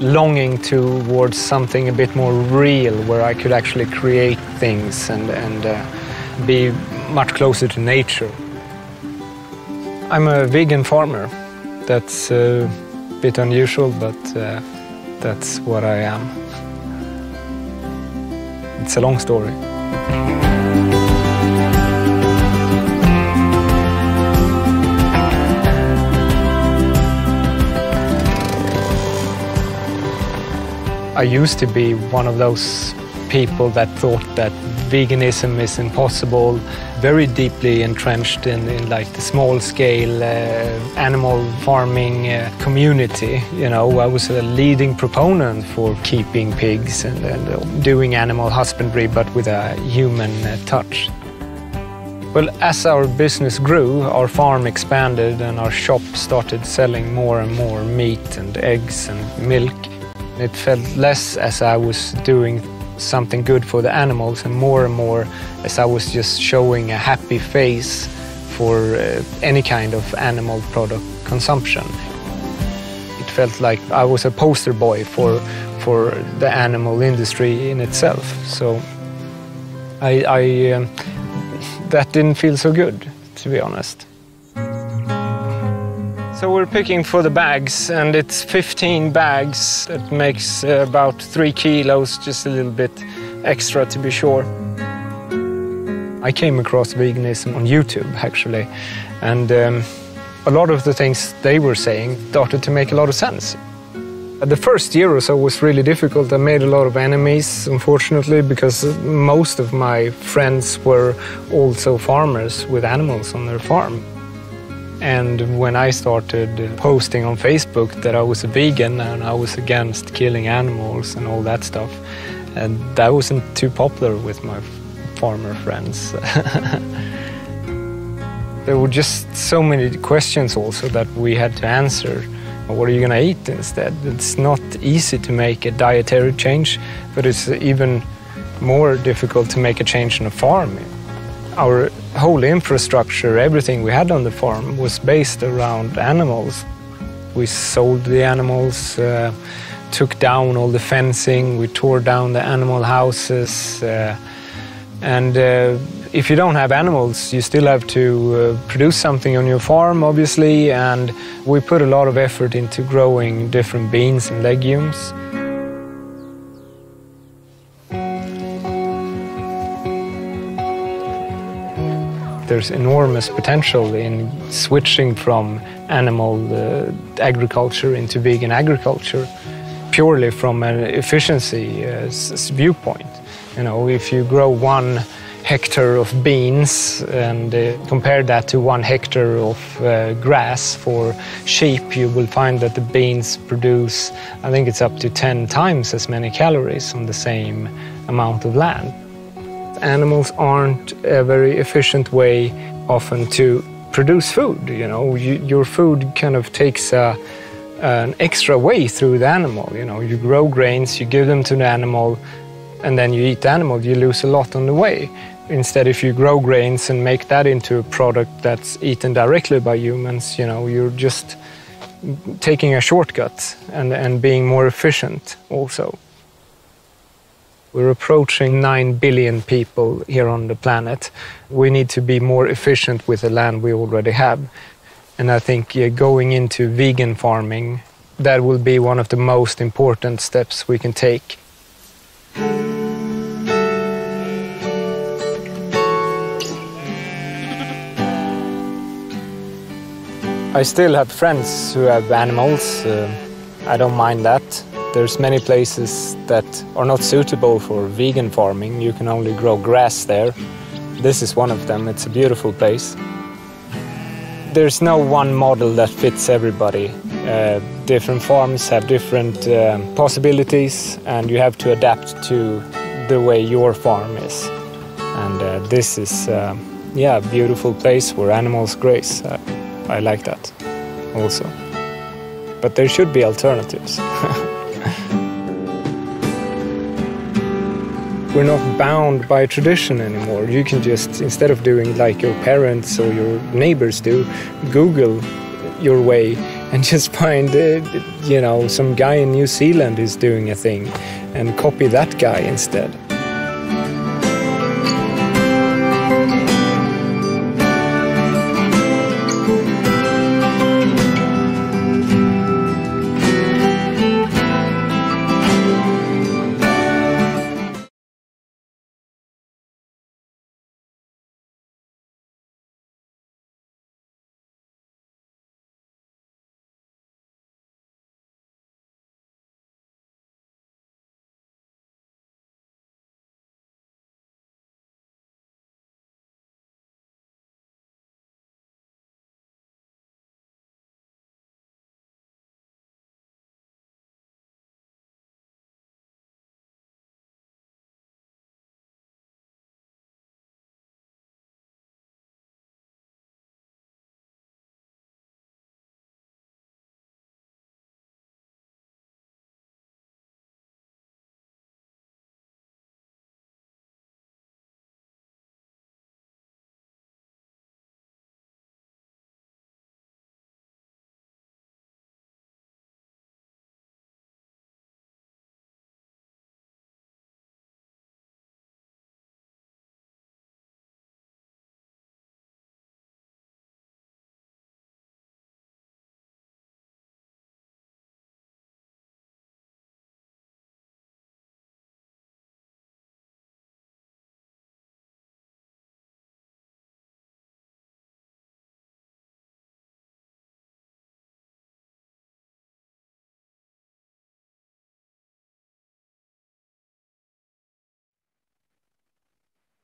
longing towards something a bit more real where I could actually create things and, and uh, be much closer to nature. I'm a vegan farmer. That's a bit unusual, but uh, that's what I am. It's a long story. I used to be one of those people that thought that veganism is impossible, very deeply entrenched in, in like the small scale uh, animal farming uh, community. You know, I was a leading proponent for keeping pigs and, and uh, doing animal husbandry, but with a human uh, touch. Well, as our business grew, our farm expanded and our shop started selling more and more meat and eggs and milk. It felt less as I was doing something good for the animals and more and more as I was just showing a happy face for uh, any kind of animal product consumption. It felt like I was a poster boy for, for the animal industry in itself. So I, I um, that didn't feel so good, to be honest. So we're picking for the bags, and it's 15 bags. It makes uh, about three kilos, just a little bit extra to be sure. I came across veganism on YouTube, actually, and um, a lot of the things they were saying started to make a lot of sense. The first year or so was really difficult. I made a lot of enemies, unfortunately, because most of my friends were also farmers with animals on their farm. And when I started posting on Facebook that I was a vegan and I was against killing animals and all that stuff, and that wasn't too popular with my farmer friends. there were just so many questions also that we had to answer What are you going to eat instead? It's not easy to make a dietary change, but it's even more difficult to make a change in a farm. Our whole infrastructure, everything we had on the farm, was based around animals. We sold the animals, uh, took down all the fencing, we tore down the animal houses, uh, and uh, if you don't have animals, you still have to uh, produce something on your farm, obviously, and we put a lot of effort into growing different beans and legumes. There's enormous potential in switching from animal uh, agriculture into vegan agriculture purely from an efficiency uh, viewpoint. You know, if you grow one hectare of beans and uh, compare that to one hectare of uh, grass for sheep, you will find that the beans produce, I think it's up to 10 times as many calories on the same amount of land. Animals aren't a very efficient way often to produce food. You know, you, your food kind of takes a, an extra way through the animal. You know, you grow grains, you give them to the animal, and then you eat the animal, you lose a lot on the way. Instead, if you grow grains and make that into a product that's eaten directly by humans, you know, you're just taking a shortcut and, and being more efficient also. We're approaching 9 billion people here on the planet. We need to be more efficient with the land we already have. And I think going into vegan farming, that will be one of the most important steps we can take. I still have friends who have animals. Uh, I don't mind that. There's many places that are not suitable for vegan farming. You can only grow grass there. This is one of them. It's a beautiful place. There's no one model that fits everybody. Uh, different farms have different uh, possibilities and you have to adapt to the way your farm is. And uh, this is, uh, yeah, a beautiful place where animals graze. I like that also. But there should be alternatives. We're not bound by tradition anymore. You can just, instead of doing like your parents or your neighbors do, Google your way and just find, uh, you know, some guy in New Zealand is doing a thing and copy that guy instead.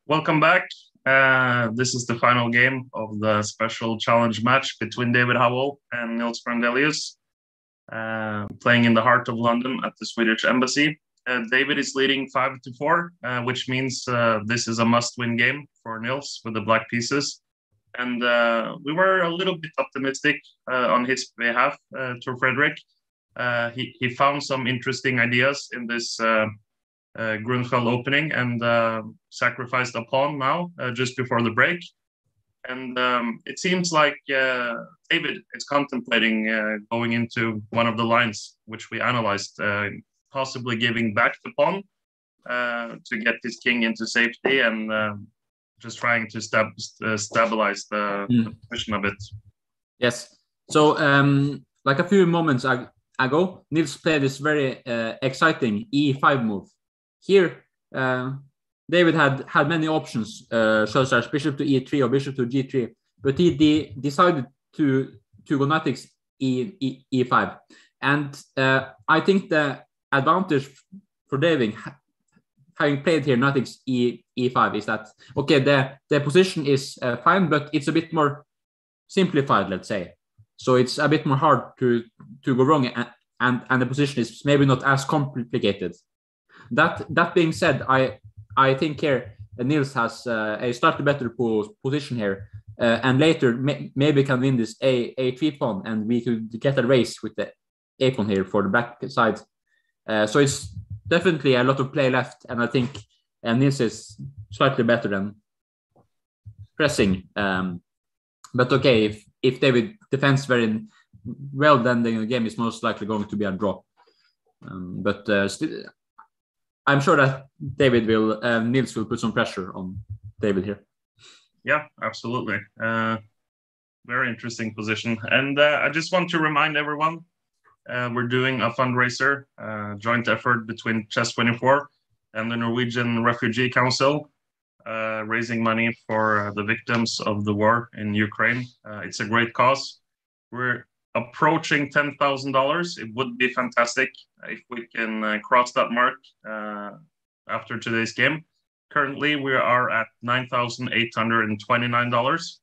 Welcome back. Uh, this is the final game of the special challenge match between David Howell and Nils Grandelius, uh, playing in the heart of London at the Swedish Embassy. Uh, David is leading five to four, uh, which means uh, this is a must-win game for Nils with the black pieces. and uh, we were a little bit optimistic on his behalf Tor Fredrik. He he found some interesting ideas in this uh, uh, Grunfeld opening and sacrificed a pawn now just before the break. And um, it seems like David is contemplating going into one of the lines which we analyzed, possibly giving back the pawn to get his king into safety and um, just trying to stab, uh, stabilize the, Mm. the position a bit. Yes. So, um, like a few moments ago, Nils played this very uh, exciting E5 move. Here, uh, David had had many options, such as bishop to E3 or bishop to G3, but he de- decided to to go knight E, E E5, and uh, I think the advantage for David having played here knight E E5 is that okay the the position is uh, fine, but it's a bit more simplified, let's say. So it's a bit more hard to to go wrong, and and, and the position is maybe not as complicated. That that being said, I I think here uh, Nils has uh, a slightly better position here, uh, and later may, maybe can win this a a three pawn, and we could get a race with the a pawn here for the back side. Uh, so it's definitely a lot of play left, and I think uh, Nils is slightly better than pressing. Um, but okay, if, if David defends very well, then the game is most likely going to be a draw. Um, but uh, still, I'm sure that David will, uh, Nils will put some pressure on David here. Yeah, absolutely. Uh, very interesting position. And uh, I just want to remind everyone uh, we're doing a fundraiser, uh, joint effort between Chess24 and the Norwegian Refugee Council, uh, raising money for the victims of the war in Ukraine. It's a great cause. We're approaching $10,000. It would be fantastic if we can uh, cross that mark uh, after today's game. Currently, we are at $9,829.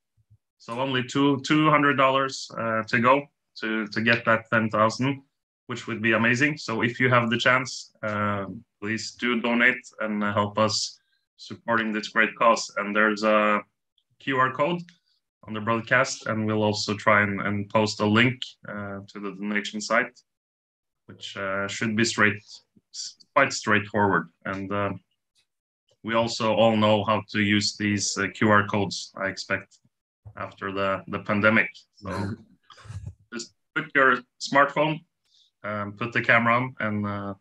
So only two $200 uh, to go to, to get that 10,000, which would be amazing. So if you have the chance, um, please do donate and help us supporting this great cause. And there's a QR code on the broadcast, and we'll also try and, and post a link uh, to the donation site, which uh, should be straight, quite straightforward. And uh, we also all know how to use these uh, QR codes. I expect after the the pandemic. So just put your smartphone, um, put the camera on, and uh,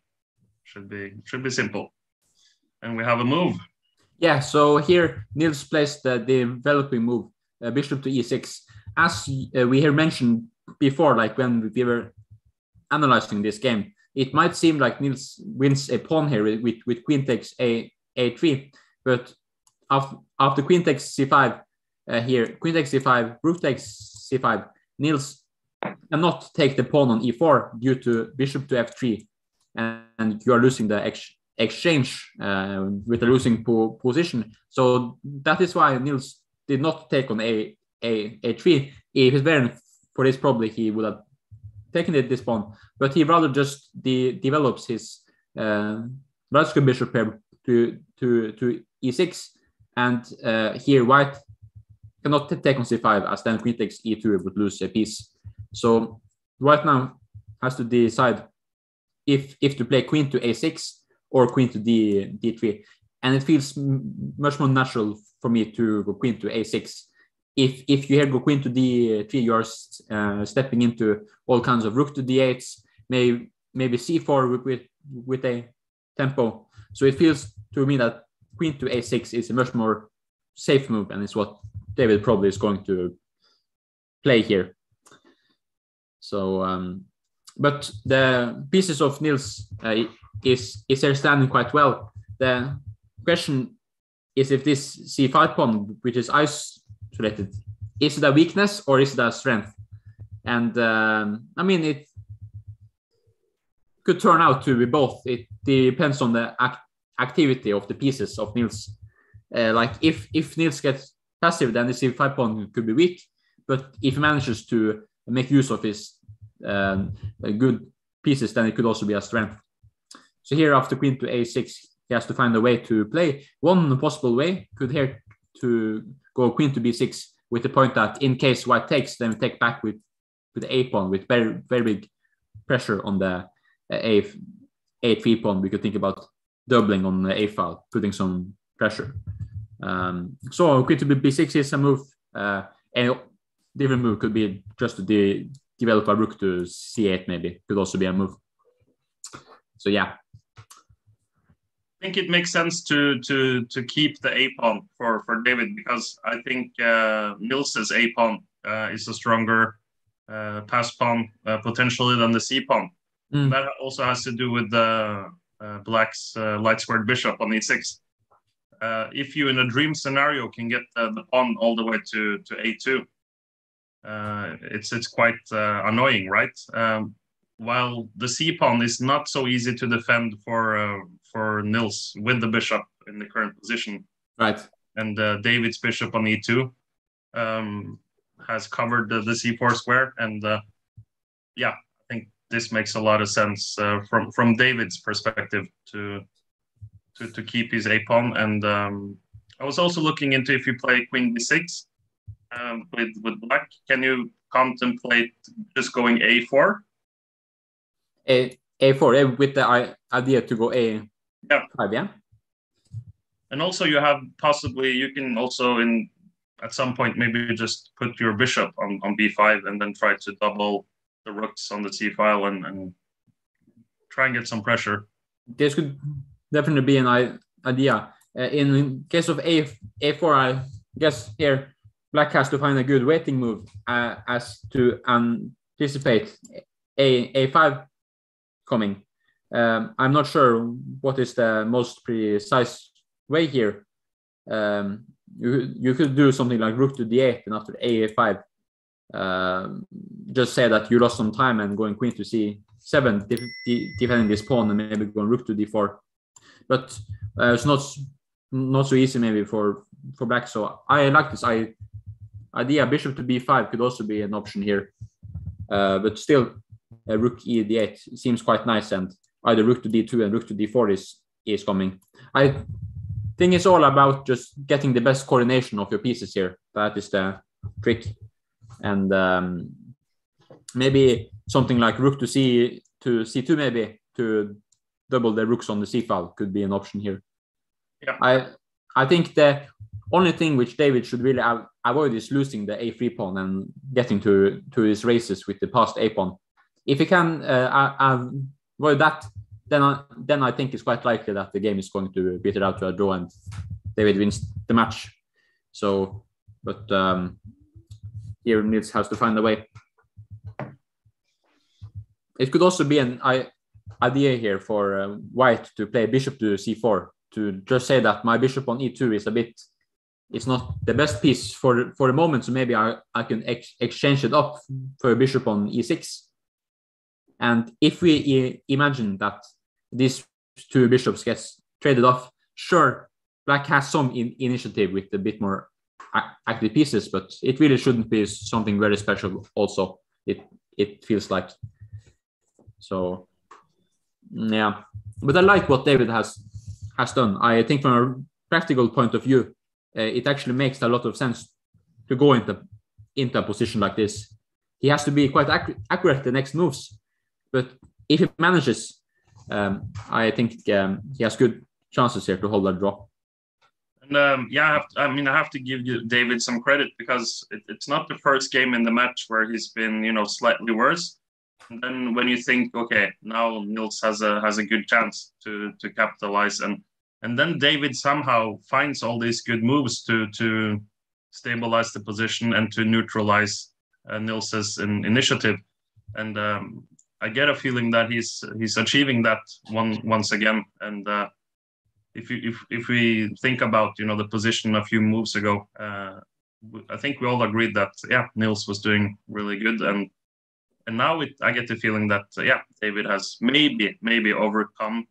should be should be simple. And we have a move. Yeah, so here Nils placed the developing move, bishop to e6. As uh, we have mentioned before, like when we were analyzing this game, it might seem like Nils wins a pawn here with, with, with queen takes a a3, but after, after queen takes c5 uh, here, queen takes c5, rook takes c5, Nils cannot take the pawn on e4 due to bishop to f3, and, and you are losing the ex exchange uh, with a losing po position. So that is why Nils did not take on a a a3. If it weren't for this, probably he would have taken it this pawn. But he rather just de develops his uh, right bishop pair to to to e6, and uh, here white cannot take on c5 as then queen takes e2 would lose a piece. So right now has to decide if if to play queen to a6 or queen to d d3 and it feels much more natural for me to go queen to a6 if if you here go queen to d3 you're uh, stepping into all kinds of rook to d8s maybe maybe c4 with, with with a tempo. So it feels to me that queen to a6 is a much more safe move and it's what david probably is going to play here. So um but the pieces of Nils uh, is is there standing quite well. The question is if this c5 pawn, which is isolated, is it a weakness or is it a strength? And um, I mean, it could turn out to be both. It depends on the act activity of the pieces of Nils. Uh, like if if Nils gets passive, then the c5 pawn could be weak. But if he manages to make use of his um, good pieces, then it could also be a strength. So here after queen to a6, he has to find a way to play. One possible way could here to go queen to b6, with the point that in case white takes, then take back with with a pawn with very very big pressure on the uh, a a three pawn. We could think about doubling on the a file, putting some pressure. Um, so queen to b6 is a move. Uh, and different move could be just to de- develop a rook to c8 maybe could also be a move. So yeah, think it makes sense to to to keep the a pawn for for David because I think uh, Nils's a pawn uh, is a stronger uh, pass pawn uh, potentially than the c pawn. Mm. That also has to do with the uh, black's uh, light squared bishop on e6. Uh, if you in a dream scenario can get the, the pawn all the way to to a2, uh, it's it's quite uh, annoying, right? Um, while the c pawn is not so easy to defend for uh, for Nils with the bishop in the current position, right? And uh, David's bishop on e2 um, has covered the, the c4 square, and uh, yeah, I think this makes a lot of sense uh, from from David's perspective to to to keep his a pawn. And um, I was also looking into if you play queen b6 um, with with black, can you contemplate just going a4? A a4 eh, with the idea to go a Yeah. five, yeah. And also, you have possibly you can also in at some point maybe just put your bishop on, on b5 and then try to double the rooks on the c file and, and try and get some pressure. This could definitely be an idea. Uh, in case of a a4, I guess here black has to find a good waiting move uh, as to anticipate a a5 coming. Um, I'm not sure what is the most precise way here. Um, you, you could do something like rook to d8 and after a5, um, just say that you lost some time and going queen to c7, def- de- defending this pawn and maybe going rook to d4. But uh, it's not not so easy maybe for for black. So I like this I, idea. Bishop to b5 could also be an option here, uh, but still, uh, rook e d8 seems quite nice, and either rook to d2 and rook to d4 is is coming. I think it's all about just getting the best coordination of your pieces here. That is the trick, and um, maybe something like rook to c to c2 maybe to double the rooks on the c file could be an option here. Yeah. I I think the only thing which David should really av- avoid is losing the a3 pawn and getting to to his races with the passed a pawn. If he can uh, a- avoid that, then I, then I think it's quite likely that the game is going to beat it out to a draw and David wins the match. So, but um, here Nils has to find a way. It could also be an idea here for uh, White to play bishop to c4 to just say that my bishop on e2 is a bit it's not the best piece for for the moment so maybe i, I can ex- exchange it up for a bishop on e6 and if we imagine that these two bishops gets traded off sure black has some in- initiative with a bit more active pieces but it really shouldn't be something very special also. It it feels like. So yeah. But i like what david has has done. I think from a practical point of view uh, it actually makes a lot of sense to go into into a position like this. He has to be quite accu- accurate the next moves but if he manages um, i think um, he has good chances here to hold that draw And um, yeah, I, have to, I mean, I have to give you David some credit because it, it's not the first game in the match where he's been, you know, slightly worse. And then when you think, okay, now Nils has a has a good chance to to capitalize, and and then David somehow finds all these good moves to to stabilize the position and to neutralize uh, Nils's in, initiative. And um, I get a feeling that he's he's achieving that one once again. And uh, if you if if we think about you know the position a few moves ago, uh, I think we all agreed that yeah Nils was doing really good, and and now it, I get the feeling that uh, yeah David has maybe maybe overcome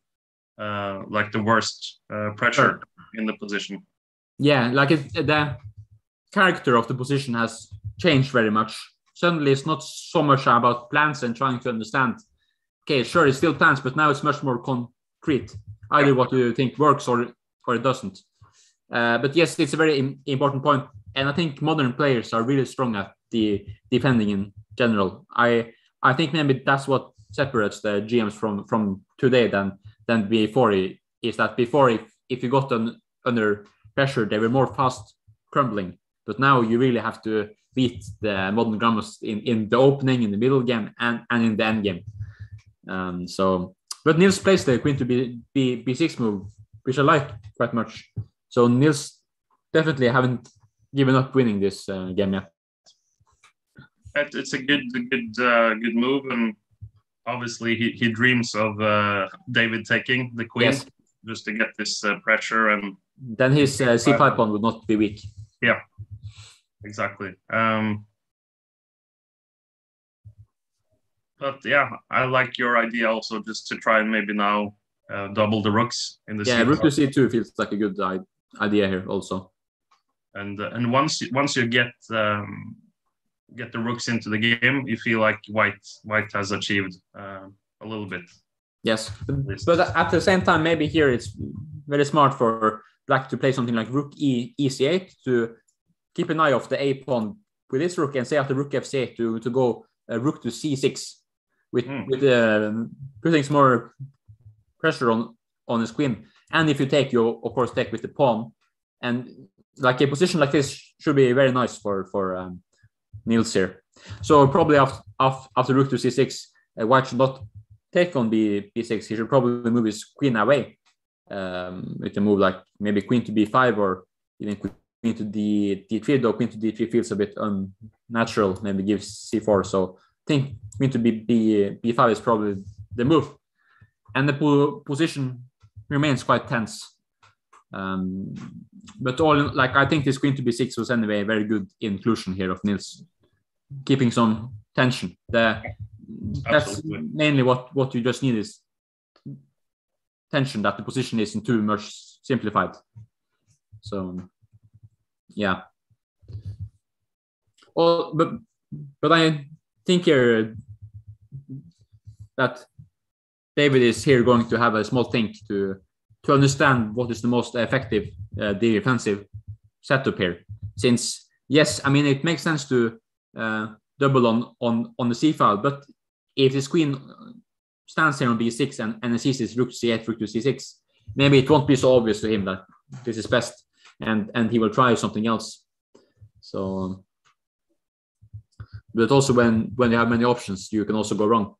uh, like the worst uh, pressure in the position. yeah like it, the character of the position has changed very much suddenly it's not so much about plants and trying to understand okay sure it's still plants but now it's much more concrete either what you think works or or it doesn't uh, but yes it's a very im- important point and I think modern players are really strong at the defending in general. I I think maybe that's what separates the GMs from from today than than before. Is that before if if you got an, under pressure, they were more fast crumbling, but now you really have to beat the modern Grammars in in the opening, in the middle game, and and in the end game. Um, so, but Nils plays the queen to b, b b6 move, which I like quite much. So Nils definitely haven't given up winning this uh, game yet. It's a good, good, uh, good move, and obviously he, he dreams of uh, David taking the queen Yes. just to get this uh, pressure and Then his uh, c5 pawn would not be weak. yeah, exactly. Um, but yeah, I like your idea also just to try and maybe now uh, double the rooks in the Yeah, C rook to file. c2 feels like a good idea here also. and uh, and once you, once you get um, get the rooks into the game, you feel like white white has achieved uh, a little bit. Yes, but at the same time, maybe here it's very smart for black to play something like rook e ec8 to keep an eye off the a pawn with this rook and say after rook f8 to to go uh, rook to c6 with with uh, putting some more pressure on on his queen. And if you take, you of course take with the pawn, and like a position like this should be very nice for for um, Nils here. So probably after after, after rook to c6, uh, white should not take on b b6. He should probably move his queen away um, with a move like maybe queen to b5 or even queen to d d3. Though queen to d3 feels a bit unnatural. Maybe gives c4. So I think queen to b, b b5 is probably the move, and the po- position remains quite tense. Um, but all in- like I think this queen to b6 was anyway a very good inclusion here of Nils, keeping some tension. The that's Absolutely. mainly what what you just need is tension that the position isn't too much simplified. So yeah. Well, but but I think here that David is here going to have a small think to to understand what is the most effective uh, defensive setup here. Since yes, I mean it makes sense to uh, double on on on the c file, but if his queen stands here on b6 and and sees his rook to c8, rook to c6, maybe it won't be so obvious to him that this is best, and and he will try something else. So, but also when when you have many options, you can also go wrong.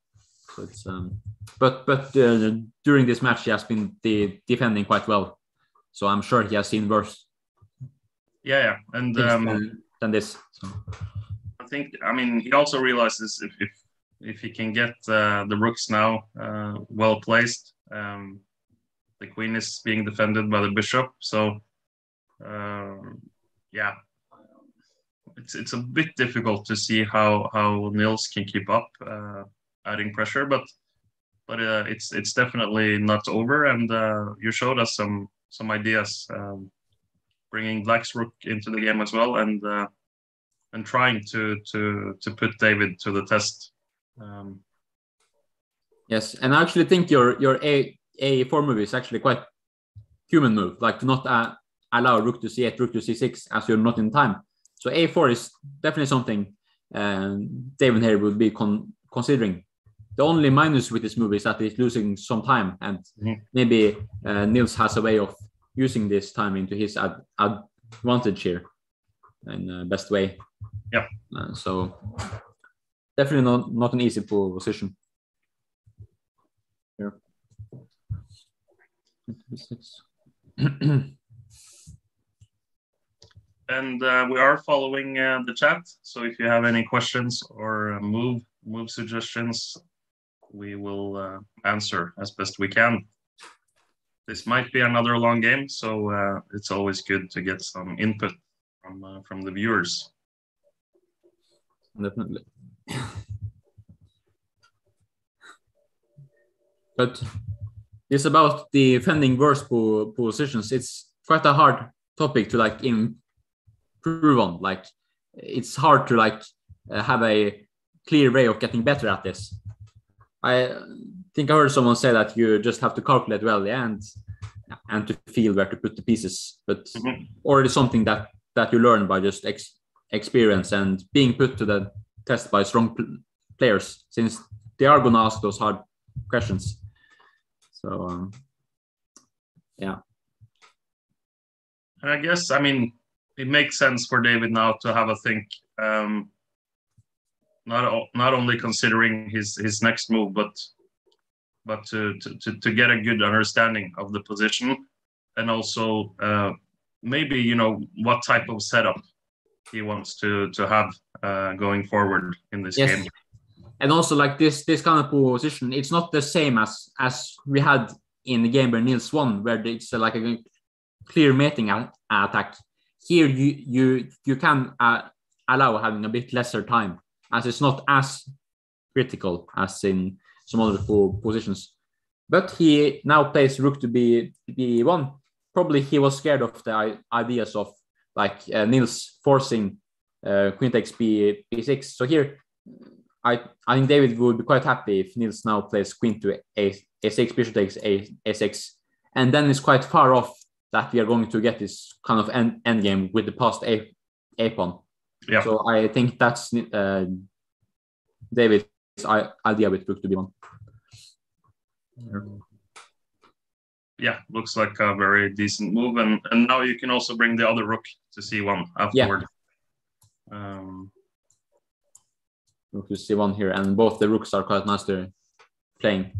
But um, but but uh, during this match, he has been de- defending quite well. So I'm sure he has seen worse Yeah, yeah, and um, than, than this. So. I think I mean he also realizes if if, if he can get uh, the rooks now uh, well placed, um, the queen is being defended by the bishop. So um, yeah, it's it's a bit difficult to see how how Nils can keep up uh, adding pressure, but but uh, it's it's definitely not over. And uh, you showed us some some ideas, um, bringing Black's rook into the game as well, and. Uh, and trying to to to put David to the test. Um, Yes, and I actually think your your a a four move is actually quite human move, like to not uh, allow rook to c8, rook to c6 as you're not in time. So a4 is definitely something um, David here would be con- considering. The only minus with this move is that he's losing some time, and maybe uh, Nils has a way of using this time into his ad- advantage here in the best way. Yeah. Uh, so definitely not, not an easy position. Here. and uh, we are following uh, the chat. So if you have any questions or uh, move move suggestions, we will uh, answer as best we can. This might be another long game, so uh, it's always good to get some input from from the viewers. Definitely. but it's about defending worse po- positions. It's quite a hard topic to like improve on. Like it's hard to like uh, have a clear way of getting better at this. I think I heard someone say that you just have to calculate well, yeah, and and to feel where to put the pieces. But already something that that you learn by just ex- experience and being put to the test by strong pl- players, since they are going to ask those hard questions. So, um, yeah. I guess I mean it makes sense for David now to have a think. Um, not not only considering his his next move, but but to to, to, get a good understanding of the position, and also uh, maybe you know what type of setup he wants to to have uh, going forward in this Yes. game. and also like this this kind of position it's not the same as as we had in the game where Nils won where it's like a clear mating attack here you you you can uh, allow having a bit lesser time as it's not as critical as in some other po- positions. But he now plays rook to b b1 probably he was scared of the ideas of like uh, Nils forcing uh, queen takes b b6 so here I, I think David would be quite happy if Nils now plays queen to a, a6, bishop takes a, a6, and then it's quite far off that we are going to get this kind of end, end game with the passed a, a pawn. Yeah. So I think that's uh, David's idea with rook to b1. Yeah, looks like a very decent move, and and now you can also bring the other rook to c1 afterward. Um, Rook to c1 here, and both the rooks are quite nice to playing.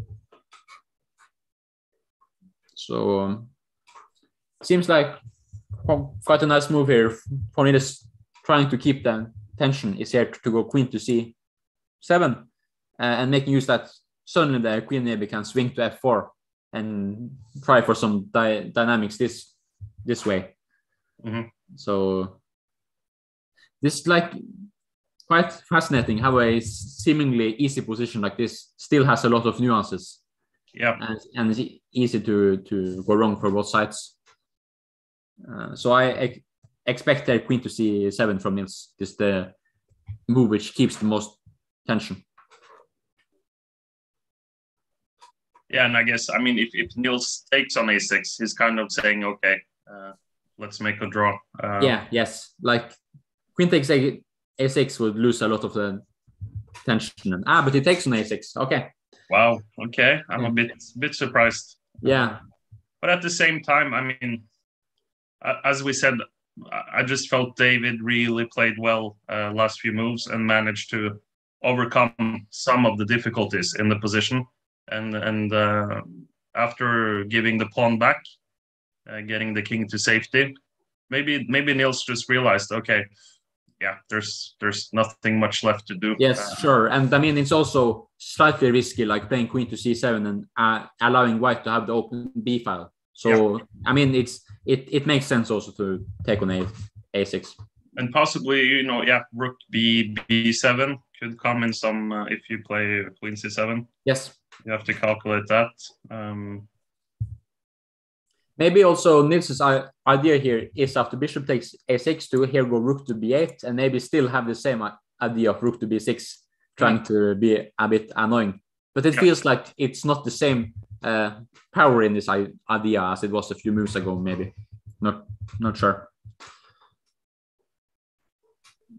So um, seems like quite a nice move here. For me, just trying to keep the tension is here to go queen to c7 uh, and making use that suddenly the queen maybe can swing to f4 and try for some dy- dynamics this this way. Mhm. So this like quite fascinating how a seemingly easy position like this still has a lot of nuances yeah, and, and it's easy to to go wrong for both sides. Uh, so I ex- expect their queen to c7 from Nils. This is the move which keeps the most tension. yeah, and I guess I mean if if Nils takes on a6, he's kind of saying, okay, uh, let's make a draw. Uh, yeah, yes. Like queen takes a, a6 would lose a lot of the tension. And, ah, but he takes on a6. Okay. Wow. Okay, I'm Yeah. a bit bit surprised. Yeah. But at the same time, I mean, as we said, I just felt David really played well uh, last few moves and managed to overcome some of the difficulties in the position. And and uh, after giving the pawn back, uh, getting the king to safety, maybe maybe Nils just realized, okay, yeah, there's there's nothing much left to do. Yes, Uh, sure. And I mean, it's also slightly risky, like playing queen to c7 and uh, allowing white to have the open b file. So I mean, it's it it makes sense also to take on a a6. and possibly you know yeah rook b b7 could come in some uh, if you play queen c7 Yes. you have to calculate that um Maybe also Nils's idea here is after bishop takes a6 to here go rook to b8 and maybe still have the same idea of rook to b6 trying to be a bit annoying. But it Yeah. feels like it's not the same uh, power in this idea as it was a few moves ago. Maybe not not sure.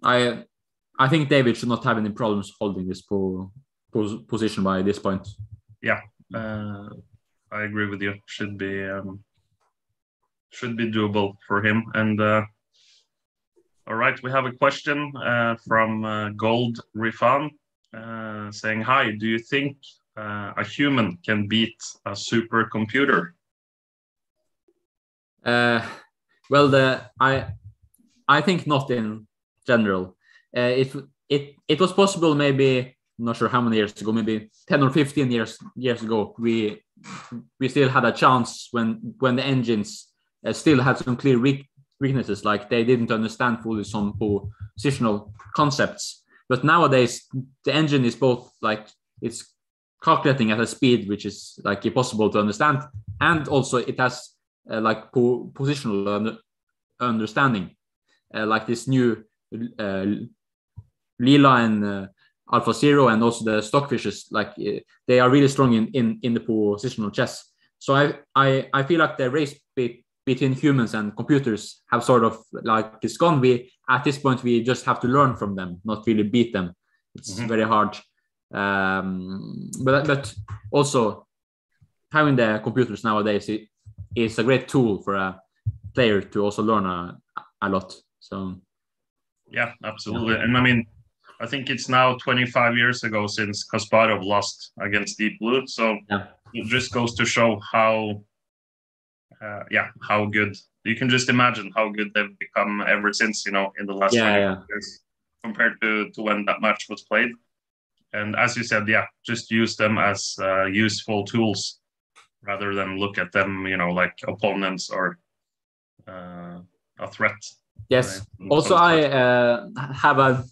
I I think David should not have any problems holding this po- pos- position by this point. yeah uh, i agree with you should be um should be doable for him and uh all right we have a question uh, from uh, gold rifan uh, saying hi do you think uh, a human can beat a supercomputer Uh, well, the I I think not in general. Uh, it it it was possible maybe not sure how many years ago, maybe ten or fifteen years years ago. We we still had a chance when when the engines uh, still had some clear weaknesses, like they didn't understand fully some positional concepts. But nowadays, the engine is both like it's calculating at a speed which is like impossible to understand, and also it has uh, like po- positional un- understanding, uh, like this new uh, Leela and uh, Alpha Zero, and also the Stockfishes. Like uh, they are really strong in, in in the positional chess. So I I I feel like the race bit between humans and computers have sort of like it's gone. We at this point we just have to learn from them, not really beat them. It's Mhm. very hard. Um, but but also having the computers nowadays i- is a great tool for a player to also learn a, a lot. So Yeah, absolutely. And I mean, I think it's now 25 years ago since Kasparov lost against Deep Blue. So Yeah. it just goes to show how, uh, yeah, how good you can just imagine how good they've become ever since, you know, in the last Yeah, 20 yeah. years compared to, to when that match was played. And as you said, yeah, just use them as uh, useful tools rather than look at them, you know, like opponents or uh, a threat. Yes. Right. Also, I uh, have a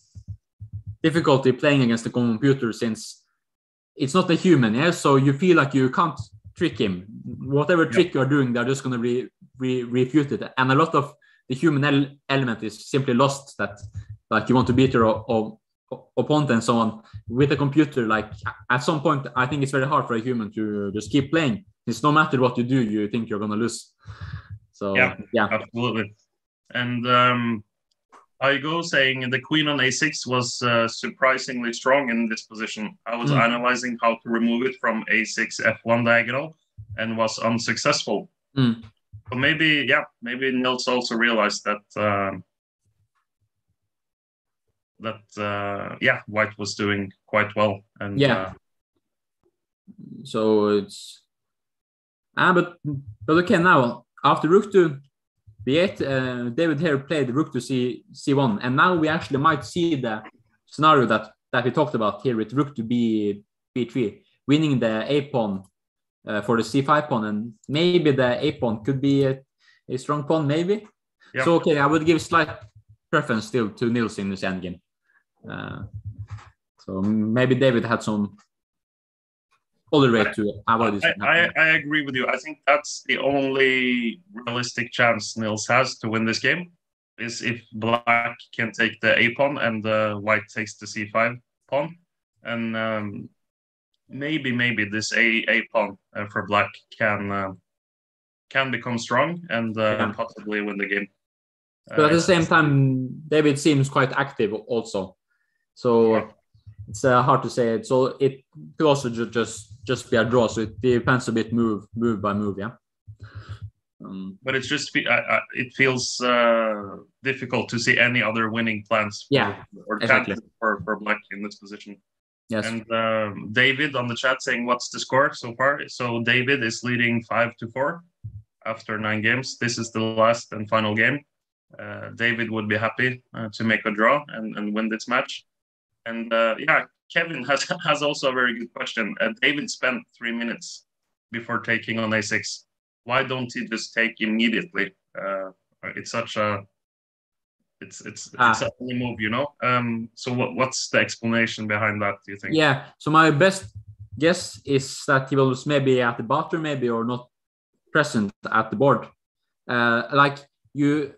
difficulty playing against the computer since it's not a human. Yeah, so you feel like you can't trick him. Whatever trick you're doing, they're just going to re, re, refute it. And a lot of the human el- element is simply lost. That like you want to beat your opponent and so on. With a computer, like at some point, I think it's very hard for a human to just keep playing. It's no matter what you do, you think you're going to lose. So yeah, yeah. absolutely. And um, I go saying the queen on a6 was uh, surprisingly strong in this position. I was Mm. analyzing how to remove it from a6 f1 diagonal and was unsuccessful. Mm. So maybe, yeah, maybe Nils also realized that um, that uh, yeah, White was doing quite well. And Yeah. uh, so it's ah but but okay now after rook to b8 uh, david here played rook to c c1 and now we actually might see the scenario that that we talked about here with rook to b b3 winning the a pawn uh, for the c5 pawn and maybe the a pawn could be a, a strong pawn maybe Yeah. so okay i would give slight preference still to nils in this endgame so maybe david had some other way to avoid this. I, I, I agree with you. I think that's the only realistic chance Nils has to win this game is if black can take the a pawn and uh, white takes the c5 pawn, and um, maybe maybe this a a pawn uh, for black can uh, can become strong and uh, Yeah. possibly win the game. but at the same time, David seems quite active also. So it's uh, hard to say. So it could also ju- just just be a draw. So it depends a bit move move by move. Yeah. Um, but it's just I, I, it feels uh, difficult to see any other winning plans for, Yeah, or exactly. for, for black in this position. Yes. And um, David on the chat saying, "What's the score so far?" So David is leading five to four after nine games. This is the last and final game. Uh, David would be happy uh, to make a draw and, and win this match. And uh, yeah, Kevin has has also a very good question. Uh, David spent three minutes before taking on a6. Why don't he just take immediately? Uh, it's such a it's it's it's Ah. a early move, you know. Um, so what what's the explanation behind that? Do you think? Yeah. So my best guess is that he was maybe at the bottom, maybe or not present at the board. Uh, like you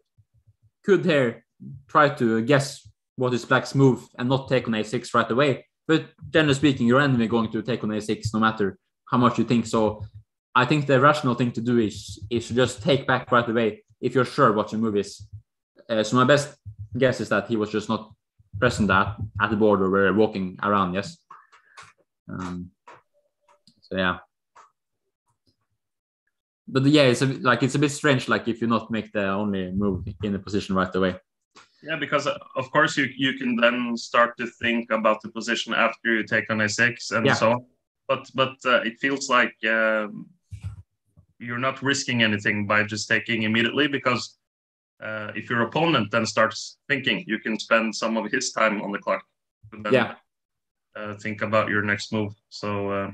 could here try to guess what is black's move and not take on a6 right away. But generally speaking, your enemy going to take on a6 no matter how much you think. So I think the rational thing to do is is to just take back right away if you're sure what your move is. Uh, so my best guess is that he was just not present at, at the board or were walking around. Yes. Um, so yeah. But yeah, it's a, like it's a bit strange. Like if you not make the only move in the position right away. Yeah, because uh, of course you you can then start to think about the position after you take on a6 and Yeah. so on. But but uh, it feels like um, you're not risking anything by just taking immediately because uh, if your opponent then starts thinking, you can spend some of his time on the clock. then, Yeah. Uh, think about your next move. So uh,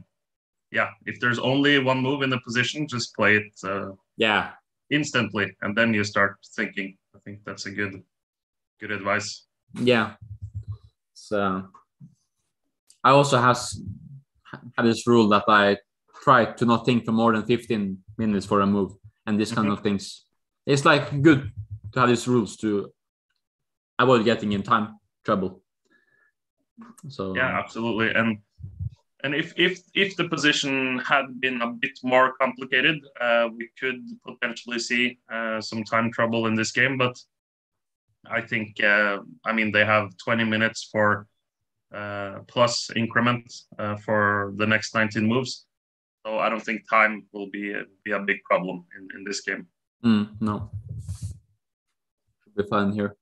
yeah, if there's only one move in the position, just play it uh, Yeah. instantly, and then you start thinking. I think that's a good good advice. Yeah. So I also has have this rule that I try to not think for more than 15 minutes for a move and this kind of things. It's like good to have these rules to avoid getting in time trouble. So Yeah, absolutely. And And if if if the position had been a bit more complicated, uh, we could potentially see uh, some time trouble in this game. But I think uh, I mean they have 20 minutes for uh, plus increment uh, for the next 19 moves. So I don't think time will be a, be a big problem in, in this game. Mm, no. Should be fine here.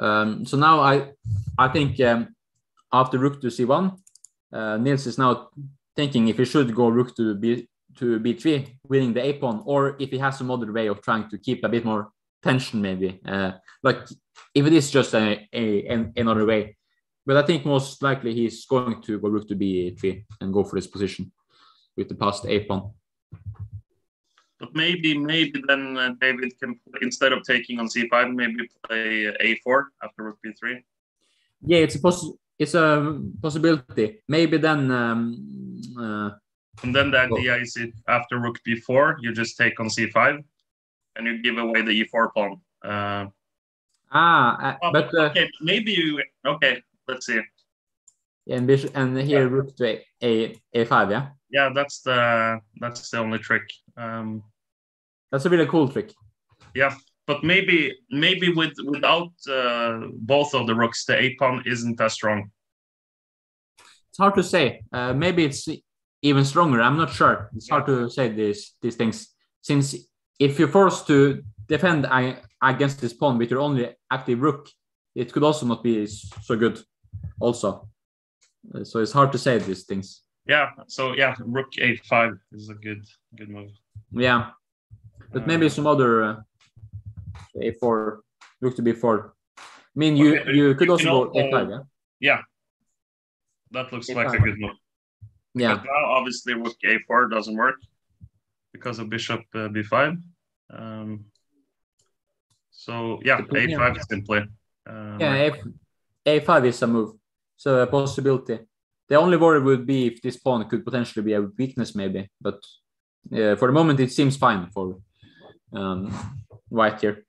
Um, so now I I think um, after rook to c1, uh, is now thinking if he should go rook to b to b3, winning the a pawn, or if he has some other way of trying to keep a bit more tension, maybe. Uh, like if it is just a, a an, another way. But I think most likely he's going to go rook to b3 and go for this position with the passed a pawn. But maybe, maybe then uh, David can instead of taking on c5, maybe play a4 after rook b3. Yeah, it's a poss- it's a possibility. Maybe then. Um, uh, and then the idea is if after rook b4, you just take on c5, and you give away the e4 pawn. Uh, ah, uh, oh, but uh, okay, maybe you okay. Let's see. and bishop and here Yeah. rook to a, a a5. Yeah, Yeah, that's the that's the only trick. Um, that's a really cool trick. yeah, but maybe maybe with without uh, both of the rooks, the a pawn isn't as strong. It's hard to say. Uh, maybe it's even stronger. I'm not sure. It's hard to say these these things since if you're forced to defend against this pawn with your only active rook, it could also not be so good. Also, Uh, so it's hard to say these things. Yeah, so yeah, rook a5 is a good good move. Yeah, but maybe some other uh, a4 rook to b4. I mean, you Okay, you could you also go a5. Yeah. Yeah, that looks like a good move. Yeah. But now obviously rook a4 doesn't work because of bishop uh, b5. Um, so yeah, Yeah. a5 is simply. Uh, Yeah, A, A5 is a move, so a possibility. The only worry would be if this pawn could potentially be a weakness, maybe. But uh, for the moment, it seems fine for um, white here.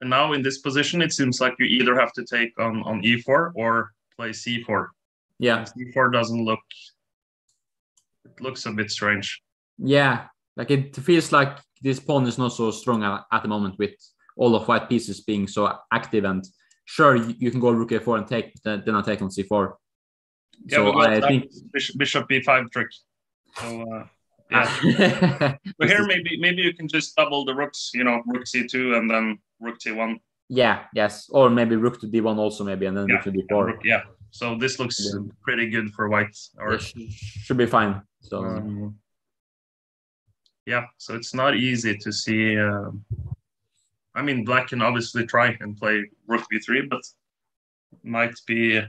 And now in this position, it seems like you either have to take on, on e4 or play c4. Yeah, c4 doesn't look. It looks a bit strange. yeah. Like it feels like this pawn is not so strong at, the moment with all of white pieces being so active. And sure, you, can go rook a4 and take then then I take on c4. Yeah, so I think bishop, bishop b5 trick. So uh, yeah. but here maybe maybe you can just double the rooks. You know, rook c2 and then rook c1. yeah, yes, or maybe rook to d1 also maybe, and then Yeah, rook to d4. Rook- yeah. So this looks Yeah. pretty good for white. Or sh- should be fine. So um, yeah, so it's not easy to see. Uh, I mean, black can obviously try and play rook b3, but might be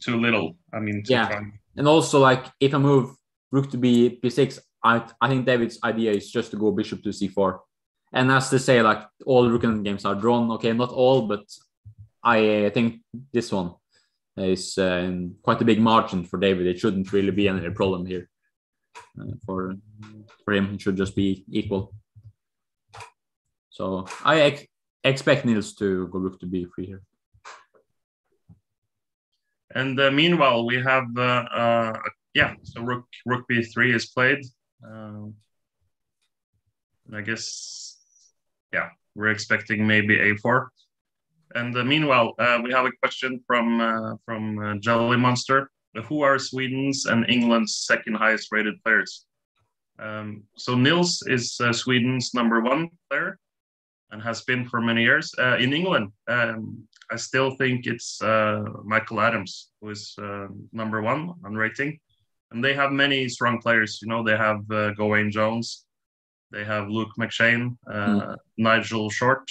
too little. I mean, Yeah. try. And also, like, if I move rook to b b6, I I think David's idea is just to go bishop to c4. And as they say, like all rook endgames are drawn. Okay, not all, but I uh, think this one is uh, quite a big margin for David. It shouldn't really be any problem here. Uh, for for him, it should just be equal. So I ex- expect Nils to go rook to b3 here. And uh, meanwhile, we have uh, uh, yeah. So rook rook b3 is played. Um, I guess yeah, we're expecting maybe a4. And uh, meanwhile, uh, we have a question from uh, from Jelly Monster. Who are Sweden's and England's second highest rated players? Um, so Nils is uh, Sweden's number one player and has been for many years. Uh, in England, um, I still think it's uh, Michael Adams who is uh, number one on rating. And they have many strong players. You know, they have uh, Gawain Jones, they have Luke McShane, uh, Nigel Short.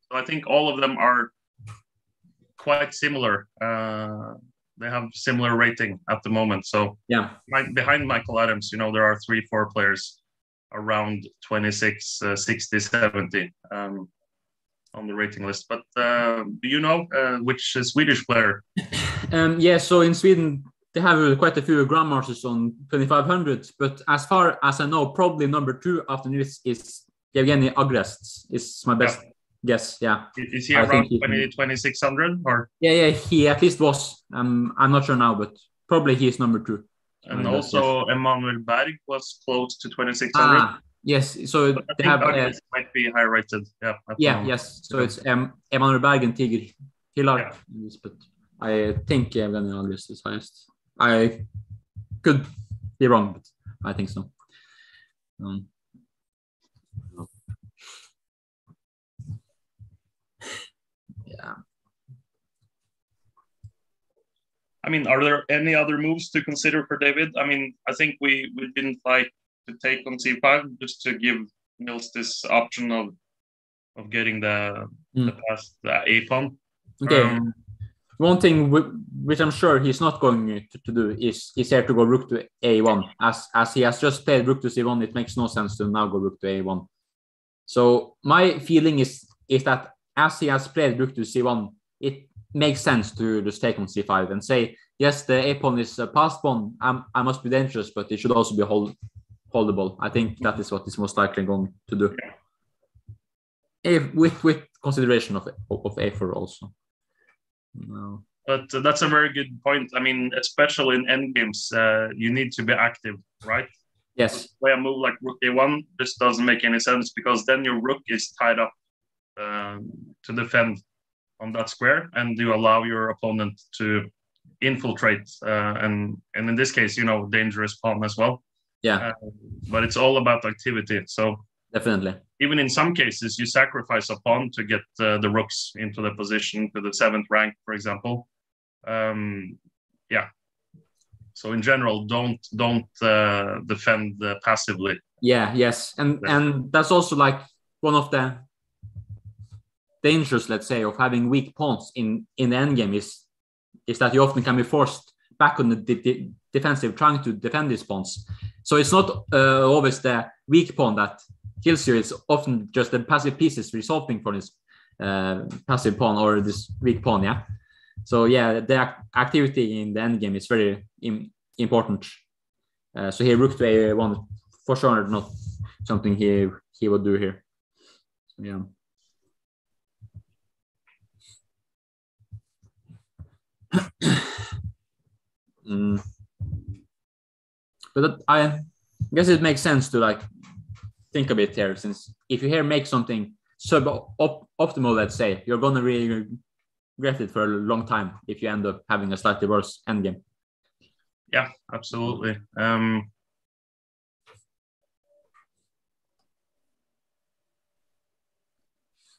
So I think all of them are quite similar. They have similar rating at the moment. So Yeah. right behind Michael Adams, you know, there are three, four players around 26, uh, 60, 70 um, on the rating list. But uh, do you know uh, which Swedish player? Um, yeah, so in Sweden they have uh, quite a few grandmasters on 2500, but as far as I know, probably number two after this is Yevgeny Agrest. Is my best guess. Yeah, Is he I around think he can- 20, 2600 or? yeah, yeah. He at least was. Um, I'm not sure now, but probably he is number two. And Uh, also Emanuel Berg was close to 2600. Ah, yes. So But I they have. Uh, might be high rated. Yeah. yeah, yes. So it's um, Emanuel Berg and Tiger Hillarp. But I think Evgeny Agrest is highest. I could be wrong, but I think so. Um, I mean, are there any other moves to consider for David? I mean, I think we we didn't like to take on c5 just to give Nils this option of of getting the the pass the a pawn. Okay. Um, One thing which I'm sure he's not going to, to do is is here to go rook to a1. As as he has just played rook to c1, it makes no sense to now go rook to a1. So my feeling is is that as he has played rook to c1, it makes sense to just take on c5 and say yes, the a pawn is a passed pawn. I'm, I must be dangerous, but it should also be hold, holdable. I think that is what is most likely going to do. If, with with consideration of of a4 also. No. But uh, that's a very good point. I mean, especially in endgames, uh, you need to be active, right? Yes. Play a move like rook a1 just doesn't make any sense because then your rook is tied up um, to defend on that square, and you allow your opponent to infiltrate, uh, and and in this case, you know, dangerous pawn as well. Yeah. Uh, but it's all about activity. So Definitely. even in some cases, you sacrifice a pawn to get uh, the rooks into the position to the seventh rank, for example. Um, yeah. So in general, don't don't uh, defend uh, passively. Yeah, yes. And and that's also like one of the dangers, let's say, of having weak pawns in in the endgame is is that you often can be forced back on the de- de- defensive trying to defend these pawns. So it's not uh, always the weak pawn that kills you. It's often just the passive pieces resulting from this uh, passive pawn or this weak pawn. Yeah. So yeah, the ac- activity in the endgame is very im- important. Uh, so here, rook to a1 for sure not something he he would do here. So, yeah. Mm. But that, I guess it makes sense to like think a bit here, since if you here make something sub optimal, let's say, you're gonna really regret it for a long time if you end up having a slightly worse endgame. Yeah, absolutely. Um,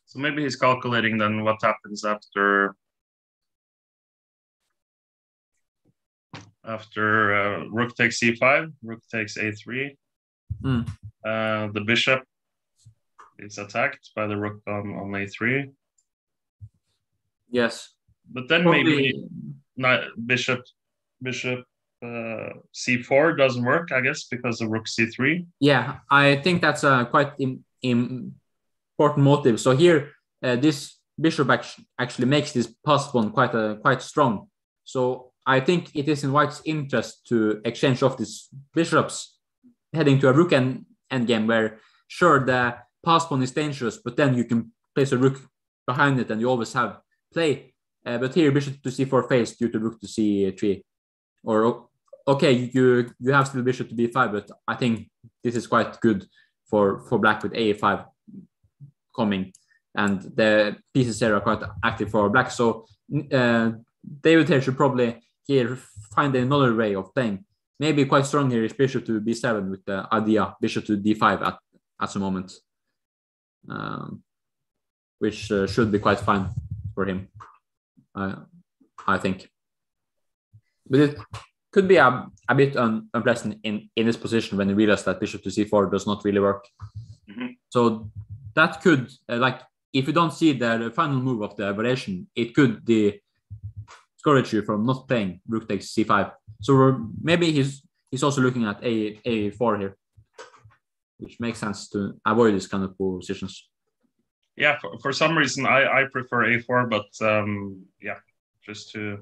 so maybe he's calculating then what happens after after uh, rook takes c5, rook takes a3. Mm. Uh, the bishop is attacked by the rook on, on a3. Yes. But then Probably- maybe not bishop bishop uh, c4 doesn't work, I guess, because of rook c3. Yeah, I think that's a quite im- im- important motive. So here, uh, this bishop actually makes this pass pawn quite uh, quite strong. So I think it is in White's interest to exchange off these bishops, heading to a rook end endgame where sure the pass pawn is dangerous, but then you can place a rook behind it and you always have play. Uh, but here bishop to c4 face due to rook to c3, or okay, you you have still bishop to b5, but I think this is quite good for for black with a5 coming, and the pieces here are quite active for black. So uh, David here should probably here find another way of playing. Maybe quite strong here is bishop to b7 with the idea bishop to d5 at at the moment, um, which uh, should be quite fine for him. I I think, but it could be a, a bit un, unpleasant in, in this position when he realize that bishop to c4 does not really work. Mhm. So that could, uh, like, if you don't see the, the final move of the variation, it could discourage you from not playing rook takes c5. So we're- maybe he's he's also looking at a a4 here, which makes sense to avoid these kind of positions. Yeah, for, for some reason I, I prefer a4, but um, yeah, just to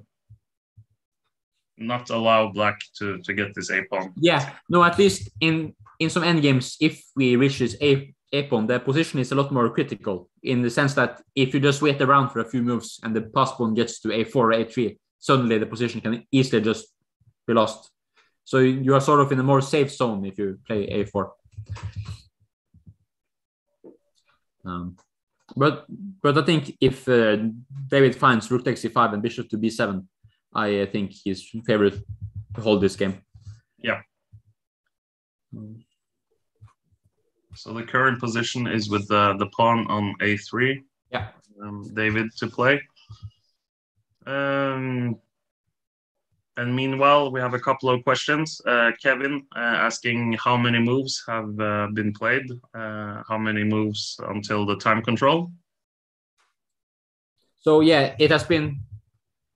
not allow black to, to get this a pawn. Yeah, no, at least in in some endgames, if we reach this a a pawn, the position is a lot more critical in the sense that if you just wait around for a few moves and the pass pawn gets to a4 or a3, suddenly the position can easily just be lost. So you are sort of in a more safe zone if you play a4. Um, but but I think if uh, David finds rook takes c5 and bishop to b7, I uh, think he's favorite to hold this game. Yeah. So the current position is with the, the pawn on a3. Yeah. Um, David to play. Um, and meanwhile, we have a couple of questions. Uh, Kevin uh, asking how many moves have uh, been played, uh, how many moves until the time control. So yeah, it has been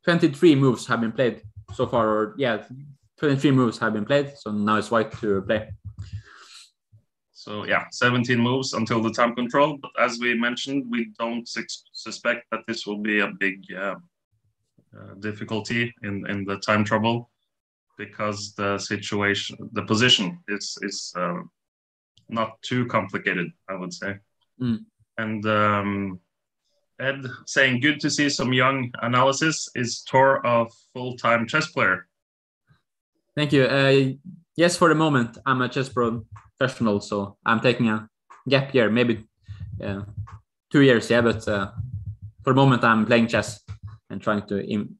23 moves have been played so far. Or yeah, 23 moves have been played. So now it's white to play. So yeah, 17 moves until the time control. But as we mentioned, we don't sus- suspect that this will be a big uh, uh, difficulty in, in the time trouble because the situation, the position is is uh, not too complicated, I would say. Mm. And um, Ed saying, good to see some young analysis. Is Tor a full-time chess player? Thank you. Uh, yes, for the moment, I'm a chess pro professional, so I'm taking a gap year, maybe uh, two years, yeah. But uh, for the moment, I'm playing chess and trying to Im-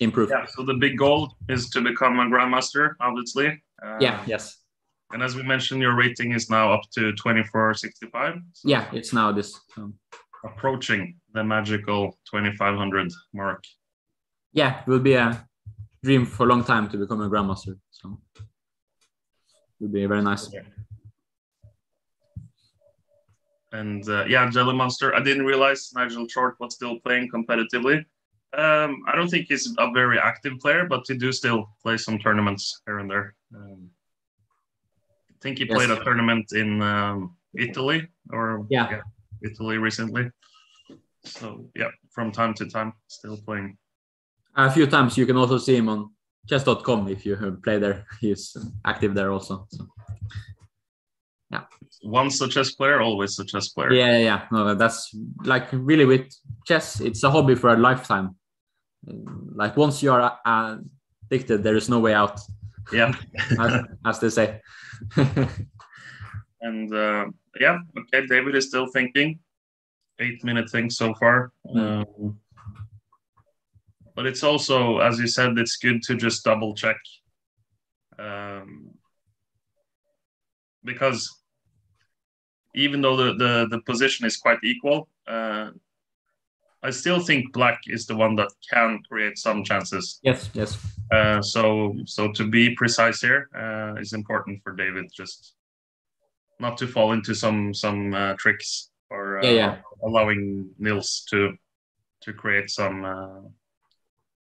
improve. Yeah. So the big goal is to become a grandmaster, obviously. Uh, Yeah, yes, And as we mentioned, your rating is now up to 2465. So yeah. It's now this. Um, approaching the magical 2500 mark. yeah, it will be a dream for a long time to become a grandmaster. So will be very nice. And uh, yeah, Jelly Monster. I didn't realize Nigel Short was still playing competitively. Um, I don't think he's a very active player, but he do still play some tournaments here and there. Um, I think he Yes. played a tournament in um, Italy or Yeah. Italy recently. So yeah, from time to time, still playing. A few times you can also see him on chess.com if you play there. He's active there also. So. Once a chess player, always a chess player. Yeah, yeah, yeah. No, that's like really with chess. It's a hobby for a lifetime. Like once you are uh, addicted, there is no way out, Yeah. as, as they say. And uh, yeah, okay, David is still thinking. Eight minute thing so far. Um, but it's also, as you said, it's good to just double check. Um, because even though the, the, the position is quite equal, uh, I still think black is the one that can create some chances. yes, yes, Uh, so so to be precise here uh, is important for David. Just not to fall into some some uh, tricks or uh, Yeah, yeah. allowing Nils to to create some uh,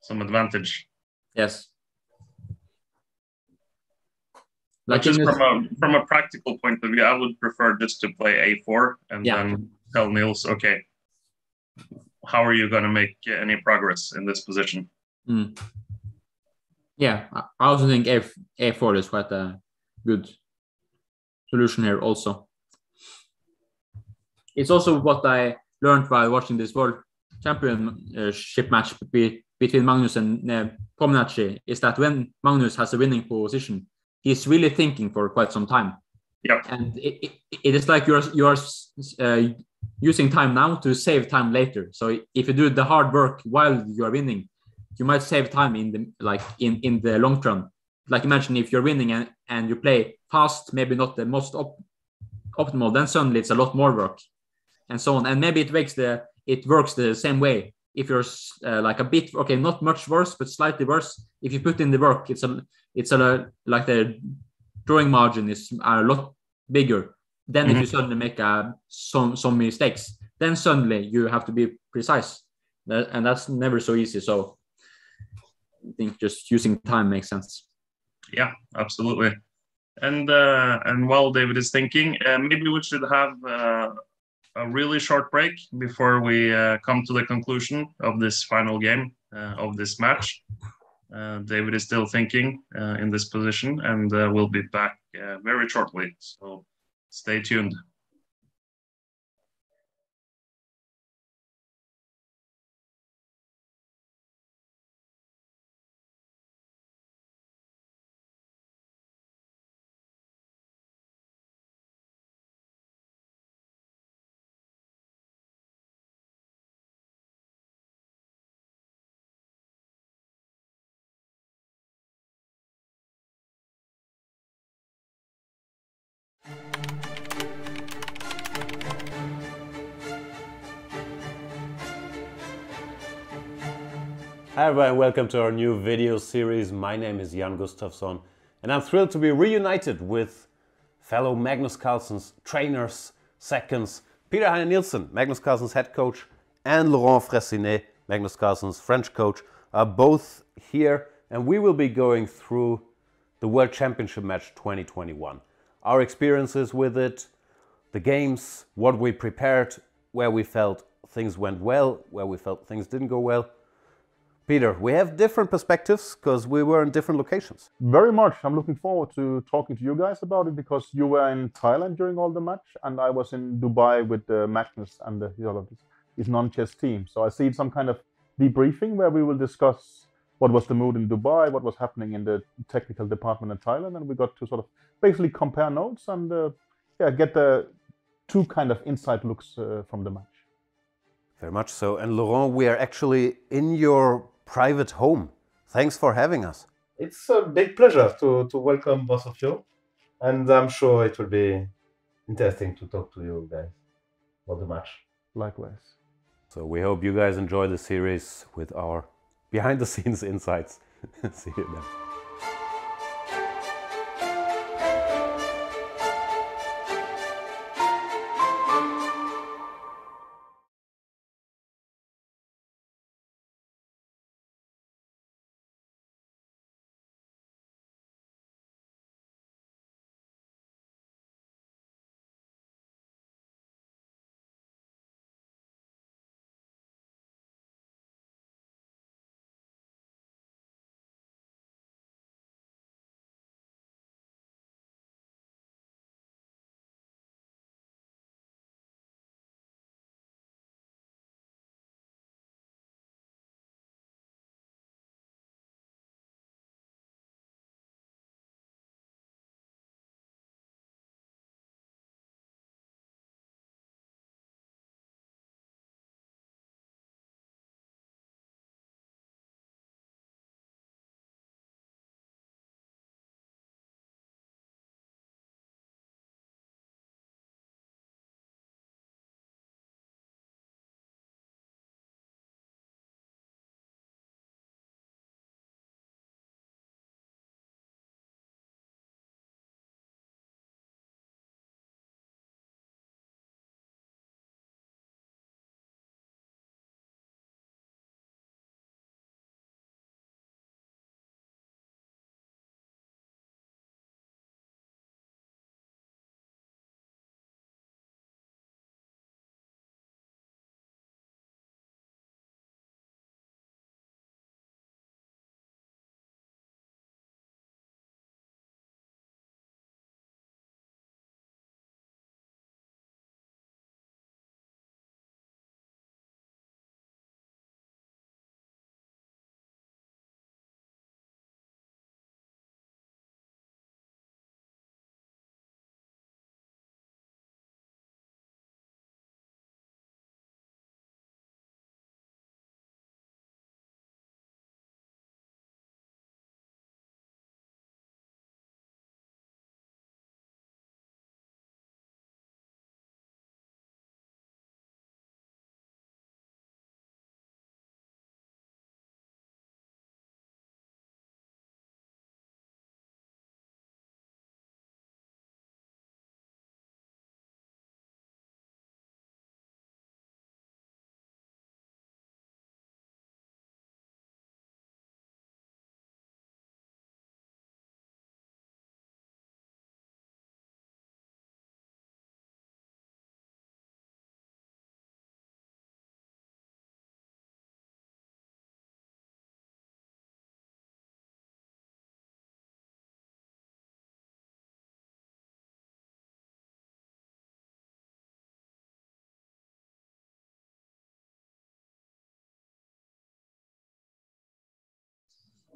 some advantage. yes. But just from a from a practical point of view, I would prefer just to play a4 and Yeah. then tell Nils, okay, how are you going to make any progress in this position? Mm. Yeah, I I also think A A4 is quite a good solution here. Also, it's also what I learned while watching this World Championship match be, between Magnus and uh, Pomnachi is that when Magnus has a winning position, he's really thinking for quite some time. Yeah. and it, it, it is like you're you're uh, using time now to save time later. So if you do the hard work while you are winning, you might save time in the like in in the long term. Like imagine if you're winning and, and you play fast, maybe not the most op- optimal, then suddenly it's a lot more work, and so on. And maybe it makes the it works the same way. If you're uh, like a bit okay, not much worse, but slightly worse. If you put in the work, it's a it's a like the drawing margin is a lot bigger. Then if you suddenly make uh, some some mistakes, then suddenly you have to be precise, That- and that's never so easy. So I think just using time makes sense. Yeah, absolutely. And uh, and while David is thinking, uh, maybe we should have uh, a really short break before we uh, come to the conclusion of this final game uh, of this match. Uh, David is still thinking uh, in this position, and uh, we'll be back uh, very shortly. So stay tuned. Hi everybody and welcome to our new video series. My name is Jan Gustafsson and I'm thrilled to be reunited with fellow Magnus Carlsen's trainers, seconds, Peter Heine Nielsen, Magnus Carlsen's head coach, and Laurent Fressinet, Magnus Carlsen's French coach, are both here and we will be going through the World Championship match 2021. Our experiences with it, the games, what we prepared, where we felt things went well, where we felt things didn't go well. Peter, we have different perspectives because we were in different locations. Very much. I'm looking forward to talking to you guys about it because you were in Thailand during all the match, and I was in Dubai with uh, Magnus and the, you know, his non-chess team. So I see some kind of debriefing where we will discuss what was the mood in Dubai, what was happening in the technical department in Thailand, and we got to sort of basically compare notes and uh, yeah, get the two kind of inside looks uh, from the match. Very much so. And Laurent, we are actually in your private home. Thanks for having us. It's a big pleasure to, to welcome both of you. And I'm sure it will be interesting to talk to you guys about the match. Likewise. So we hope you guys enjoy the series with our behind the scenes insights. See you then.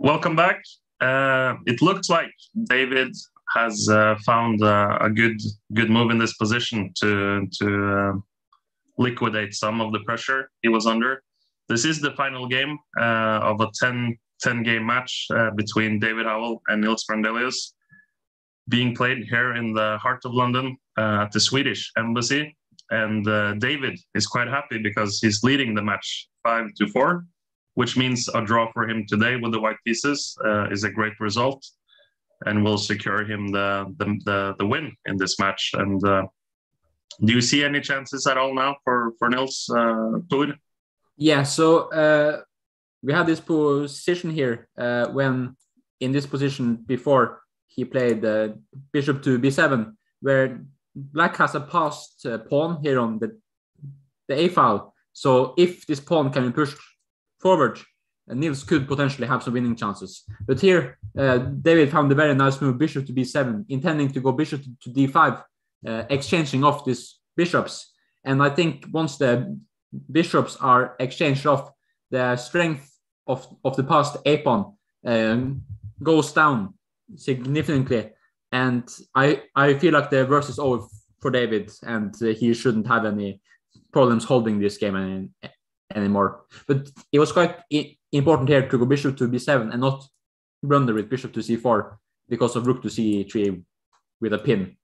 Welcome back. Uh, it looks like David has uh, found uh, a good good move in this position to to uh, liquidate some of the pressure he was under. This is the final game uh, of a 10, 10 game match uh, between David Howell and Nils Grandelius, being played here in the heart of London at the Swedish embassy. And David is quite happy because he's leading the match five to four which means a draw for him today with the white pieces uh, is a great result and will secure him the, the, the, the win in this match. And uh, do you see any chances at all now for, for Nils uh, Tor? Yeah, so uh, we have this position here uh, when in this position before he played uh, bishop to b7, where black has a passed uh, pawn here on the, the a file. So if this pawn can be pushed forward, Nils could potentially have some winning chances. But here, uh, David found a very nice move, bishop to b7, intending to go bishop to, to d5, uh, exchanging off these bishops. And I think once the bishops are exchanged off, the strength of, of the passed a pawn um, goes down significantly. And I, I feel like the verse is over for David, and uh, he shouldn't have any problems holding this game any, anymore. But it was quite important here to go bishop to b7 and not blunder with bishop to c4 because of rook to c3 with a pin.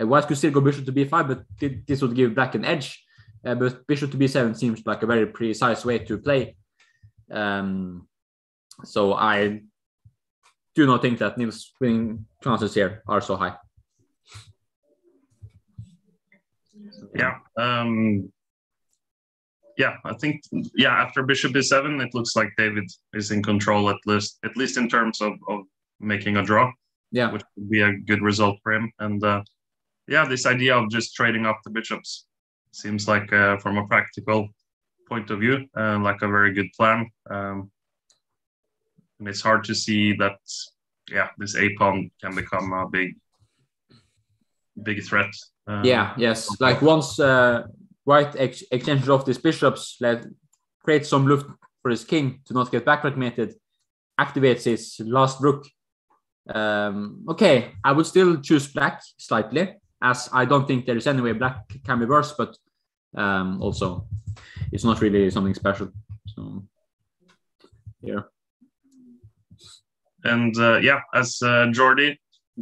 Uh, white could still go bishop to b5, but this would give black an edge. Uh, but bishop to b7 seems like a very precise way to play. Um, so I do not think that Nils' winning chances here are so high. Yeah. Um, yeah, I think yeah, after Bishop b7, it looks like David is in control at least at least in terms of, of making a draw. Yeah. Which would be a good result for him. And uh, yeah, this idea of just trading off the bishops seems like uh, from a practical point of view, uh, like a very good plan. Um, and it's hard to see that yeah, this a pawn can become a big big threat. Um, yeah, yes. Like once uh, white ex- exchanges off these bishops, let create some luft for his king to not get backmated, activates his last rook. Um, okay, I would still choose black slightly, as I don't think there is any way black can be worse, but um, also it's not really something special. So, yeah. And uh, yeah, as uh, Jordy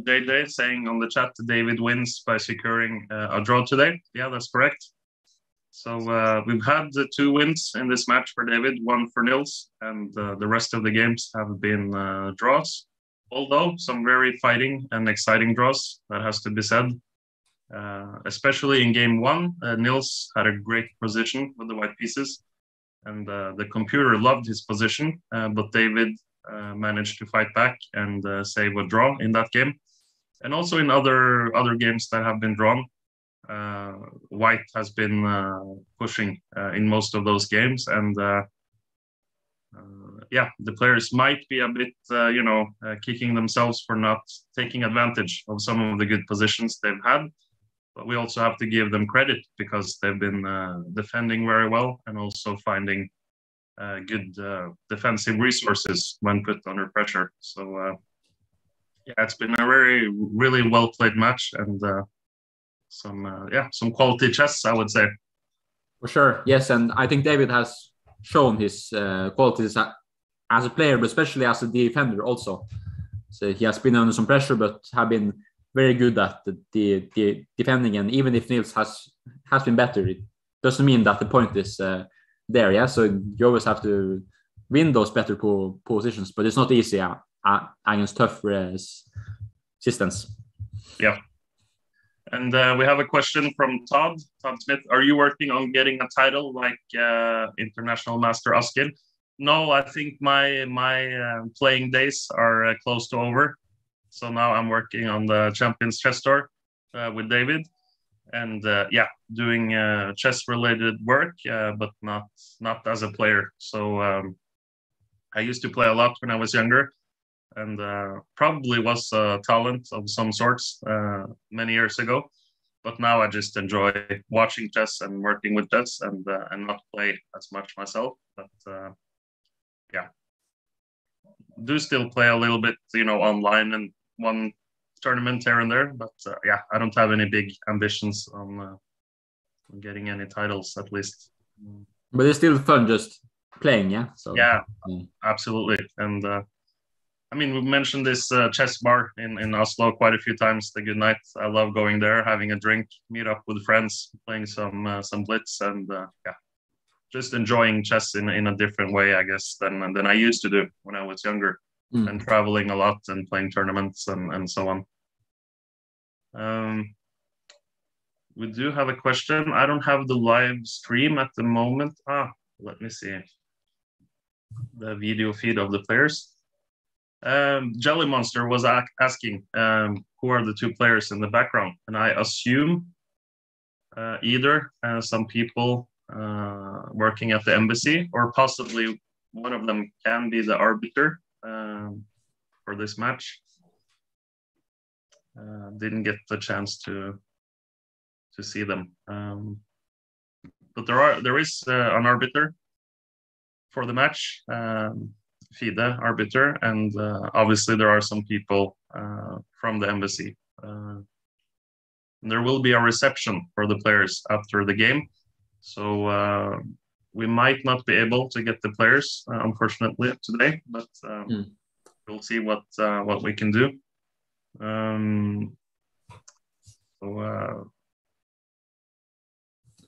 JJ saying on the chat, David wins by securing uh, a draw today. Yeah, that's correct. So uh, we've had the two wins in this match for David, one for Nils, and uh, the rest of the games have been uh, draws. Although some very fighting and exciting draws, that has to be said. Uh, especially in game one, uh, Nils had a great position with the white pieces, and the computer loved his position, but David uh, managed to fight back and uh, save a draw in that game. And also in other other games that have been drawn, uh, White has been pushing in most of those games, and yeah, the players might be a bit, you know, kicking themselves for not taking advantage of some of the good positions they've had. But we also have to give them credit because they've been uh, defending very well and also finding uh, good uh, defensive resources when put under pressure. So uh, yeah, it's been a very really well played match. And uh, some uh, yeah some quality chess, I would say. For sure, yes, and I think David has shown his uh, qualities as a player, but especially as a defender also. So he has been under some pressure, but have been very good at the, the, the defending. And even if Nils has has been better, it doesn't mean that the point is uh, there. Yeah, so you always have to win those better po- positions, but it's not easy uh, uh, against tough uh, systems. Yeah. And uh, we have a question from Todd. Todd Smith, are you working on getting a title like uh, International Master Askild? No, I think my my uh, playing days are uh, close to over. So now I'm working on the Champions Chess Tour uh, with David, and uh, yeah, doing chess related work, but not not as a player. So um, I used to play a lot when I was younger, and uh, probably was a talent of some sorts uh, many years ago. But now I just enjoy watching chess and working with chess, and uh, and not play as much myself. But yeah, do still play a little bit, you know, online and one tournament here and there. But uh, yeah, I don't have any big ambitions on, uh, getting any titles at least. But it's still fun just playing, yeah. So yeah, absolutely. And uh, I mean, we've mentioned this uh, chess bar in in Oslo quite a few times. The Good Knight. I love going there, having a drink, meet up with friends, playing some uh, some blitz, and uh, yeah, just enjoying chess in in a different way, I guess, than than I used to do when I was younger, Mm. and traveling a lot and playing tournaments and and so on. Um, we do have a question. I don't have the live stream at the moment. Ah, let me see the video feed of the players. Um, Jelly Monster was ac- asking um, who are the two players in the background, and I assume uh, either uh, some people uh, working at the embassy or possibly one of them can be the arbiter um, for this match. Uh, didn't get the chance to to see them, um, but there are there is uh, an arbiter for the match, um, FIDE arbiter, and uh, obviously there are some people uh, from the embassy. Uh, there will be a reception for the players after the game, so uh, we might not be able to get the players, uh, unfortunately, today, but um, Mm. we'll see what uh, what we can do. Um, so uh,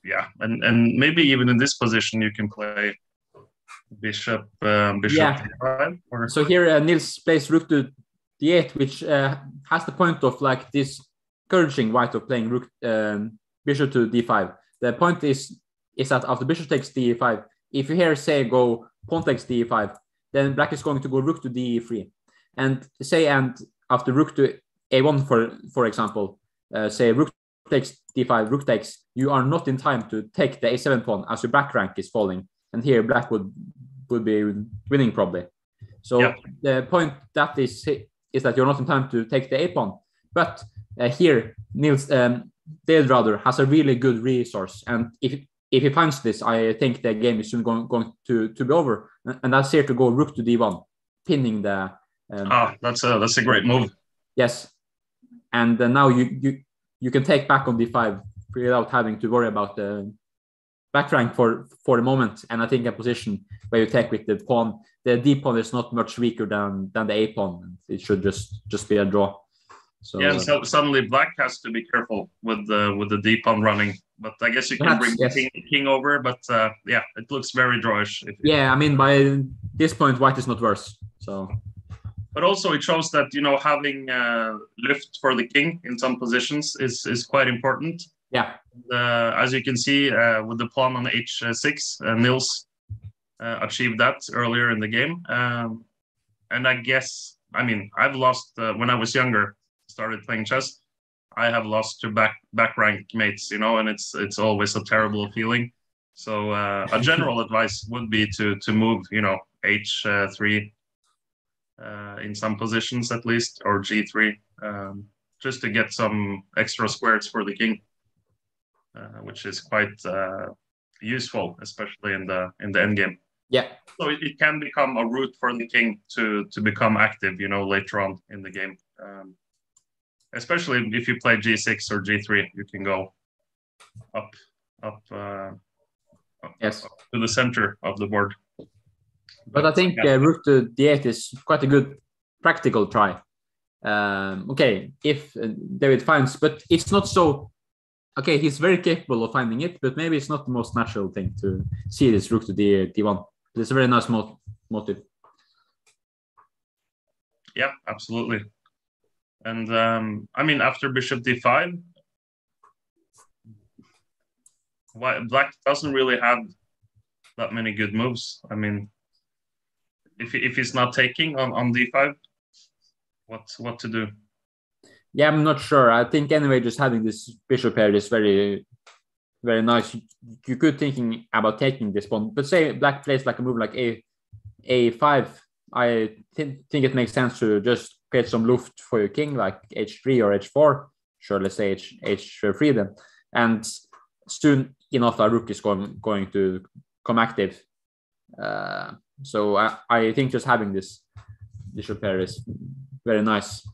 yeah, and and maybe even in this position you can play bishop um, bishop Yeah. d5 or So here uh, Nils plays rook to d8, which uh, has the point of like discouraging white of playing rook um, bishop to d5. The point is is that after bishop takes d5, if you here say go pawn takes d5, then black is going to go rook to d3, and say and after rook to a1 for for example, uh, say rook takes d5, rook takes, you are not in time to take the a7 pawn as your back rank is falling, and here black would would be winning probably. So Yeah. the point that is is that you're not in time to take the a pawn. But uh, here, Nils um, Dale has a really good resource, and if if he finds this, I think the game is soon going, going to, to be over. And and that's here to go rook to d1, pinning the. Um, ah that's a that's a great move Yes, and uh, now you you you can take back on d5 without having to worry about the back rank for for the moment. And I think a position where you take with the pawn, the d pawn is not much weaker than than the a pawn. It should just just be a draw. So yeah and so suddenly black has to be careful with the with the D pawn running but i guess you can bring yes. king, king over but uh, yeah it looks very drawish if, yeah, I mean by this point, white is not worse. So but also it shows that you know having uh, luft for the king in some positions is is quite important yeah, uh, as you can see uh, with the pawn on h6 uh, nils uh, achieved that earlier in the game. Um, and i guess i mean i've lost uh, when i was younger started playing chess i have lost to back back rank mates you know and it's it's always a terrible feeling. So uh, a general advice would be to to move you know h3 uh, in some positions at least or g3 um, just to get some extra squares for the king which is quite uh, useful, especially in the in the end game. yeah, So it, it can become a route for the king to to become active, you know, later on in the game. Um, especially if you play g6 or g3, you can go up up, uh, up, Yes. up to the center of the board. but I think yeah. uh, rook to d8 is quite a good practical try. Um, okay, if uh, David finds, but it's not so. Okay, he's very capable of finding it, but maybe it's not the most natural thing to see this rook to d d1. It's a very nice mo- motive. Yeah, absolutely. And um, I mean, after bishop d5, why, black doesn't really have that many good moves. I mean, if if he's not taking on, on d5, what what to do? Yeah, I'm not sure. I think anyway, just having this bishop pair is very, very nice. You, you could thinking about taking this pawn, but say black plays like a move like a, a5. I thi- think it makes sense to just create some luft for your king, like h3 or h4. Sure, let's say h h3 then, and soon enough a rook is going going to come active. Uh, so I, I think just having this bishop pair is very nice.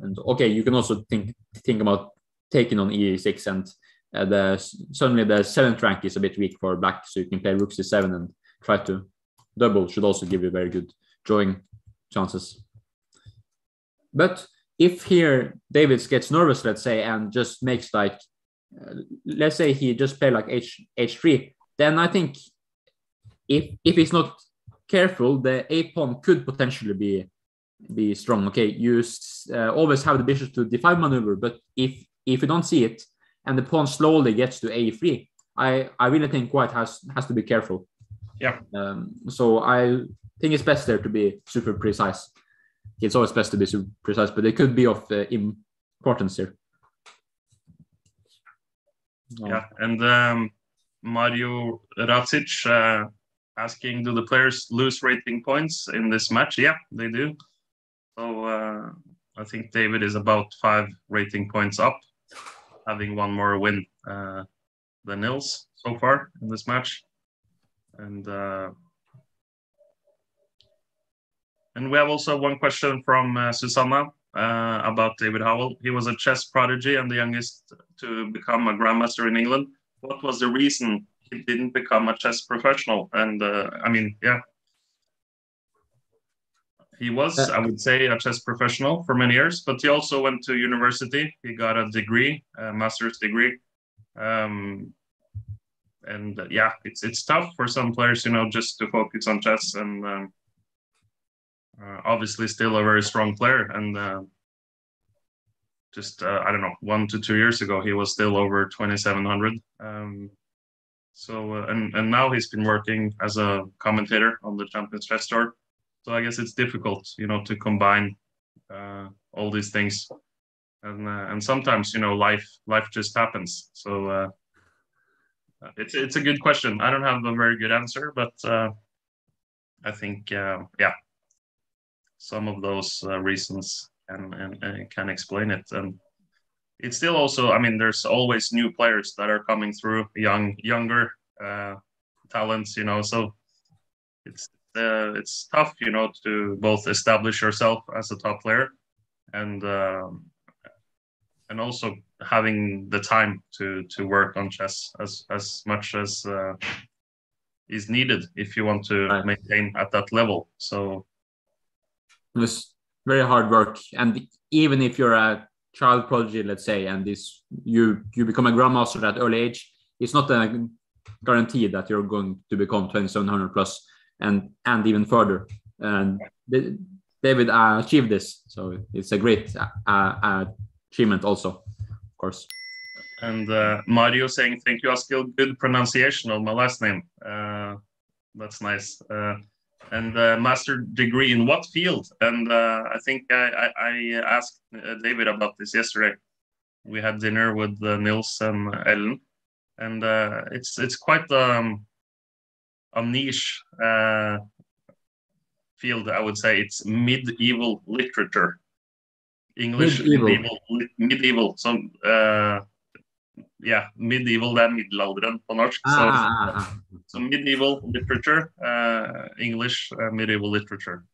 And okay, you can also think think about taking on e6 and uh, the suddenly the seventh rank is a bit weak for black, so you can play rook c7 and try to double should also give you very good drawing chances. But if here David gets nervous, let's say, and just makes like, uh, let's say he just play like h h3, then I think if if he's not careful, the a pawn could potentially be be strong. Okay, you uh, always have the bishop to d5 maneuver, but if if you don't see it and the pawn slowly gets to a3, I I really think White has has to be careful. Yeah. Um, so I think it's best there to be super precise. It's always best to be super precise, but it could be of uh, importance here. Yeah, and um, Mario Racic uh, asking, do the players lose rating points in this match? Yeah, they do. So uh, I think David is about five rating points up, having one more win uh, than Nils so far in this match. And uh, and we have also one question from uh, Susanna uh, about David Howell. He was a chess prodigy and the youngest to become a grandmaster in England. What was the reason he didn't become a chess professional? And uh, I mean, yeah, he was, I would say, a chess professional for many years. But he also went to university. He got a degree, a master's degree. Um, and uh, yeah, it's it's tough for some players, you know, just to focus on chess and. Um, uh, obviously still a very strong player and uh, just uh, i don't know one to two years ago he was still over 2700 um, so uh, and and now he's been working as a commentator on the champions chess tour so i guess it's difficult you know to combine uh, all these things and uh, and sometimes you know life life just happens so it's it's a good question i don't have a very good answer but i think yeah some of those uh, reasons and, and, and, can explain it. And it's still also, I mean, there's always new players that are coming through, young, younger uh, talents, you know. So it's uh, it's tough, you know, to both establish yourself as a top player and um, and also having the time to to work on chess as as much as uh, is needed if you want to maintain at that level. So it was very hard work. And even if you're a child prodigy let's say and this you you become a grandmaster at early age it's not a guarantee that you're going to become 2700 plus and and even further. And david uh, achieved this so it's a great uh, uh, achievement also of course. And uh, mario saying thank you Askild. Good pronunciation of my last name. Uh, that's nice. And master degree in what field? And I think I, I, I asked David about this yesterday. We had dinner with Nils and Ellen, and it's it's quite um, a niche uh, field. I would say it's medieval literature, English Medieval. medieval. medieval. So yeah, medieval det er middelalderen på norsk. Ah, så, ah, ah. so medieval literature, uh, English uh, medieval literature.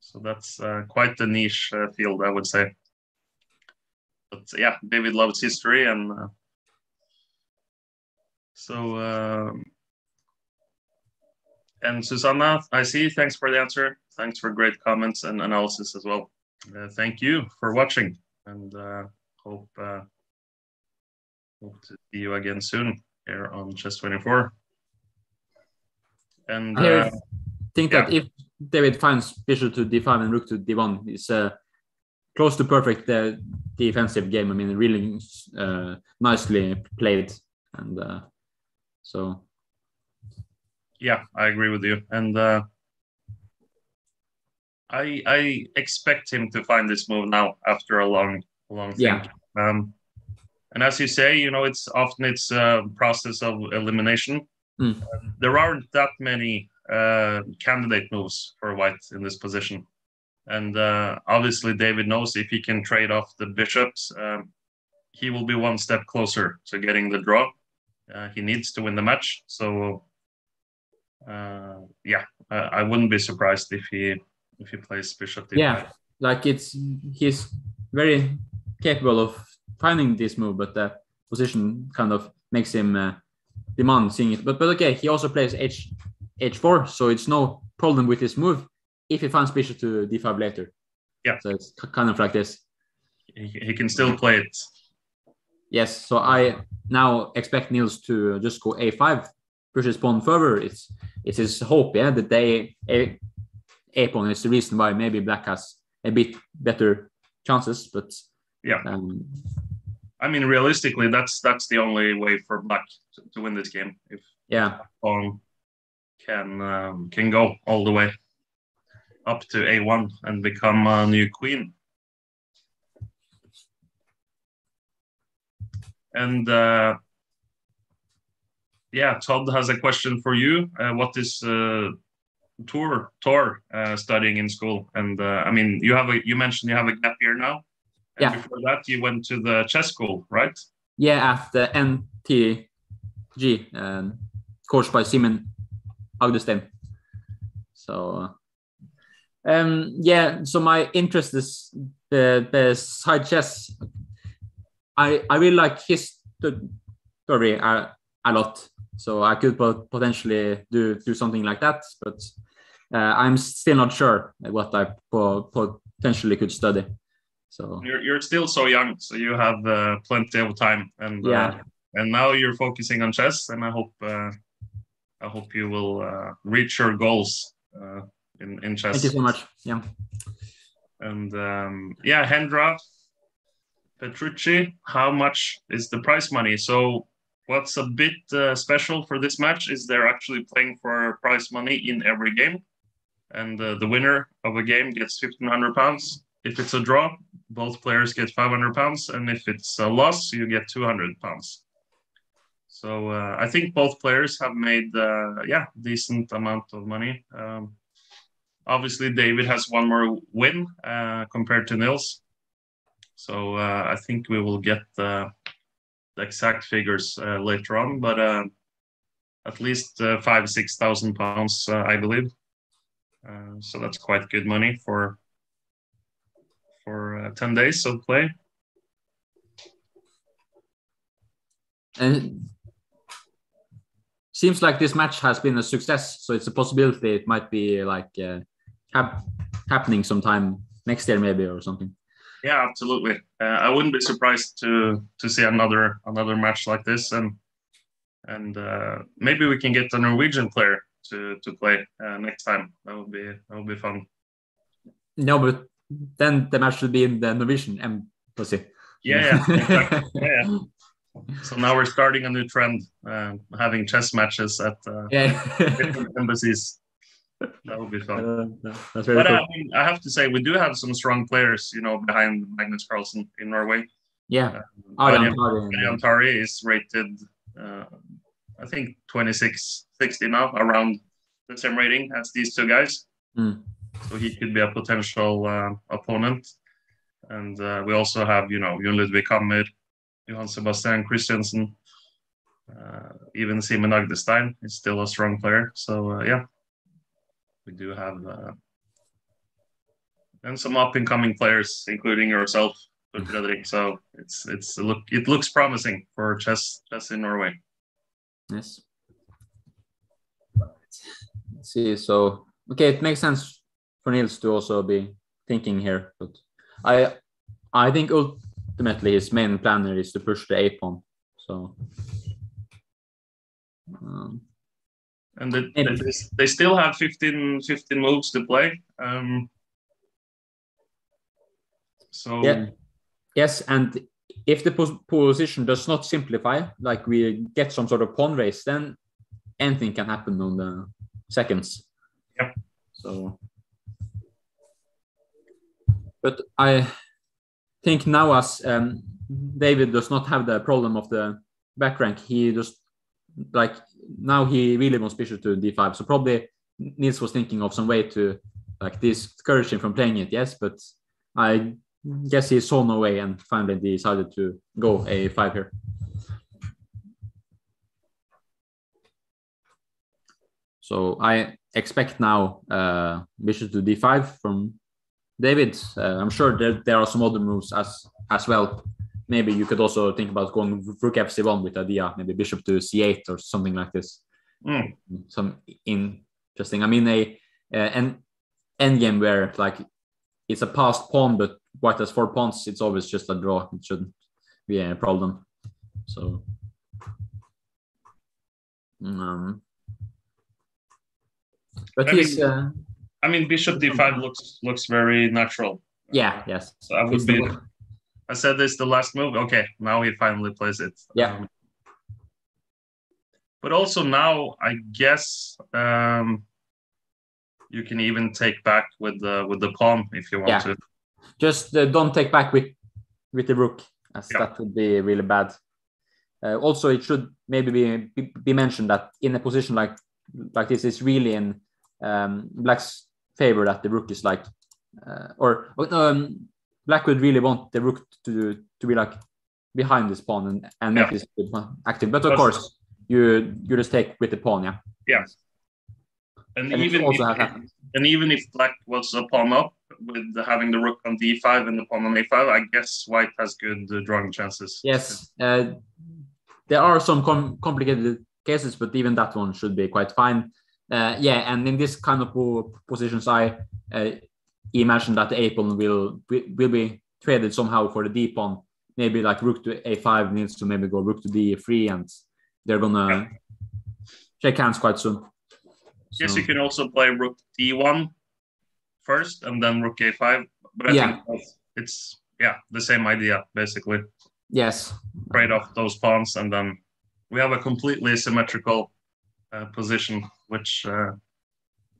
So that's uh, quite the niche uh, field, I would say. But yeah, David loves history, and uh, so um and Susanna, I see. Thanks for the answer. Thanks for great comments and analysis as well. Uh, thank you for watching, and uh, hope. Uh, Hope to see you again soon here on Chess24. And I uh, think that if David finds bishop to d5 and rook to d1, it's uh, close to perfect uh, defensive game. I mean, really uh, nicely played, and uh, so yeah, I agree with you. And uh, I I expect him to find this move now after a long long Yeah. Um, and as you say, you know, it's often it's a process of elimination. Mm. There aren't that many uh, candidate moves for White in this position, and uh, obviously David knows if he can trade off the bishops, um, he will be one step closer to getting the draw. Uh, he needs to win the match, so uh, yeah, uh, I wouldn't be surprised if he if he plays bishop d5. yeah, like it's he's very capable of finding this move, but the position kind of makes him uh, demand seeing it. But but okay, he also plays h h4, so it's no problem with this move if he finds bishop to d5 later. Yeah. So it's kind of like this. He, he can still play it. Yes, so I now expect Nils to just go a5 pawn further, it's it's his hope, yeah, that they a, a pawn is the reason why maybe black has a bit better chances, but Yeah. um, I mean, realistically, that's that's the only way for black to, to win this game. If yeah, pawn can um, can go all the way up to a1 and become a new queen. And uh, yeah, Todd has a question for you. Uh, what is uh, Tor Tor uh, studying in school? And uh, I mean, you have a you mentioned you have a gap year now. And Yeah. Before that, you went to the chess school, right? yeah, after NTG, um, coached by Simon Agdestein. So, uh, um, yeah, so my interest is the, the side chess. I I really like his sto- story a, a lot. So I could pot- potentially do do something like that, but uh, I'm still not sure what I po- potentially could study. So You're you're still so young, so you have uh, plenty of time, and uh, Yeah. and now you're focusing on chess, and I hope uh, I hope you will uh, reach your goals uh, in in chess. thank you so much. Yeah. And um, yeah, Hendra Petrucci, how much is the prize money? So what's a bit uh, special for this match is they're actually playing for prize money in every game, and uh, the winner of a game gets fifteen hundred pounds. If it's a draw, both players get five hundred pounds, and if it's a loss, you get two hundred pounds. So uh, I think both players have made uh, yeah decent amount of money. Um, obviously, David has one more win uh, compared to Nils. So uh, I think we will get exact figures uh, later on, but uh, at least uh, five six thousand pounds, uh, I believe. Uh, so that's quite good money for for uh, ten days of play. And seems like this match has been a success. So it's a possibility it might be like hap- happening sometime next year, maybe or something. Yeah, absolutely. Uh, I wouldn't be surprised to to see another another match like this, and and uh, maybe we can get a Norwegian player to to play uh, next time. That would be that would be fun. No, but then the match should be in the Norwegian embassy. Yeah, yeah, exactly. yeah, yeah. So now we're starting a new trend, uh, having chess matches at uh, Yeah. different embassies. That would be fun. Uh, that's very But cool. I, mean, I have to say, we do have some strong players, you know, behind Magnus Carlsen in Norway. Yeah. Uh, Aryan Aryan Tari and- Aryan Tari is rated, uh, I think, 26, 60 now, around the same rating as these two guys. Mm. So he could be a potential uh, opponent. And uh, we also have, you know, Jon Ludvig Hammer, Johan Sebastian Christiansen, uh, even Simon Agdestein is still a strong player. So, uh, yeah, we do have. Uh, and some up and coming players, including yourself, Fredrik. So it's it's look it looks promising for chess chess in Norway. Yes. Let's see, so okay, it makes sense for Nils to also be thinking here, but I I think ultimately his main plan is to push the a pawn. So um, And they, they, they still have 15, 15 moves to play. Um, so yeah, yes, and if the pos- position does not simplify, like we get some sort of pawn race, then anything can happen on the seconds. Yeah. So, but I think now as um, David does not have the problem of the back rank, he just like now he really wants bishop to d5. So probably Nils was thinking of some way to like discourage him from playing it. Yes, but I guess he saw no way and finally decided to go a5 here. So I expect now uh, bishop to d5 from David. Uh, I'm sure there, there are some other moves as as well. Maybe you could also think about going rook fc1 with idea, maybe bishop to c8 or something like this. Mm. Some interesting. I mean, a uh, an endgame where like it's a passed pawn, but white has four pawns. It's always just a draw. It shouldn't be a problem. So, um, But I mean- uh, I mean, bishop d5 looks looks very natural. yeah, yes. So I would It's be. I said this the last move. Okay, now he finally plays it. Yeah. Um, but also now, I guess um, you can even take back with the with the pawn if you want Yeah. to. Just uh, don't take back with with the rook, as Yeah. that would be really bad. Uh, also, it should maybe be, be mentioned that in a position like like this, it's really in um, black's favor that the rook is like, uh, or um, black would really want the rook to to be like behind this pawn and, and make this active. But of That's- course, you you just take with the pawn, yeah. Yeah. And, And even also if, and even if black was a pawn up with having the rook on d5 and the pawn on a5, I guess white has good uh, drawing chances. Yes, uh, there are some com- complicated cases, but even that one should be quite fine. Uh, yeah, and in this kind of positions, I uh, imagine that the a pawn will will be traded somehow for the d pawn. Maybe like rook to a5 needs to maybe go rook to d3, and they're gonna shake hands quite soon. Yes, So- you can also play rook d1 first and then rook a5. But I Yeah. think it's yeah the same idea basically. Yes, Trade off those pawns and then we have a completely symmetrical uh, position which uh,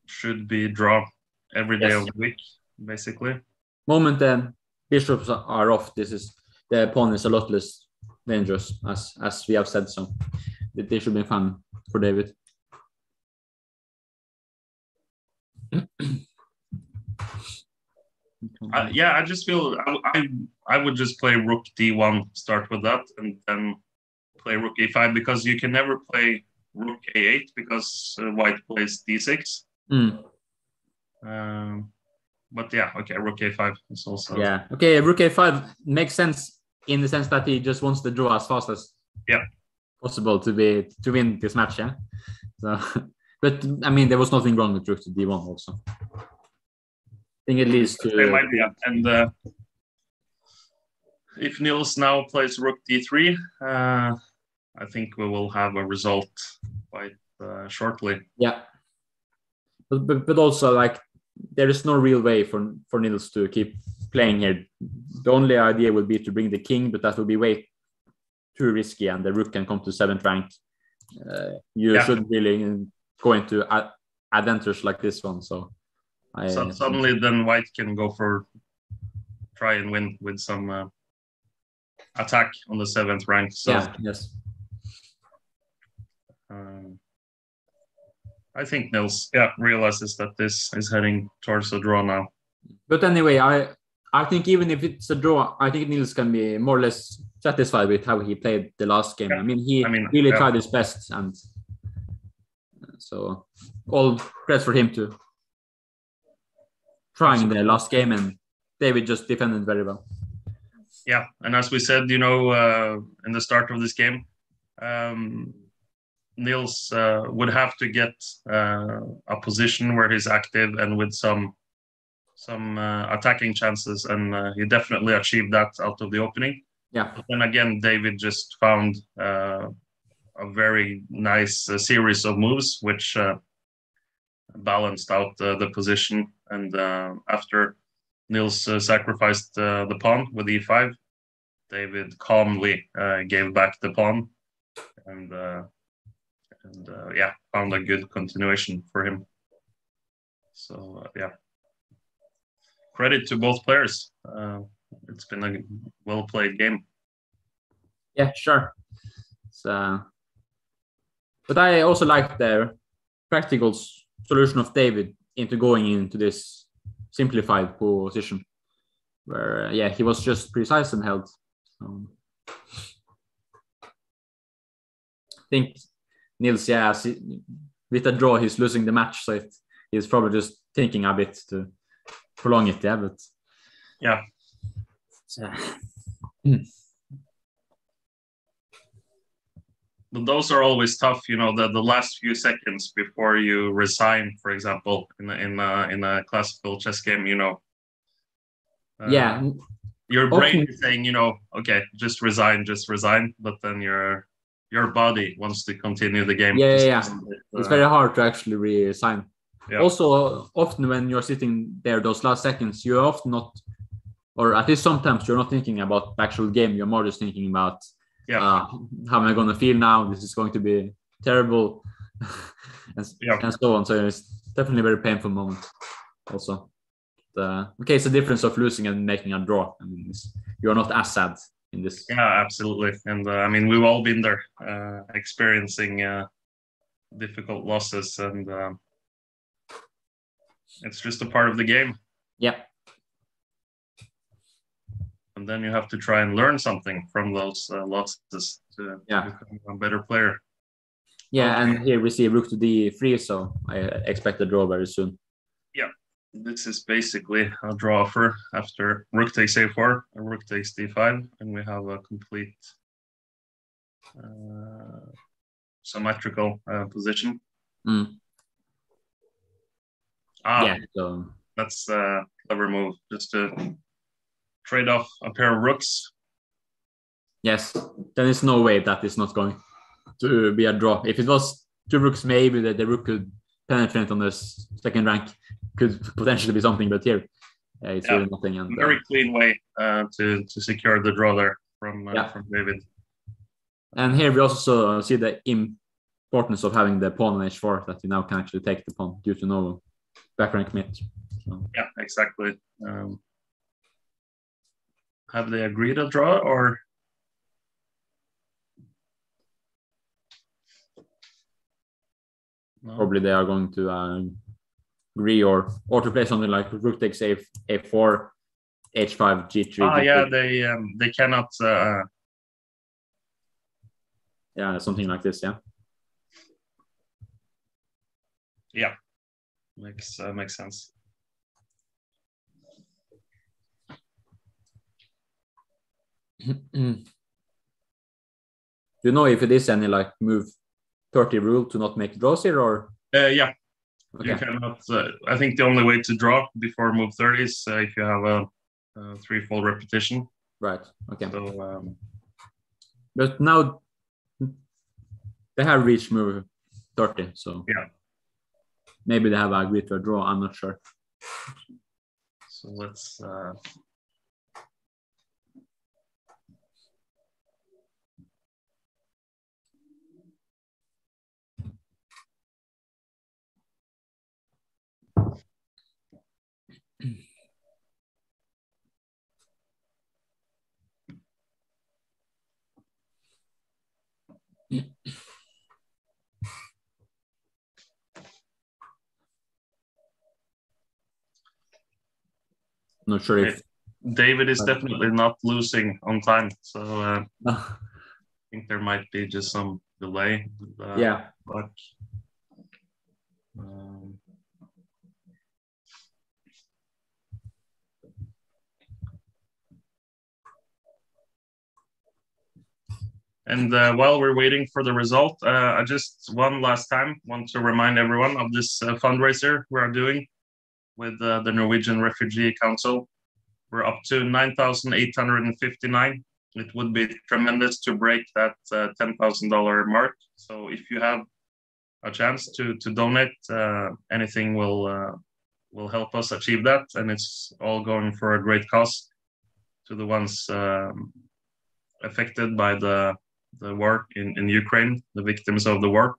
should be drawn every day Yes. of the week basically. moment the bishops are off, this is the pawn is a lot less dangerous, as as we have said. So it, it should be fun for David. Uh, yeah, I just feel I, I I would just play rook d1, start with that, and then play rook a5 because you can never play rook a8 because uh, white plays d6. Mm, Um, but yeah, okay, rook a5 is also yeah. Okay. Rook a5 makes sense in the sense that he just wants to draw as fast as Yeah. possible to be to win this match. Yeah. So, but I mean, there was nothing wrong with rook to d1 also. I think it leads to same idea. And uh, if Nils now plays rook d3, uh, I think we will have a result quite uh, shortly. Yeah. But, but but also like there is no real way for for Nils to keep playing here. The only idea would be to bring the king, but that would be way too risky, and the rook can come to seventh rank. Uh, you Yeah. should really go into a- adventures like this one. So, I, So suddenly, then white can go for try and win with some uh, attack on the seventh rank. So yeah, yes, um, I think Nils, yeah, realizes that this is heading towards a draw now. but anyway, I I think even if it's a draw, I think Nils can be more or less satisfied with how he played the last game. I mean, he I mean, really yeah. tried his best, and so all credit for him to trying the last game, and David just defended very well. Yeah, and as we said, you know, uh, in the start of this game, um, Nils uh, would have to get uh, a position where he's active and with some some uh, attacking chances, and uh, he definitely achieved that out of the opening. Yeah, But then again, David just found uh, a very nice uh, series of moves which uh, balanced out uh, the position. And uh, after Nils uh, sacrificed uh, the pawn with e5, David calmly uh, gave back the pawn and uh, and uh, yeah, found a good continuation for him. So uh, yeah, credit to both players. Uh, it's been a well played game. yeah, sure. So, but I also like the practical solution of David into going into this simplified position, where uh, yeah, he was just precise and held. So, I think Nils, yeah, he- with a draw, he's losing the match, so it, he's probably just thinking a bit to prolong it. Yeah, but Yeah. so, But those are always tough, you know, the, the last few seconds before you resign, for example, in a, in a, in a classical chess game, you know. Uh, yeah, Your brain often- is saying, you know, okay, just resign, just resign, but then your your body wants to continue the game. Yeah, yeah, yeah. Uh, it's very hard to actually resign. Yeah. Also, often when you're sitting there those last seconds, you're often not, or at least sometimes you're not thinking about the actual game. You're more just thinking about, Yeah. uh, how am I going to feel now? This is going to be terrible, and, Yeah. and so on. So it's definitely a very painful moment. Also, the, okay, it's a difference of losing and making a draw. I mean, you're not as sad in this. Yeah, absolutely. And uh, I mean, we've all been there, uh, experiencing uh, difficult losses, and um, it's just a part of the game. Yeah. And then you have to try and learn something from those uh, losses to Yeah. become a better player. Yeah, and here we see rook to d3, so I expect a draw very soon. This is basically a draw offer after rook takes a4, and rook takes d5, and we have a complete uh, symmetrical uh, position. Mm. Ah, Yeah, so that's a clever move, just to trade off a pair of rooks. yes, then there is no way that is not going to be a draw. If it was two rooks, maybe the, the rook could penetrate on the s- second rank, could potentially be something, but here uh, it's Yeah. really nothing. And uh, Very clean way uh, to to secure the draw there from uh, Yeah. from David. and here we also see the importance of having the pawn on h4 that you now can actually take the pawn due to no back rank mate. So, Yeah, exactly. Um, have they agreed a draw or? No? probably they are going to uh, agree or or to play something like rook takes a a4 h5 g3 Ah, g3. yeah, they um, they cannot. Uh, yeah something like this yeah yeah, makes uh, makes sense. do you know if it is any like move 30 rule to not make draws here or Uh, yeah, okay you cannot. Uh, I think the only way to draw before move thirty is uh, if you have a, a three-fold repetition. right okay So um, but now they have reached move 30 so Yeah. maybe they have agreed to a draw i'm not sure so let's. Not sure if David is definitely not losing on time, so uh, I think there might be just some delay. uh, yeah But um, and uh, while we're waiting for the result, uh, I just one last time want to remind everyone of this uh, fundraiser we are doing with uh, the Norwegian Refugee Council. We're up to 9,859 it would be tremendous to break that uh, $10,000 mark. So if you have a chance to to donate, anything will will help us achieve that, and it's all going for a great cause to the ones um, affected by the the war in, in Ukraine, the victims of the war.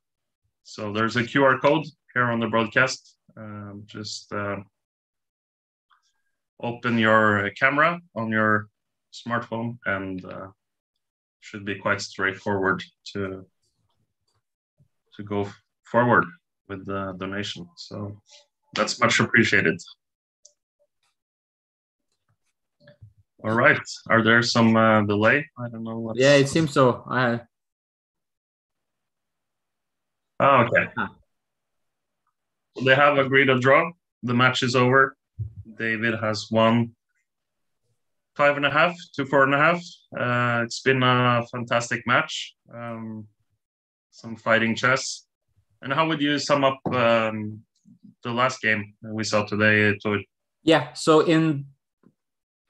So there's a QR code here on the broadcast. Um, just uh, open your camera on your smartphone and uh, should be quite straightforward to to go forward with the donation. So that's much appreciated. All right. Are there some uh, delay? I don't know. What's... yeah it seems so i Oh, okay. Ah. They have agreed a draw. The match is over. David has won five and a half to four and a half. Uh, it's been a fantastic match. Um, some fighting chess. And how would you sum up um, the last game we saw today, Tor? Yeah, so in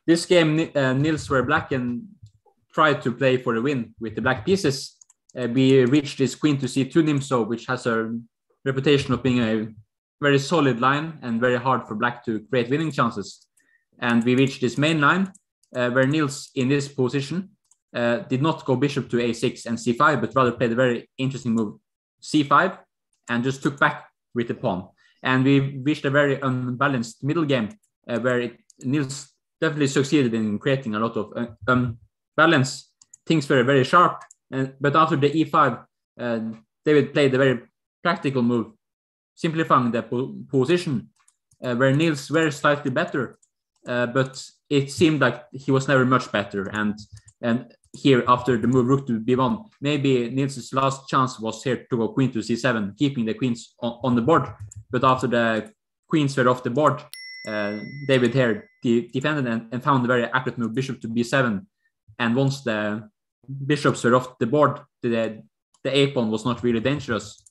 this game, uh, Nils were black and tried to play for the win with the black pieces. Uh, we reached this queen to c2 Nimzo, which has a reputation of being a very solid line and very hard for black to create winning chances. And we reached this main line uh, where Nils, in this position uh, did not go bishop to a6 and c5, but rather played a very interesting move c5 and just took back with the pawn. And we reached a very unbalanced middle game uh, where it, Nils definitely succeeded in creating a lot of uh, balance. Things were very sharp. And, but after the e5, uh, David played a very practical move, simplifying the po position, uh, where Nils were slightly better, uh, but it seemed like he was never much better. And and here after the move rook to b1, maybe Nils's last chance was here to go queen to c7, keeping the queens on, on the board. But after the queens were off the board, David here de defended and, and, found a very accurate move, bishop to b7. And once the bishops were off the board, the, the a pawn was not really dangerous.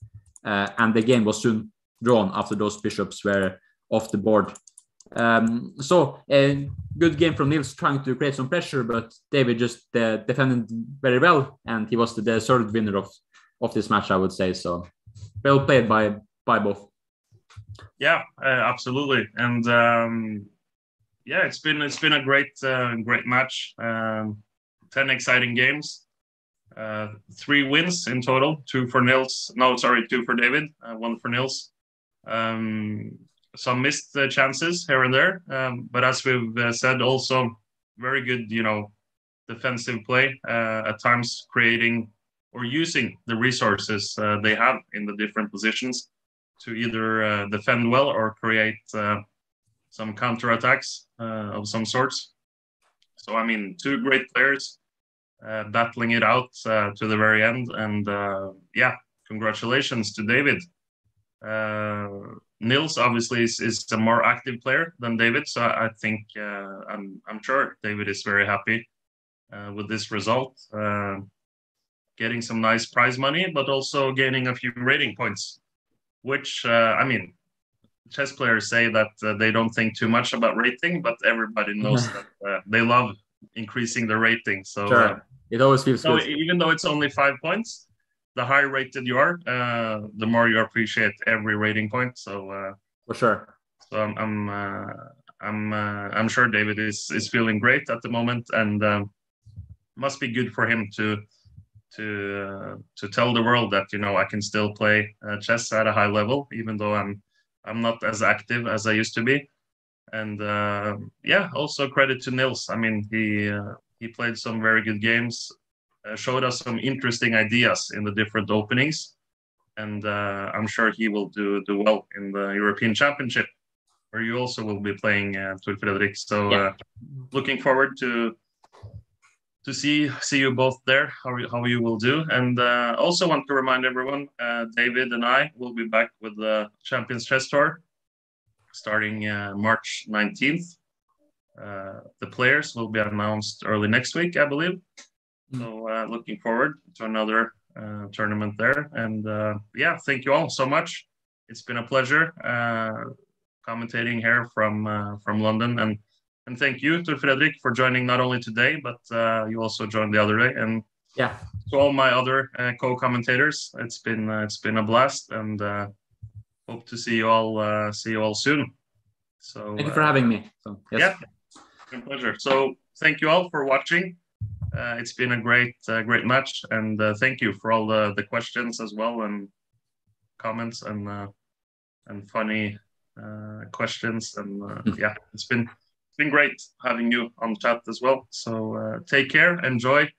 Uh, and the game was soon drawn after those bishops were off the board. Um, so a good game from Nils trying to create some pressure, but David just uh, defended very well, and he was the, the third winner of of this match, I would say. So well played by by both. Yeah, uh, absolutely, and um, yeah, it's been it's been a great uh, great match. Um, Ten exciting games. Uh, three wins in total. Two for Nils. No, sorry, two for David. One for Nils. Um, some missed uh, chances here and there, um, but as we've uh, said, also very good, you know, defensive play uh, at times, creating or using the resources they have in the different positions to either uh, defend well or create uh, some counter attacks of some sorts. So I mean, two great players battling it out to the very end, and yeah, congratulations to David. Nils obviously is, is a more active player than David, so I think uh, I'm I'm sure David is very happy uh, with this result, uh, getting some nice prize money, but also gaining a few rating points. Which uh, I mean, chess players say that uh, they don't think too much about rating, but everybody knows that uh, they love increasing the rating. So sure. it always feels so good. even though it's only five points the higher rated you are, uh, the more you appreciate every rating point. So uh, for sure. So I'm I'm uh, I'm uh, I'm sure David is is feeling great at the moment, and um, must be good for him to to uh, to tell the world that you know I can still play uh, chess at a high level, even though I'm I'm not as active as I used to be. And yeah, also credit to Nils. I mean, he he played some very good games uh, showed us some interesting ideas in the different openings, and uh, I'm sure he will do do well in the European Championship, where you also will be playing uh, Tor Fredrik. So, Yeah. uh, looking forward to to see see you both there, how you, how you will do, and uh, also want to remind everyone, uh, David and I will be back with the Champions Chess Tour starting uh, March 19th. Uh, the players will be announced early next week, I believe. So uh, looking forward to another uh, tournament there. And uh, yeah, thank you all so much. It's been a pleasure uh, commentating here from uh, from London. And and thank you to Fredrik for joining not only today, but uh, you also joined the other day. And yeah, to all my other uh, co-commentators, it's been uh, it's been a blast, and uh, hope to see you all uh, see you all soon. So Thank you for uh, having me. So, yes. yeah, it's been a pleasure. So thank you all for watching. Uh, it's been a great, uh, great match, and uh, thank you for all the, the questions as well and comments and uh, and funny uh, questions. And uh, yeah, it's been been great having you on chat as well. So uh, take care, enjoy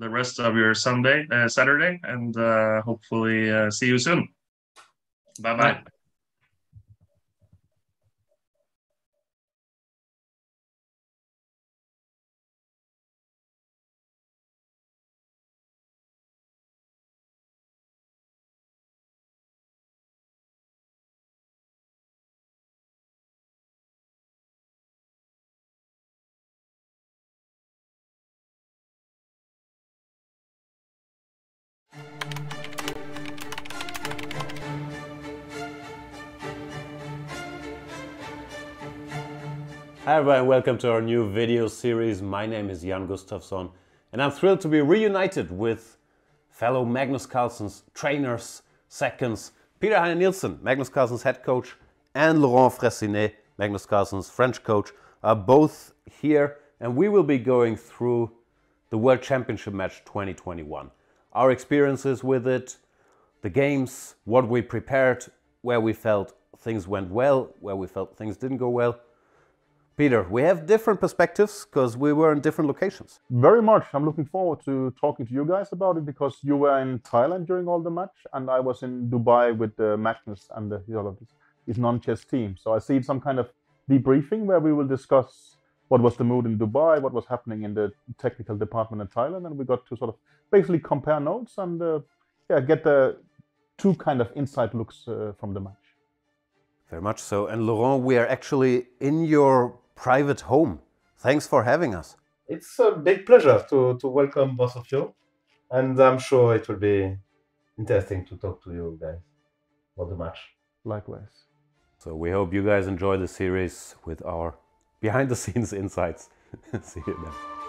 the rest of your Sunday, uh, Saturday, and uh, hopefully uh, see you soon. Bye bye. Hi everyone, welcome to our new video series. My name is Jan Gustafsson and I'm thrilled to be reunited with fellow Magnus Carlsen's trainers, seconds, Peter Heine Nielsen, Magnus Carlsen's head coach, and Laurent Fressinet, Magnus Carlsen's French coach, are both here, and we will be going through the World Championship match 2021. Our experiences with it, the games, what we prepared, where we felt things went well, where we felt things didn't go well. Peter, we have different perspectives because we were in different locations. Very much. I'm looking forward to talking to you guys about it because you were in Thailand during all the match, and I was in Dubai with uh, Magnus and the, all of this, his non-chess team. So I see some kind of debriefing where we will discuss what was the mood in Dubai, what was happening in the technical department in Thailand, and we got to sort of basically compare notes and uh, yeah, get the two kind of inside looks uh, from the match. Very much so. And Laurent, we are actually in your private home. Thanks for having us. It's a big pleasure to, to welcome both of you. And I'm sure it will be interesting to talk to you guys about the match. Likewise. So we hope you guys enjoy the series with our behind the scenes insights. See you then.